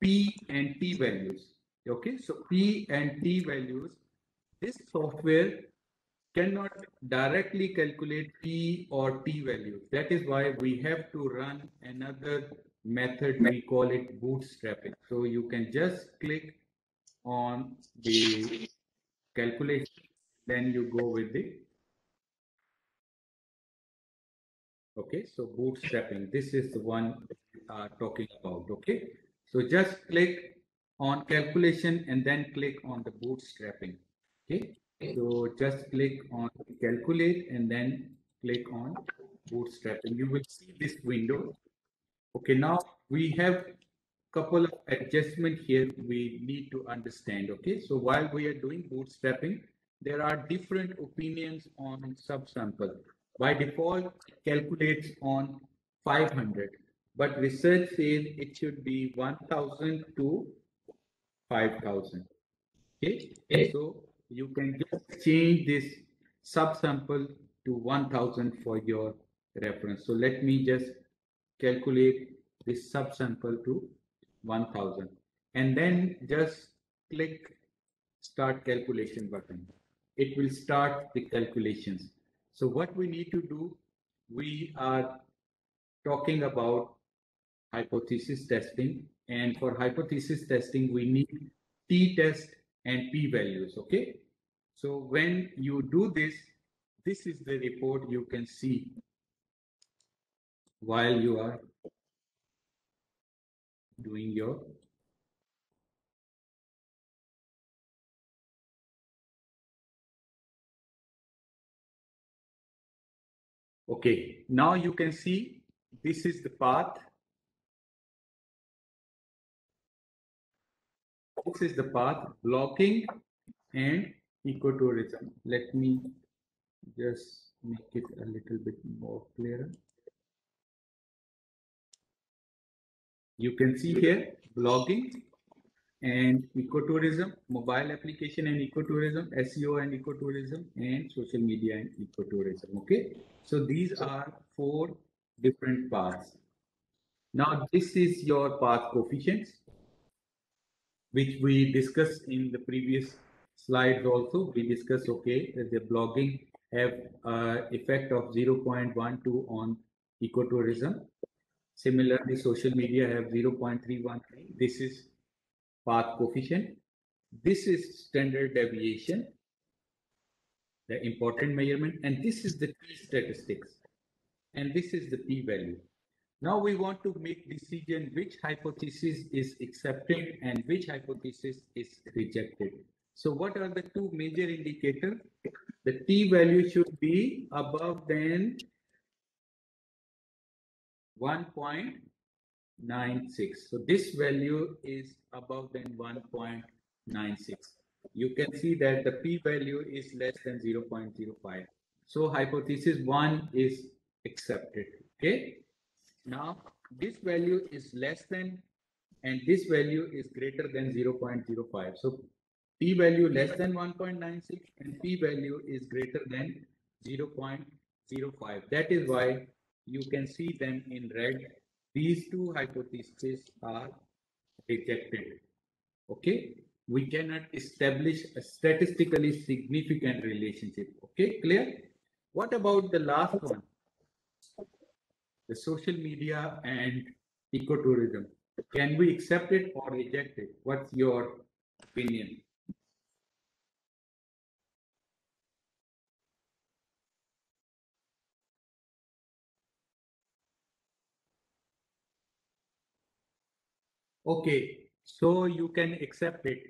P and T values. Okay, so P and T values, this software cannot directly calculate P or T values. That is why we have to run another method we call it bootstrapping so you can just click on the calculation then you go with the Okay, so bootstrapping, this is the one we are talking about. Okay, so just click on calculation and then click on the bootstrapping. Okay, so just click on calculate and then click on bootstrapping. You will see this window. Okay, now we have a couple of adjustment here we need to understand. Okay, so while we are doing bootstrapping, there are different opinions on subsample. By default, calculates on 500, but research says it should be 1000 to 5000. Okay, so you can just change this subsample to 1000 for your reference. So let me just calculate this subsample to 1000 and then just click start calculation button. It will start the calculations. So what we need to do, we are talking about hypothesis testing and for hypothesis testing, we need t-test and p-values, okay? So when you do this, this is the report you can see while you are doing your Okay, now you can see this is the path. This is the path blogging and ecotourism. Let me just make it a little bit more clearer. You can see here blogging and ecotourism, mobile application and ecotourism, SEO and ecotourism, and social media and ecotourism. Okay, so these are four different paths. Now, this is your path coefficients, which we discussed in the previous slides also. We discussed, okay, the blogging have uh, effect of 0.12 on ecotourism Similarly, social media have 0.313. This is path coefficient. This is standard deviation, the important measurement, and this is the t statistics. And this is the p-value. Now we want to make decision which hypothesis is accepted and which hypothesis is rejected. So what are the two major indicators? The t-value should be above than 1.96. So this value is above than 1.96. You can see that the p-value is less than 0.05. So hypothesis 1 is accepted. Okay. Now this value is less than and this value is greater than 0.05. So p-value less than 1.96 and p-value is greater than 0.05. That is why you can see them in red. These two hypotheses are rejected. Okay, we cannot establish a statistically significant relationship. Okay, clear? What about the last one? The social media and ecotourism. Can we accept it or reject it? What's your opinion? Okay, so you can accept it.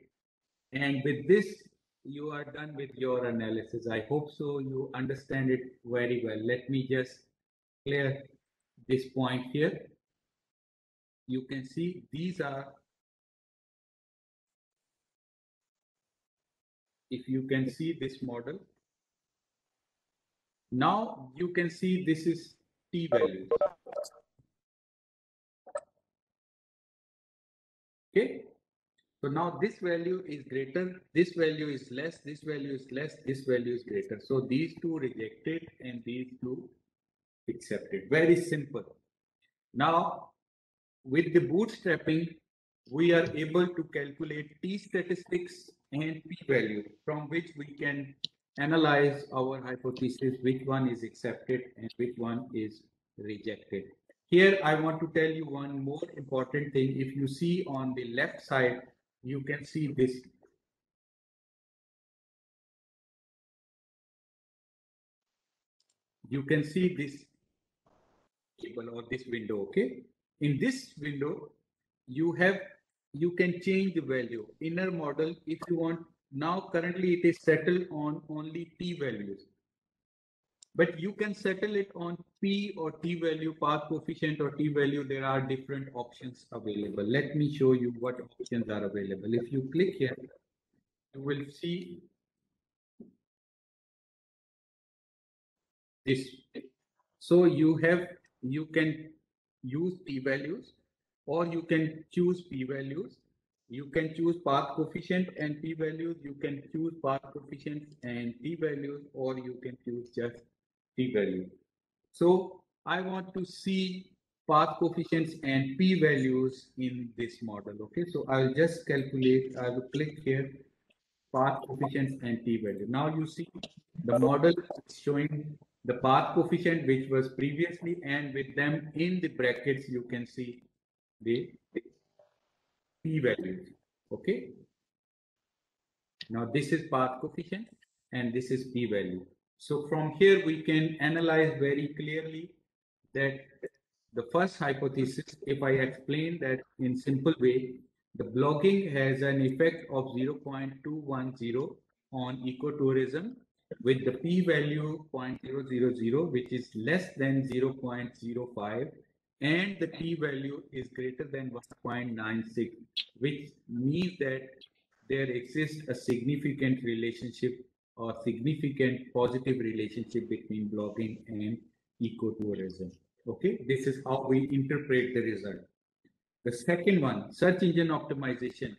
And with this, you are done with your analysis. I hope so you understand it very well. Let me just clear this point here. You can see these are, if you can see this model, now you can see this is t value. Okay. So now this value is greater, this value is less, this value is less, this value is greater. So these two rejected and these two accepted. Very simple. Now, with the bootstrapping, we are able to calculate t statistics and p value from which we can analyze our hypothesis, which one is accepted and which one is rejected. Here, I want to tell you one more important thing. If you see on the left side, you can see this. You can see this table or this window, okay? In this window, you have, you can change the value. Inner model, if you want, now currently it is settled on only t values. But you can settle it on p or t value, path coefficient or t value. There are different options available. Let me show you what options are available. If you click here, you will see this. So you have, you can use p-values or you can choose p-values. You can choose path coefficient and p-values. You can choose path coefficient and P values, or you can choose just t-value. So I want to see path coefficients and p-values in this model. Okay, so I'll just calculate, I will click here, path coefficients and p-value. Now you see the model is showing the path coefficient which was previously and with them in the brackets you can see the p values okay now this is path coefficient and this is p value so from here we can analyze very clearly that the first hypothesis if i explain that in simple way the blogging has an effect of 0.210 on ecotourism with the p-value 0.000 which is less than 0.05 and the p-value is greater than 1.96 which means that there exists a significant relationship or significant positive relationship between blogging and ecotourism. Okay? This is how we interpret the result. The second one search engine optimization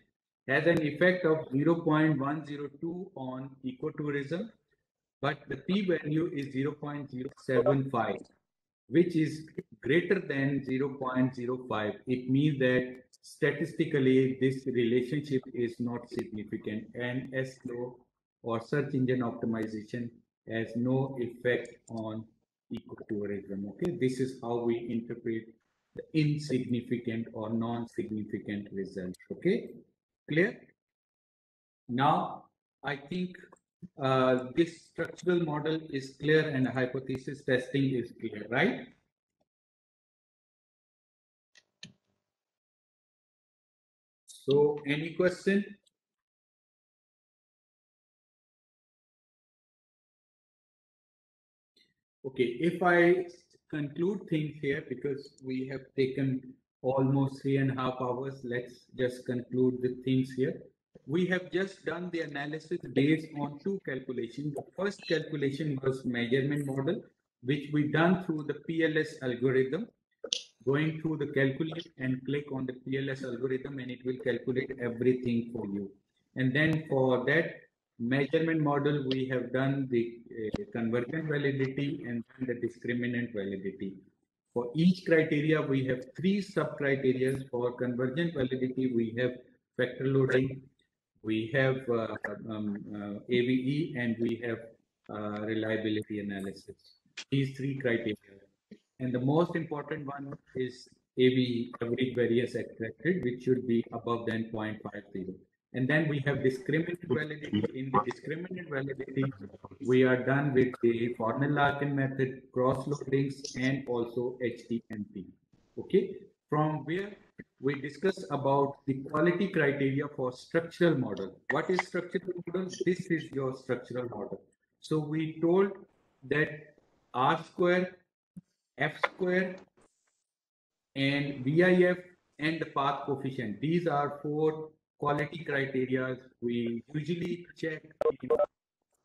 has an effect of 0.102 on ecotourism but the p-value is 0.075, which is greater than 0.05. It means that statistically this relationship is not significant and as SEO or search engine optimization has no effect on ecotourism. Okay, this is how we interpret the insignificant or non-significant results. Okay, clear? Now, I think uh, this structural model is clear and hypothesis testing is clear, right? So any question? Okay, if I conclude things here because we have taken almost three and a half hours, let's just conclude the things here we have just done the analysis based on two calculations. The first calculation was measurement model, which we done through the PLS algorithm. Going through the calculate and click on the PLS algorithm and it will calculate everything for you. And then for that measurement model, we have done the uh, convergent validity and the discriminant validity. For each criteria, we have three sub criteria. For convergent validity, we have factor loading, we have uh, um, uh, AVE and we have uh, reliability analysis. These three criteria. And the most important one is AVE, average variance extracted, which should be above than 0.50. And then we have discriminant validity. In the discriminant validity, we are done with the Fornell-Larcker method, cross loadings, and also HTMT. Okay, from where we discuss about the quality criteria for structural model. What is structural model? This is your structural model. So we told that R square, F square, and VIF and the path coefficient. These are four quality criteria we usually check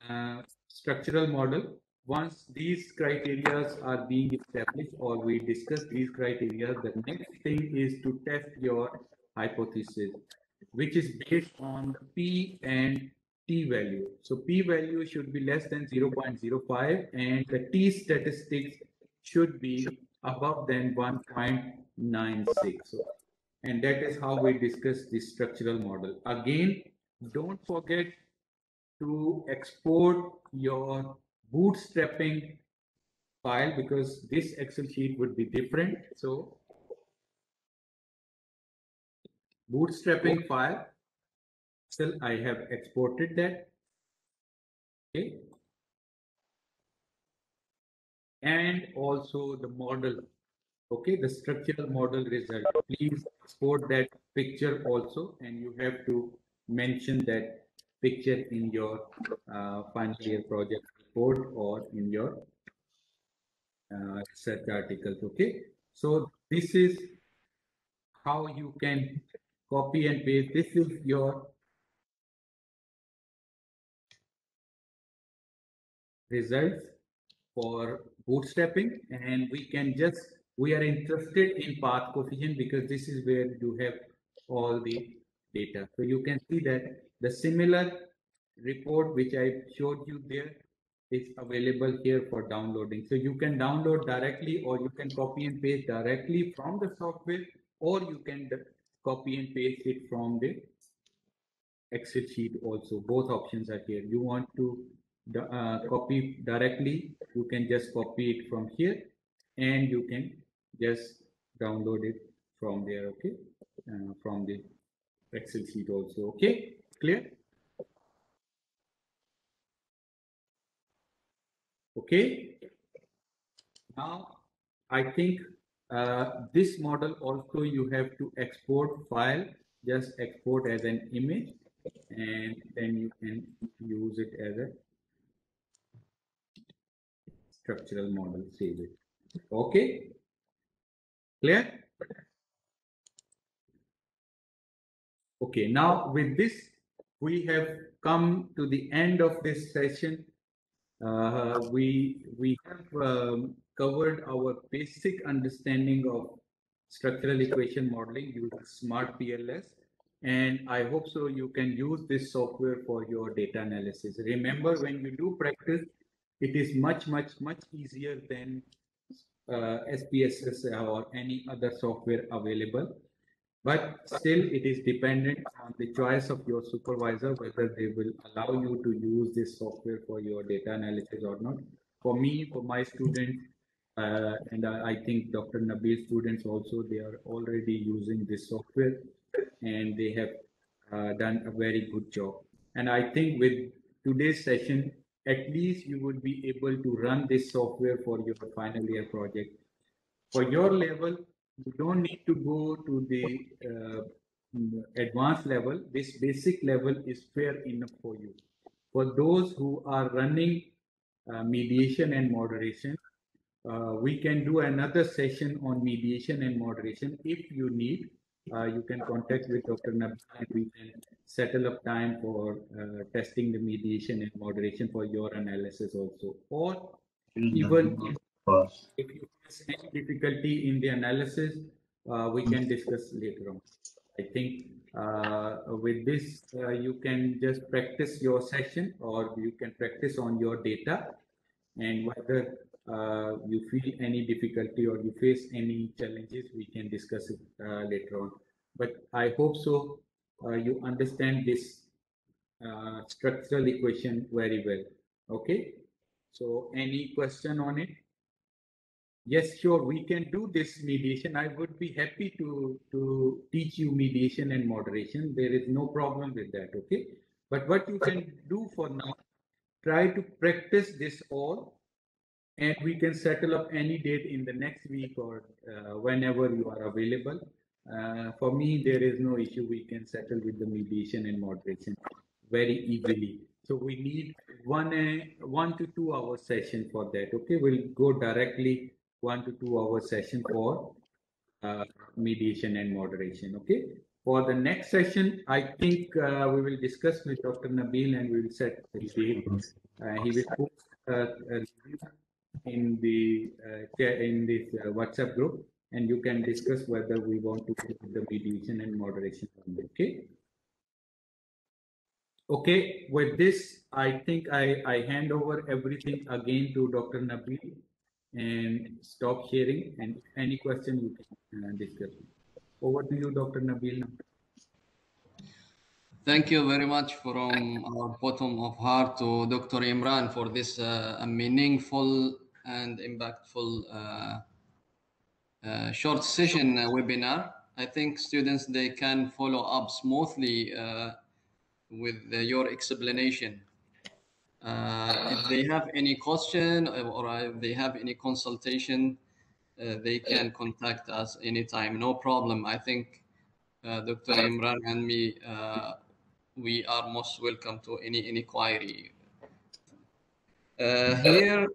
uh, structural model once these criteria are being established or we discuss these criteria, the next thing is to test your hypothesis, which is based on the P and T value. So P value should be less than 0.05 and the T statistics should be above than 1.96. So, and that is how we discuss the structural model. Again, don't forget to export your bootstrapping file because this Excel sheet would be different. So bootstrapping file, still I have exported that. Okay. And also the model Okay, the structural model result. Please export that picture also, and you have to mention that picture in your uh, final year project report or in your uh, research articles. Okay, so this is how you can copy and paste. This is your results for bootstrapping and we can just we are interested in path coefficient because this is where you have all the data. So you can see that the similar report which i showed you there is available here for downloading. So you can download directly or you can copy and paste directly from the software or you can copy and paste it from the excel sheet also. Both options are here. You want to uh, copy directly, you can just copy it from here and you can just download it from there, okay? Uh, from the Excel sheet also, okay? Clear? Okay. Now, I think uh, this model also you have to export file, just export as an image and then you can use it as a structural model, save it. Okay, clear? Okay, now with this, we have come to the end of this session. Uh, we we have um, covered our basic understanding of structural equation modeling using smart PLS and I hope so you can use this software for your data analysis. Remember when you do practice, it is much, much, much easier than uh, SPSS or any other software available. But still, it is dependent on the choice of your supervisor whether they will allow you to use this software for your data analysis or not. For me, for my students, uh, and I, I think Dr. Nabil students also, they are already using this software and they have uh, done a very good job. And I think with today's session, at least you would be able to run this software for your final year project. For your level, you don't need to go to the uh, advanced level. This basic level is fair enough for you. For those who are running uh, mediation and moderation, uh, we can do another session on mediation and moderation if you need uh, you can contact with Dr. Nabil and we can settle up time for uh, testing the mediation and moderation for your analysis also. Or even if, if you face any difficulty in the analysis, uh, we can discuss later on. I think uh, with this, uh, you can just practice your session or you can practice on your data and whether uh, you feel any difficulty or you face any challenges, we can discuss it uh, later on. But I hope so uh, you understand this uh, structural equation very well. Okay. So any question on it? Yes, sure. We can do this mediation. I would be happy to, to teach you mediation and moderation. There is no problem with that. Okay. But what you can do for now, try to practice this all and we can settle up any date in the next week or uh, whenever you are available. Uh, for me, there is no issue. We can settle with the mediation and moderation very easily. So we need one uh, one to two hour session for that. Okay, we'll go directly one to two hour session for uh, mediation and moderation. Okay. For the next session, I think uh, we will discuss with Dr. Nabil and we will set the date. Uh, he will post in the uh, in this uh, WhatsApp group, and you can discuss whether we want to do the mediation and moderation. Okay. Okay, with this, I think I, I hand over everything again to Dr. Nabil and stop sharing. And any question you can uh, discuss. Over to you, Dr. Nabil. Thank you very much from our bottom of heart to Dr. Imran for this uh, meaningful and impactful uh, uh, short session uh, webinar. I think students, they can follow up smoothly uh, with your explanation. if they have any question or if they have any consultation, uh, they can contact us anytime. No problem. I think uh, Dr. Imran and me, uh, we are most welcome to any inquiry. Uh, here,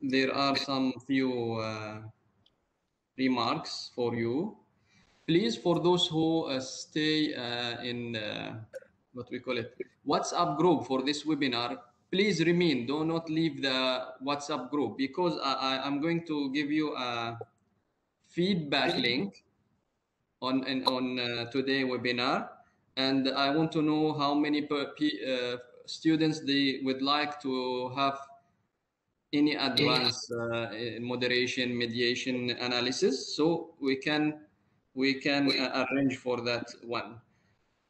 there are some few uh, remarks for you. Please, for those who uh, stay uh, in uh, what we call it WhatsApp group for this webinar, please remain. Do not leave the WhatsApp group because I, am going to give you a feedback link on in, on uh, today webinar, and I want to know how many per, uh, students they would like to have any advanced uh, moderation, mediation analysis, so we can we can uh, arrange for that one.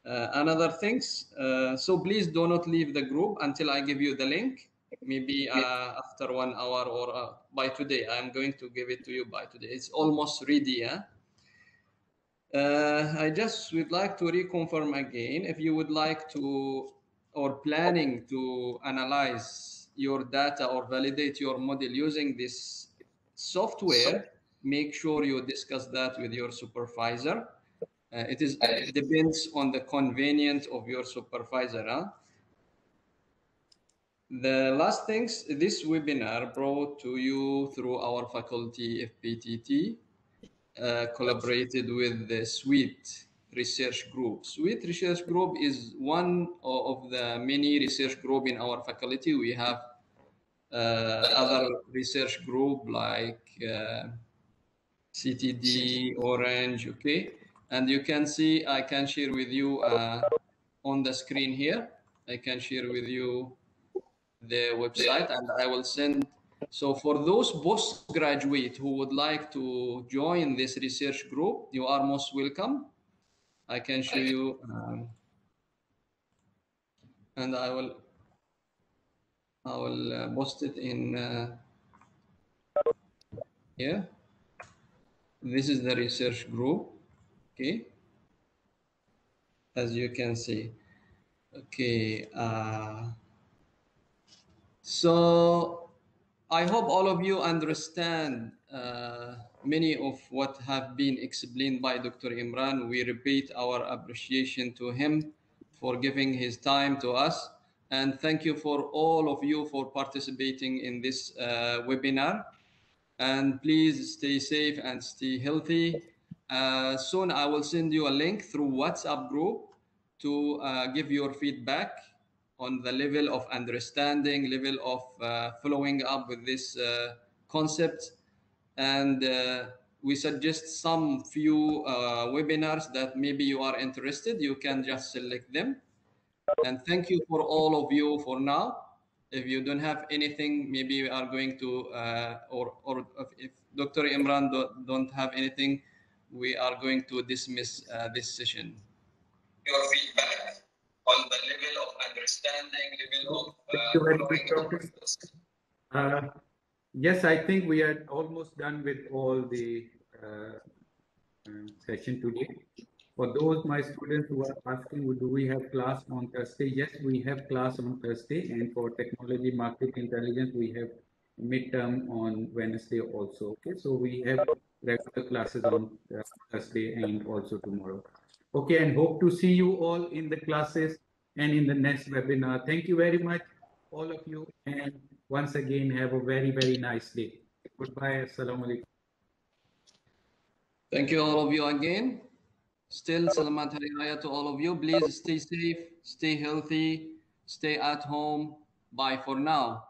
Uh, another things, uh, so please do not leave the group until I give you the link. Maybe uh, after one hour or uh, by today, I'm going to give it to you by today. It's almost ready. Yeah? Uh, I just would like to reconfirm again if you would like to or planning to analyze your data or validate your model using this software, make sure you discuss that with your supervisor. Uh, it is it depends on the convenience of your supervisor. Huh? The last things, this webinar brought to you through our faculty FPTT, uh, collaborated with the SWEET Research Group. SWEET Research Group is one of the many research group in our faculty. We have uh, other research group like uh, CTD, Orange, okay? And you can see, I can share with you uh, on the screen here. I can share with you the website and I will send. So for those postgraduate who would like to join this research group, you are most welcome. I can show you, um, and I will, I will uh, post it in uh, here. This is the research group okay as you can see okay uh, so i hope all of you understand uh, many of what have been explained by dr imran. We repeat our appreciation to him for giving his time to us. And thank you for all of you for participating in this uh, webinar. And please stay safe and stay healthy. Uh, soon I will send you a link through WhatsApp group to uh, give your feedback on the level of understanding, level of uh, following up with this uh, concept. And uh, we suggest some few webinars that maybe you are interested. You can just select them. And thank you for all of you for now. If you don't have anything, maybe we are going to, or, or if Dr. Imran don't, don't have anything, we are going to dismiss uh, this session. Your feedback on the level of understanding, level of very uh, yes, I think we are almost done with all the uh, uh, session today. For those my students who are asking, do we have class on Thursday? Yes, we have class on Thursday, and for technology market intelligence, we have midterm on Wednesday also. Okay, so we have regular classes on uh, Thursday and also tomorrow. Okay, and hope to see you all in the classes and in the next webinar. Thank you very much, all of you. And once again, have a very, very nice day. Goodbye. Assalamu alaikum. Thank you, all of you again. Still, Salamat Hari to all of you. Please stay safe, stay healthy, stay at home. Bye for now.